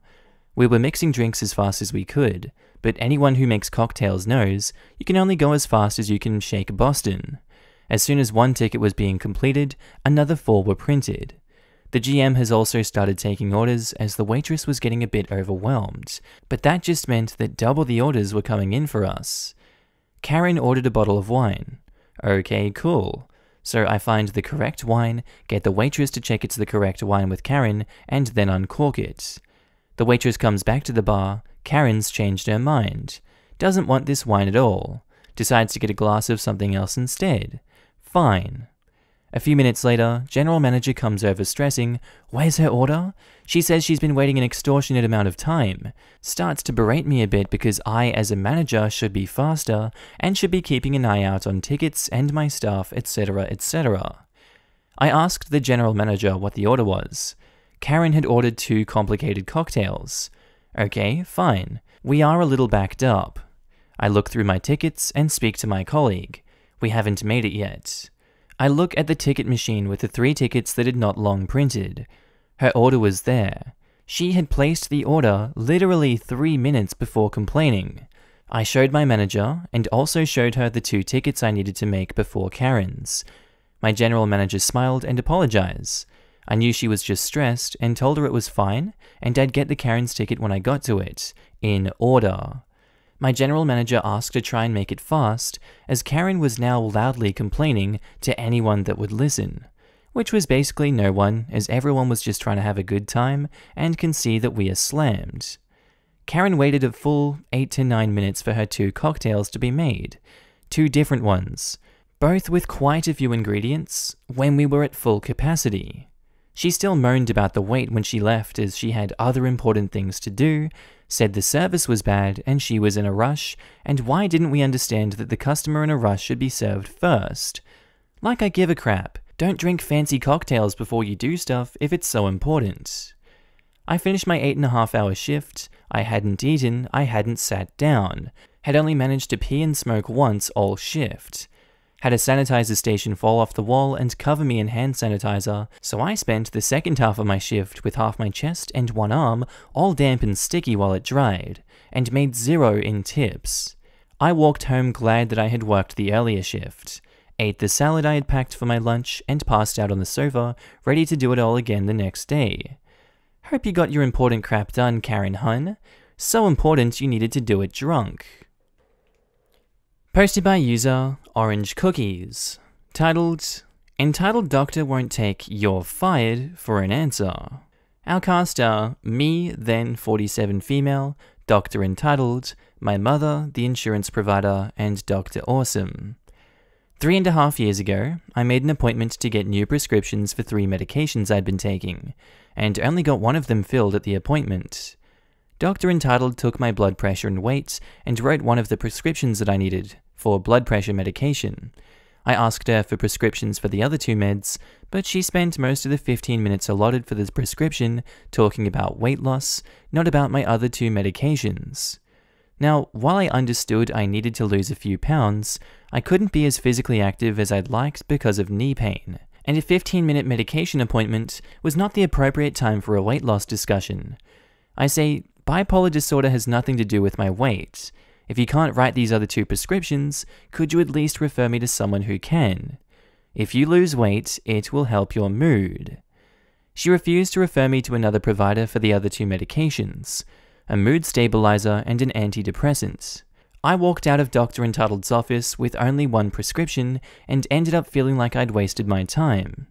We were mixing drinks as fast as we could, but anyone who makes cocktails knows you can only go as fast as you can shake Boston. As soon as one ticket was being completed, another four were printed. The GM has also started taking orders as the waitress was getting a bit overwhelmed, but that just meant that double the orders were coming in for us. Karen ordered a bottle of wine. Okay, cool. So I find the correct wine, get the waitress to check it's the correct wine with Karen, and then uncork it. The waitress comes back to the bar, Karen's changed her mind, doesn't want this wine at all, decides to get a glass of something else instead. Fine. A few minutes later, General Manager comes over stressing, Where's her order? She says she's been waiting an extortionate amount of time. Starts to berate me a bit because I, as a manager, should be faster and should be keeping an eye out on tickets and my staff, etc., etc. I asked the General Manager what the order was. Karen had ordered two complicated cocktails. Okay, fine. We are a little backed up. I look through my tickets and speak to my colleague. We haven't made it yet. I look at the ticket machine with the three tickets that had not long printed. Her order was there. She had placed the order literally three minutes before complaining. I showed my manager and also showed her the two tickets I needed to make before Karen's. My general manager smiled and apologized. I knew she was just stressed and told her it was fine and I'd get the Karen's ticket when I got to it, in order. My general manager asked to try and make it fast, as Karen was now loudly complaining to anyone that would listen. Which was basically no one, as everyone was just trying to have a good time and can see that we are slammed. Karen waited a full 8 to 9 minutes for her two cocktails to be made. Two different ones, both with quite a few ingredients, when we were at full capacity. She still moaned about the wait when she left as she had other important things to do, said the service was bad and she was in a rush, and why didn't we understand that the customer in a rush should be served first? Like I give a crap. Don't drink fancy cocktails before you do stuff if it's so important. I finished my eight and a half hour shift. I hadn't eaten, I hadn't sat down, had only managed to pee and smoke once all shift had a sanitizer station fall off the wall and cover me in hand sanitizer, so I spent the second half of my shift with half my chest and one arm all damp and sticky while it dried, and made zero in tips. I walked home glad that I had worked the earlier shift, ate the salad I had packed for my lunch, and passed out on the sofa, ready to do it all again the next day. Hope you got your important crap done, Karen Hun. So important you needed to do it drunk. Posted by user Orange Cookies, titled Entitled Doctor Won't Take You're Fired for an Answer. Our cast are me, then 47 female, Doctor Entitled, my mother, the insurance provider, and Dr. Awesome. Three and a half years ago, I made an appointment to get new prescriptions for three medications I'd been taking, and only got one of them filled at the appointment. Dr. Entitled took my blood pressure and weights and wrote one of the prescriptions that I needed for blood pressure medication. I asked her for prescriptions for the other two meds, but she spent most of the 15 minutes allotted for this prescription talking about weight loss, not about my other two medications. Now, while I understood I needed to lose a few pounds, I couldn't be as physically active as I'd liked because of knee pain, and a 15 minute medication appointment was not the appropriate time for a weight loss discussion. I say, Bipolar disorder has nothing to do with my weight. If you can't write these other two prescriptions, could you at least refer me to someone who can? If you lose weight, it will help your mood. She refused to refer me to another provider for the other two medications a mood stabilizer and an antidepressant. I walked out of Dr. Entitled's office with only one prescription and ended up feeling like I'd wasted my time.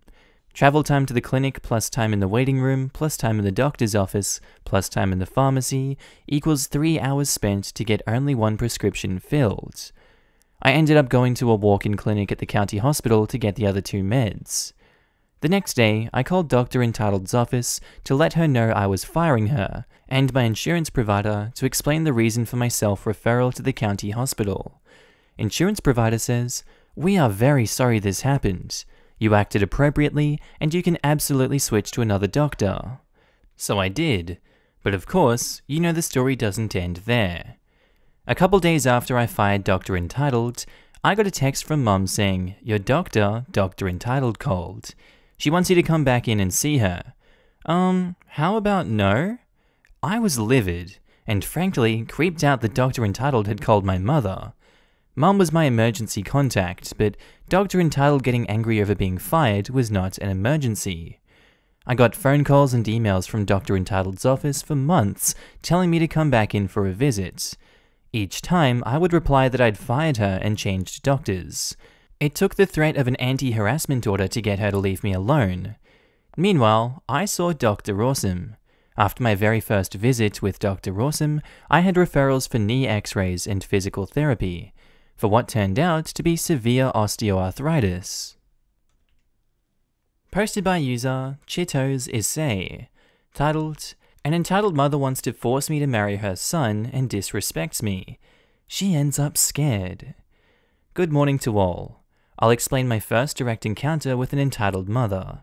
Travel time to the clinic plus time in the waiting room plus time in the doctor's office plus time in the pharmacy equals three hours spent to get only one prescription filled. I ended up going to a walk in clinic at the county hospital to get the other two meds. The next day, I called Dr. Entitled's office to let her know I was firing her, and my insurance provider to explain the reason for my self referral to the county hospital. Insurance provider says, We are very sorry this happened. You acted appropriately, and you can absolutely switch to another doctor. So I did, but of course, you know the story doesn't end there. A couple days after I fired Dr. Entitled, I got a text from mum saying, Your doctor, Dr. Entitled, called. She wants you to come back in and see her. Um, how about no? I was livid, and frankly, creeped out that Dr. Entitled had called my mother. Mum was my emergency contact, but Dr. Entitled getting angry over being fired was not an emergency. I got phone calls and emails from Dr. Entitled's office for months telling me to come back in for a visit. Each time, I would reply that I'd fired her and changed doctors. It took the threat of an anti harassment order to get her to leave me alone. Meanwhile, I saw Dr. Awesome. After my very first visit with Dr. Awesome, I had referrals for knee x rays and physical therapy, for what turned out to be severe osteoarthritis. Posted by user Chitos Issei, titled, An entitled mother wants to force me to marry her son and disrespects me. She ends up scared. Good morning to all. I'll explain my first direct encounter with an entitled mother.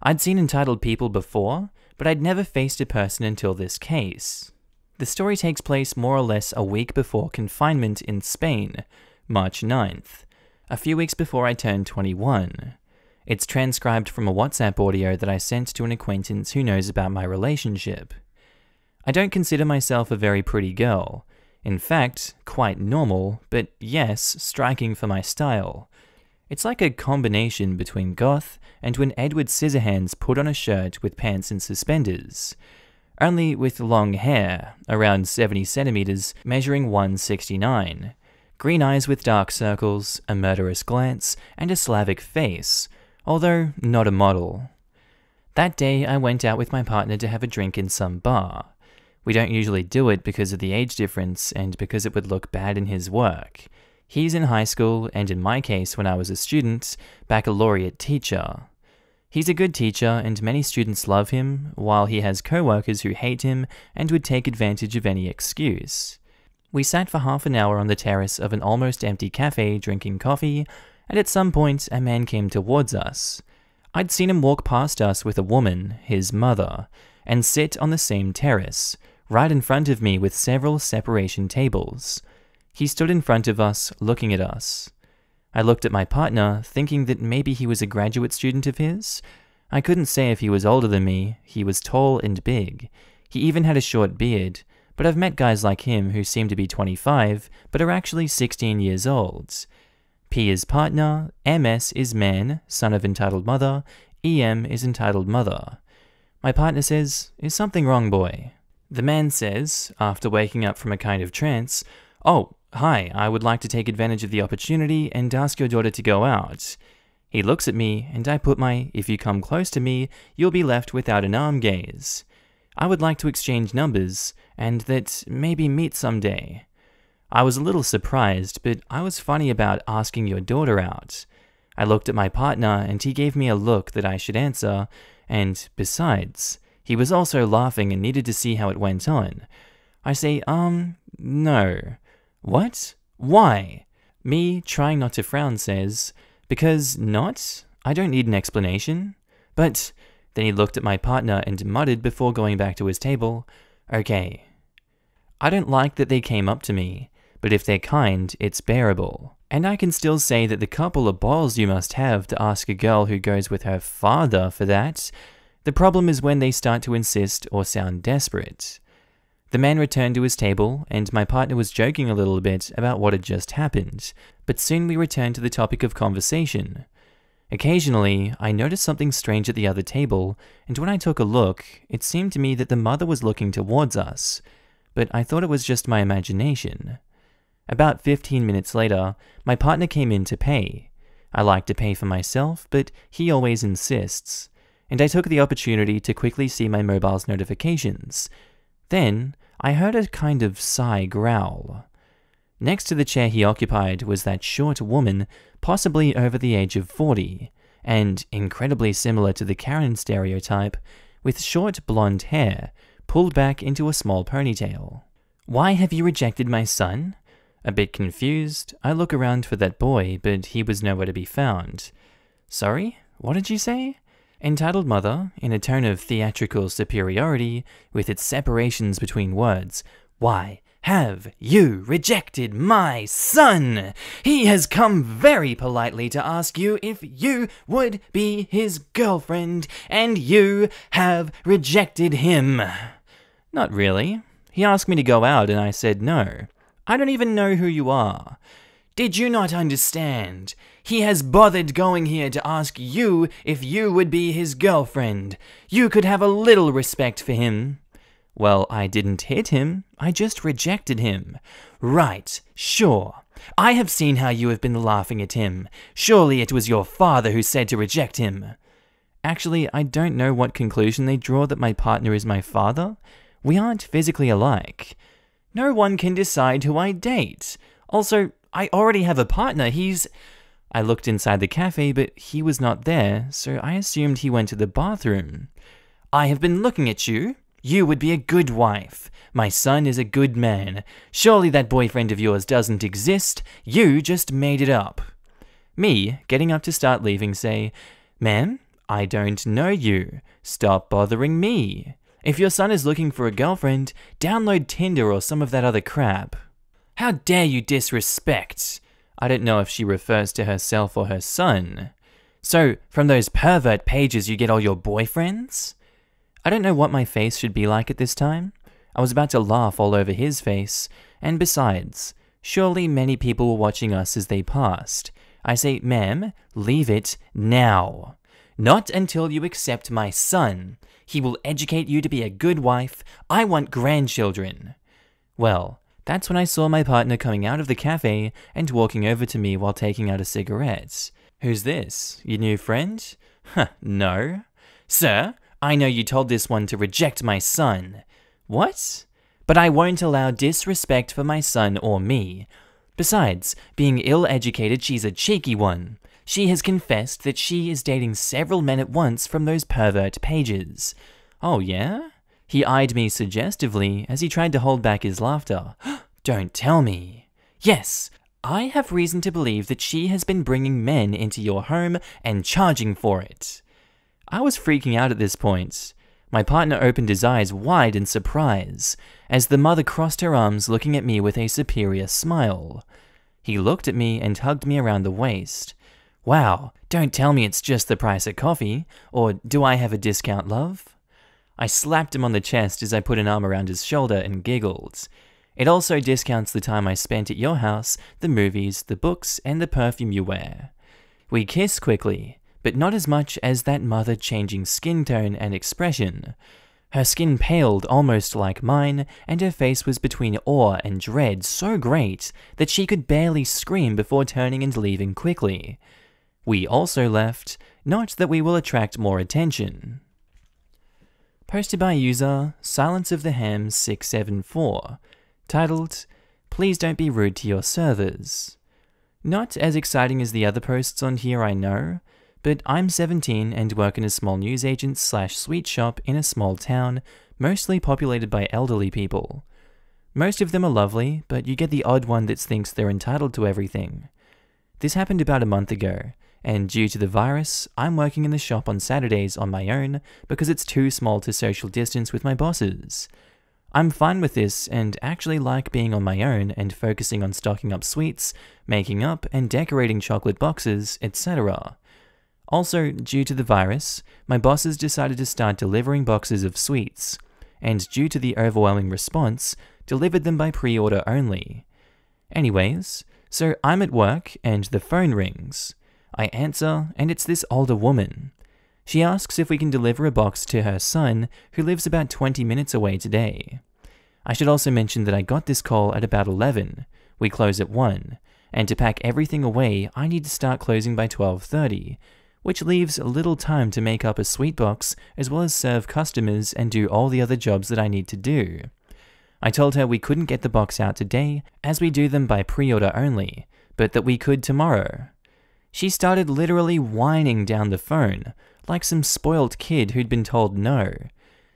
I'd seen entitled people before, but I'd never faced a person until this case. The story takes place more or less a week before confinement in Spain, March 9th, a few weeks before I turned 21. It's transcribed from a WhatsApp audio that I sent to an acquaintance who knows about my relationship. I don't consider myself a very pretty girl. In fact, quite normal, but yes, striking for my style. It's like a combination between goth and when Edward Scissorhands put on a shirt with pants and suspenders. Only with long hair, around 70 centimeters, measuring 169. Green eyes with dark circles, a murderous glance, and a Slavic face, although not a model. That day, I went out with my partner to have a drink in some bar. We don't usually do it because of the age difference and because it would look bad in his work. He's in high school, and in my case, when I was a student, baccalaureate teacher. He's a good teacher, and many students love him, while he has co workers who hate him and would take advantage of any excuse. We sat for half an hour on the terrace of an almost empty cafe drinking coffee, and at some point a man came towards us. I'd seen him walk past us with a woman, his mother, and sit on the same terrace, right in front of me with several separation tables. He stood in front of us, looking at us. I looked at my partner, thinking that maybe he was a graduate student of his. I couldn't say if he was older than me, he was tall and big. He even had a short beard, but I've met guys like him who seem to be 25, but are actually 16 years old. P is partner, MS is man, son of entitled mother, EM is entitled mother. My partner says, Is something wrong, boy? The man says, after waking up from a kind of trance, Oh, Hi, I would like to take advantage of the opportunity and ask your daughter to go out. He looks at me, and I put my, if you come close to me, you'll be left without an arm gaze. I would like to exchange numbers, and that maybe meet someday. I was a little surprised, but I was funny about asking your daughter out. I looked at my partner, and he gave me a look that I should answer, and besides, he was also laughing and needed to see how it went on. I say, um, no. What? Why? Me, trying not to frown, says, Because not? I don't need an explanation. But then he looked at my partner and muttered before going back to his table, Okay. I don't like that they came up to me, but if they're kind, it's bearable. And I can still say that the couple of balls you must have to ask a girl who goes with her father for that. The problem is when they start to insist or sound desperate. The man returned to his table, and my partner was joking a little bit about what had just happened, but soon we returned to the topic of conversation. Occasionally, I noticed something strange at the other table, and when I took a look, it seemed to me that the mother was looking towards us, but I thought it was just my imagination. About 15 minutes later, my partner came in to pay. I like to pay for myself, but he always insists, and I took the opportunity to quickly see my mobile's notifications. Then, I heard a kind of sigh growl. Next to the chair he occupied was that short woman, possibly over the age of 40, and incredibly similar to the Karen stereotype, with short blonde hair pulled back into a small ponytail. Why have you rejected my son? A bit confused, I look around for that boy, but he was nowhere to be found. Sorry? What did you say? Entitled Mother, in a tone of theatrical superiority, with its separations between words. Why? have you rejected my son? He has come very politely to ask you if you would be his girlfriend, and you have rejected him. Not really. He asked me to go out, and I said no. I don't even know who you are. Did you not understand? He has bothered going here to ask you if you would be his girlfriend. You could have a little respect for him. Well, I didn't hit him, I just rejected him. Right, sure. I have seen how you have been laughing at him. Surely it was your father who said to reject him. Actually, I don't know what conclusion they draw that my partner is my father. We aren't physically alike. No one can decide who I date. Also, I already have a partner. He's. I looked inside the cafe, but he was not there, so I assumed he went to the bathroom. I have been looking at you, you would be a good wife. My son is a good man. Surely that boyfriend of yours doesn't exist. You just made it up. Me, getting up to start leaving, say, Ma'am, I don't know you. Stop bothering me. If your son is looking for a girlfriend, download Tinder or some of that other crap. How dare you disrespect? I don't know if she refers to herself or her son. So, from those pervert pages, you get all your boyfriends? I don't know what my face should be like at this time. I was about to laugh all over his face, and besides, surely many people were watching us as they passed. I say, ma'am, leave it now. Not until you accept my son. He will educate you to be a good wife. I want grandchildren. Well, that's when I saw my partner coming out of the cafe and walking over to me while taking out a cigarette. Who's this? Your new friend? Huh, no. Sir, I know you told this one to reject my son. What? But I won't allow disrespect for my son or me. Besides, being ill educated, she's a cheeky one. She has confessed that she is dating several men at once from those pervert pages. Oh, yeah? He eyed me suggestively as he tried to hold back his laughter. Don't tell me. Yes, I have reason to believe that she has been bringing men into your home and charging for it. I was freaking out at this point. My partner opened his eyes wide in surprise, as the mother crossed her arms looking at me with a superior smile. He looked at me and hugged me around the waist. Wow, don't tell me it's just the price of coffee, or do I have a discount, love? I slapped him on the chest as I put an arm around his shoulder and giggled. It also discounts the time I spent at your house, the movies, the books, and the perfume you wear. We kissed quickly, but not as much as that mother changing skin tone and expression. Her skin paled almost like mine, and her face was between awe and dread so great that she could barely scream before turning and leaving quickly. We also left, not that we will attract more attention. Posted by user Silence of the Hams 674, titled, Please don't be rude to your servers. Not as exciting as the other posts on here, I know, but I'm 17 and work in a small newsagent slash sweet shop in a small town, mostly populated by elderly people. Most of them are lovely, but you get the odd one that thinks they're entitled to everything. This happened about a month ago, and due to the virus, I'm working in the shop on Saturdays on my own because it's too small to social distance with my bosses. I'm fine with this and actually like being on my own and focusing on stocking up sweets, making up, and decorating chocolate boxes, etc. Also, due to the virus, my bosses decided to start delivering boxes of sweets, and due to the overwhelming response, delivered them by pre order only. Anyways, so I'm at work and the phone rings. I answer, and it's this older woman. She asks if we can deliver a box to her son, who lives about 20 minutes away today. I should also mention that I got this call at about 11. We close at 1, and to pack everything away, I need to start closing by 12:30, which leaves little time to make up a sweet box as well as serve customers and do all the other jobs that I need to do. I told her we couldn't get the box out today, as we do them by pre order only, but that we could tomorrow. She started literally whining down the phone, like some spoiled kid who'd been told no,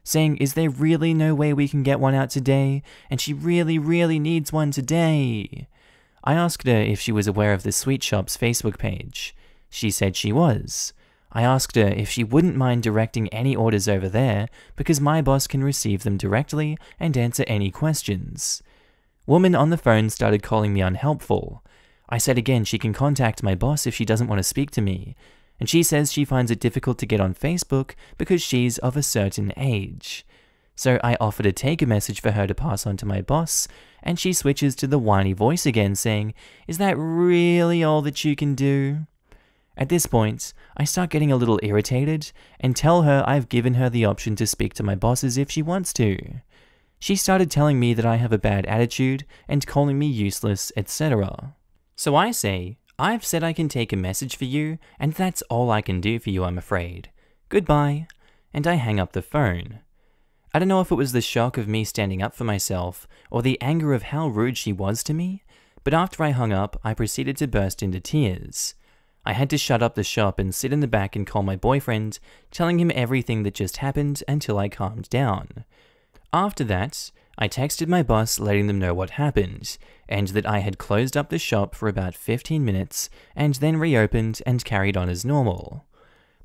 saying, Is there really no way we can get one out today? And she really, really needs one today. I asked her if she was aware of the sweet shop's Facebook page. She said she was. I asked her if she wouldn't mind directing any orders over there because my boss can receive them directly and answer any questions. Woman on the phone started calling me unhelpful. I said again she can contact my boss if she doesn't want to speak to me, and she says she finds it difficult to get on Facebook because she's of a certain age. So I offer to take a message for her to pass on to my boss, and she switches to the whiny voice again, saying, Is that really all that you can do? At this point, I start getting a little irritated and tell her I've given her the option to speak to my bosses if she wants to. She started telling me that I have a bad attitude and calling me useless, etc. So I say, I've said I can take a message for you, and that's all I can do for you, I'm afraid. Goodbye. And I hang up the phone. I don't know if it was the shock of me standing up for myself or the anger of how rude she was to me, but after I hung up, I proceeded to burst into tears. I had to shut up the shop and sit in the back and call my boyfriend, telling him everything that just happened until I calmed down. After that, I texted my boss letting them know what happened, and that I had closed up the shop for about 15 minutes and then reopened and carried on as normal.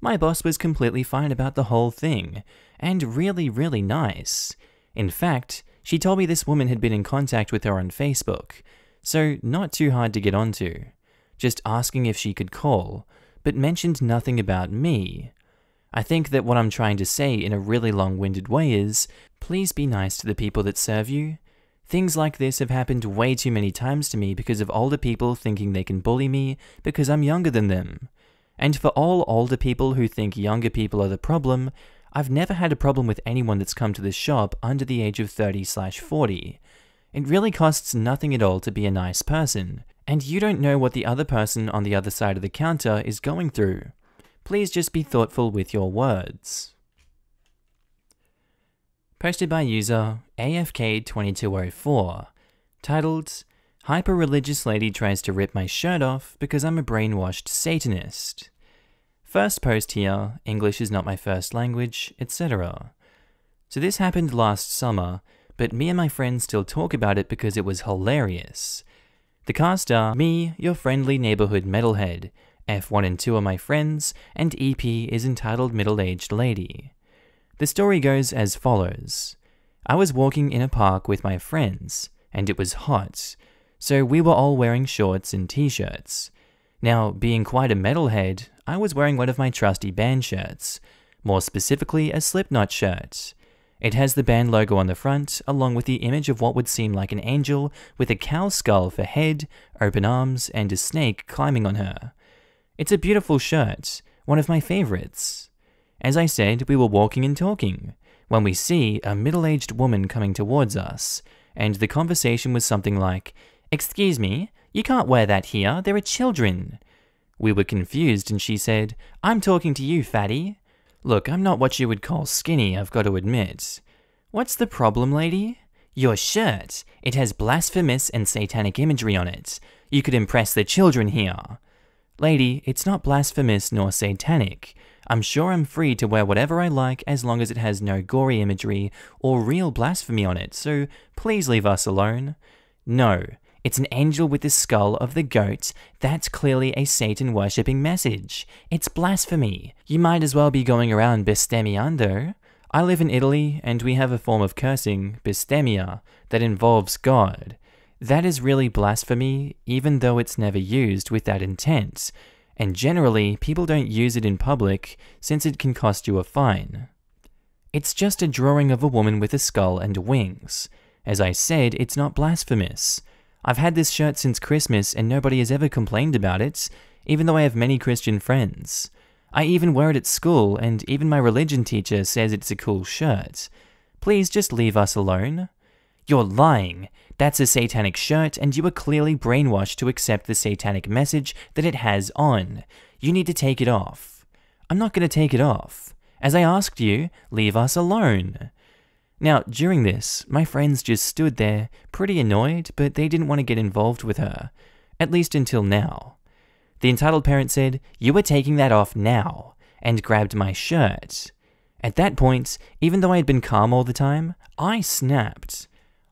My boss was completely fine about the whole thing, and really, really nice. In fact, she told me this woman had been in contact with her on Facebook, so not too hard to get onto. Just asking if she could call, but mentioned nothing about me. I think that what I'm trying to say in a really long winded way is please be nice to the people that serve you. Things like this have happened way too many times to me because of older people thinking they can bully me because I'm younger than them. And for all older people who think younger people are the problem, I've never had a problem with anyone that's come to this shop under the age of 30 slash 40. It really costs nothing at all to be a nice person, and you don't know what the other person on the other side of the counter is going through. Please just be thoughtful with your words. Posted by user AFK2204, titled Hyper religious lady tries to rip my shirt off because I'm a brainwashed Satanist. First post here, English is not my first language, etc. So this happened last summer, but me and my friends still talk about it because it was hilarious. The cast are me, your friendly neighborhood metalhead, F1 and 2 are my friends, and EP is entitled Middle Aged Lady. The story goes as follows I was walking in a park with my friends, and it was hot, so we were all wearing shorts and t shirts. Now, being quite a metalhead, I was wearing one of my trusty band shirts, more specifically a Slipknot shirt. It has the band logo on the front, along with the image of what would seem like an angel with a cow skull for head, open arms, and a snake climbing on her. It's a beautiful shirt, one of my favorites. As I said, we were walking and talking, when we see a middle aged woman coming towards us, and the conversation was something like, Excuse me, you can't wear that here, there are children. We were confused, and she said, I'm talking to you, fatty. Look, I'm not what you would call skinny, I've got to admit. What's the problem, lady? Your shirt. It has blasphemous and satanic imagery on it. You could impress the children here. Lady, it's not blasphemous nor satanic. I'm sure I'm free to wear whatever I like as long as it has no gory imagery or real blasphemy on it, so please leave us alone. No, it's an angel with the skull of the goat. That's clearly a Satan worshipping message. It's blasphemy. You might as well be going around bestemmiando. I live in Italy, and we have a form of cursing, bestemmia, that involves God. That is really blasphemy, even though it's never used with that intent. And generally, people don't use it in public since it can cost you a fine. It's just a drawing of a woman with a skull and wings. As I said, it's not blasphemous. I've had this shirt since Christmas and nobody has ever complained about it, even though I have many Christian friends. I even wear it at school, and even my religion teacher says it's a cool shirt. Please just leave us alone. You're lying. That's a satanic shirt, and you are clearly brainwashed to accept the satanic message that it has on. You need to take it off. I'm not going to take it off. As I asked you, leave us alone. Now, during this, my friends just stood there, pretty annoyed, but they didn't want to get involved with her. At least until now. The entitled parent said, You are taking that off now, and grabbed my shirt. At that point, even though I had been calm all the time, I snapped.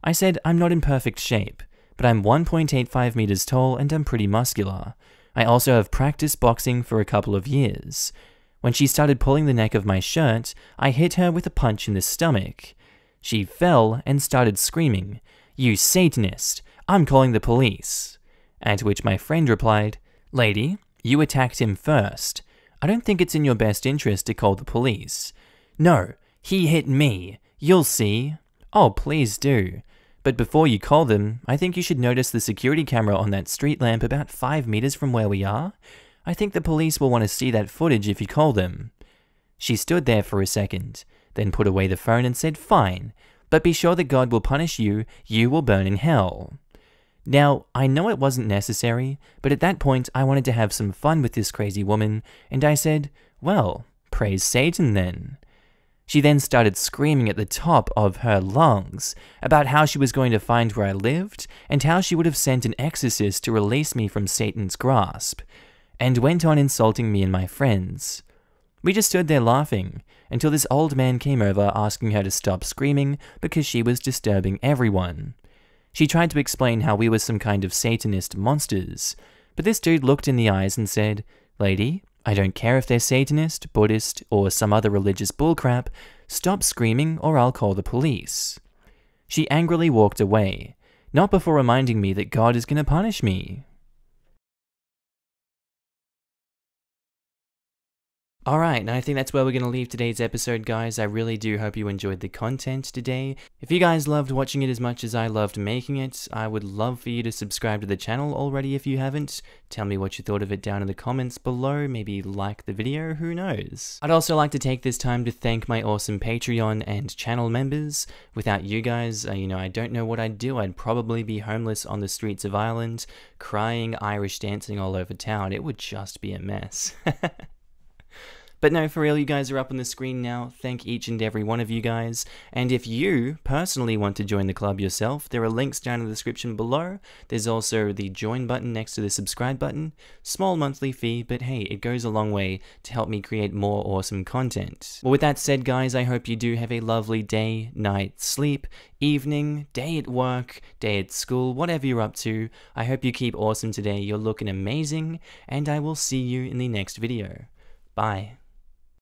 I said, I'm not in perfect shape, but I'm 1.85 meters tall and I'm pretty muscular. I also have practiced boxing for a couple of years. When she started pulling the neck of my shirt, I hit her with a punch in the stomach. She fell and started screaming, You Satanist! I'm calling the police. At which my friend replied, Lady, you attacked him first. I don't think it's in your best interest to call the police. No, he hit me. You'll see. Oh, please do. But before you call them, I think you should notice the security camera on that street lamp about five meters from where we are. I think the police will want to see that footage if you call them. She stood there for a second, then put away the phone and said, Fine, but be sure that God will punish you, you will burn in hell. Now, I know it wasn't necessary, but at that point I wanted to have some fun with this crazy woman, and I said, Well, praise Satan then. She then started screaming at the top of her lungs about how she was going to find where I lived and how she would have sent an exorcist to release me from Satan's grasp, and went on insulting me and my friends. We just stood there laughing until this old man came over asking her to stop screaming because she was disturbing everyone. She tried to explain how we were some kind of Satanist monsters, but this dude looked in the eyes and said, Lady, I don't care if they're Satanist, Buddhist, or some other religious bullcrap, stop screaming or I'll call the police. She angrily walked away, not before reminding me that God is going to punish me. Alright, and I think that's where we're going to leave today's episode, guys. I really do hope you enjoyed the content today. If you guys loved watching it as much as I loved making it, I would love for you to subscribe to the channel already if you haven't. Tell me what you thought of it down in the comments below, maybe like the video, who knows. I'd also like to take this time to thank my awesome Patreon and channel members. Without you guys, uh, you know, I don't know what I'd do. I'd probably be homeless on the streets of Ireland, crying Irish dancing all over town. It would just be a mess. But no, for real, you guys are up on the screen now. Thank each and every one of you guys. And if you personally want to join the club yourself, there are links down in the description below. There's also the join button next to the subscribe button. Small monthly fee, but hey, it goes a long way to help me create more awesome content. Well, with that said, guys, I hope you do have a lovely day, night, sleep, evening, day at work, day at school, whatever you're up to. I hope you keep awesome today. You're looking amazing, and I will see you in the next video. Bye.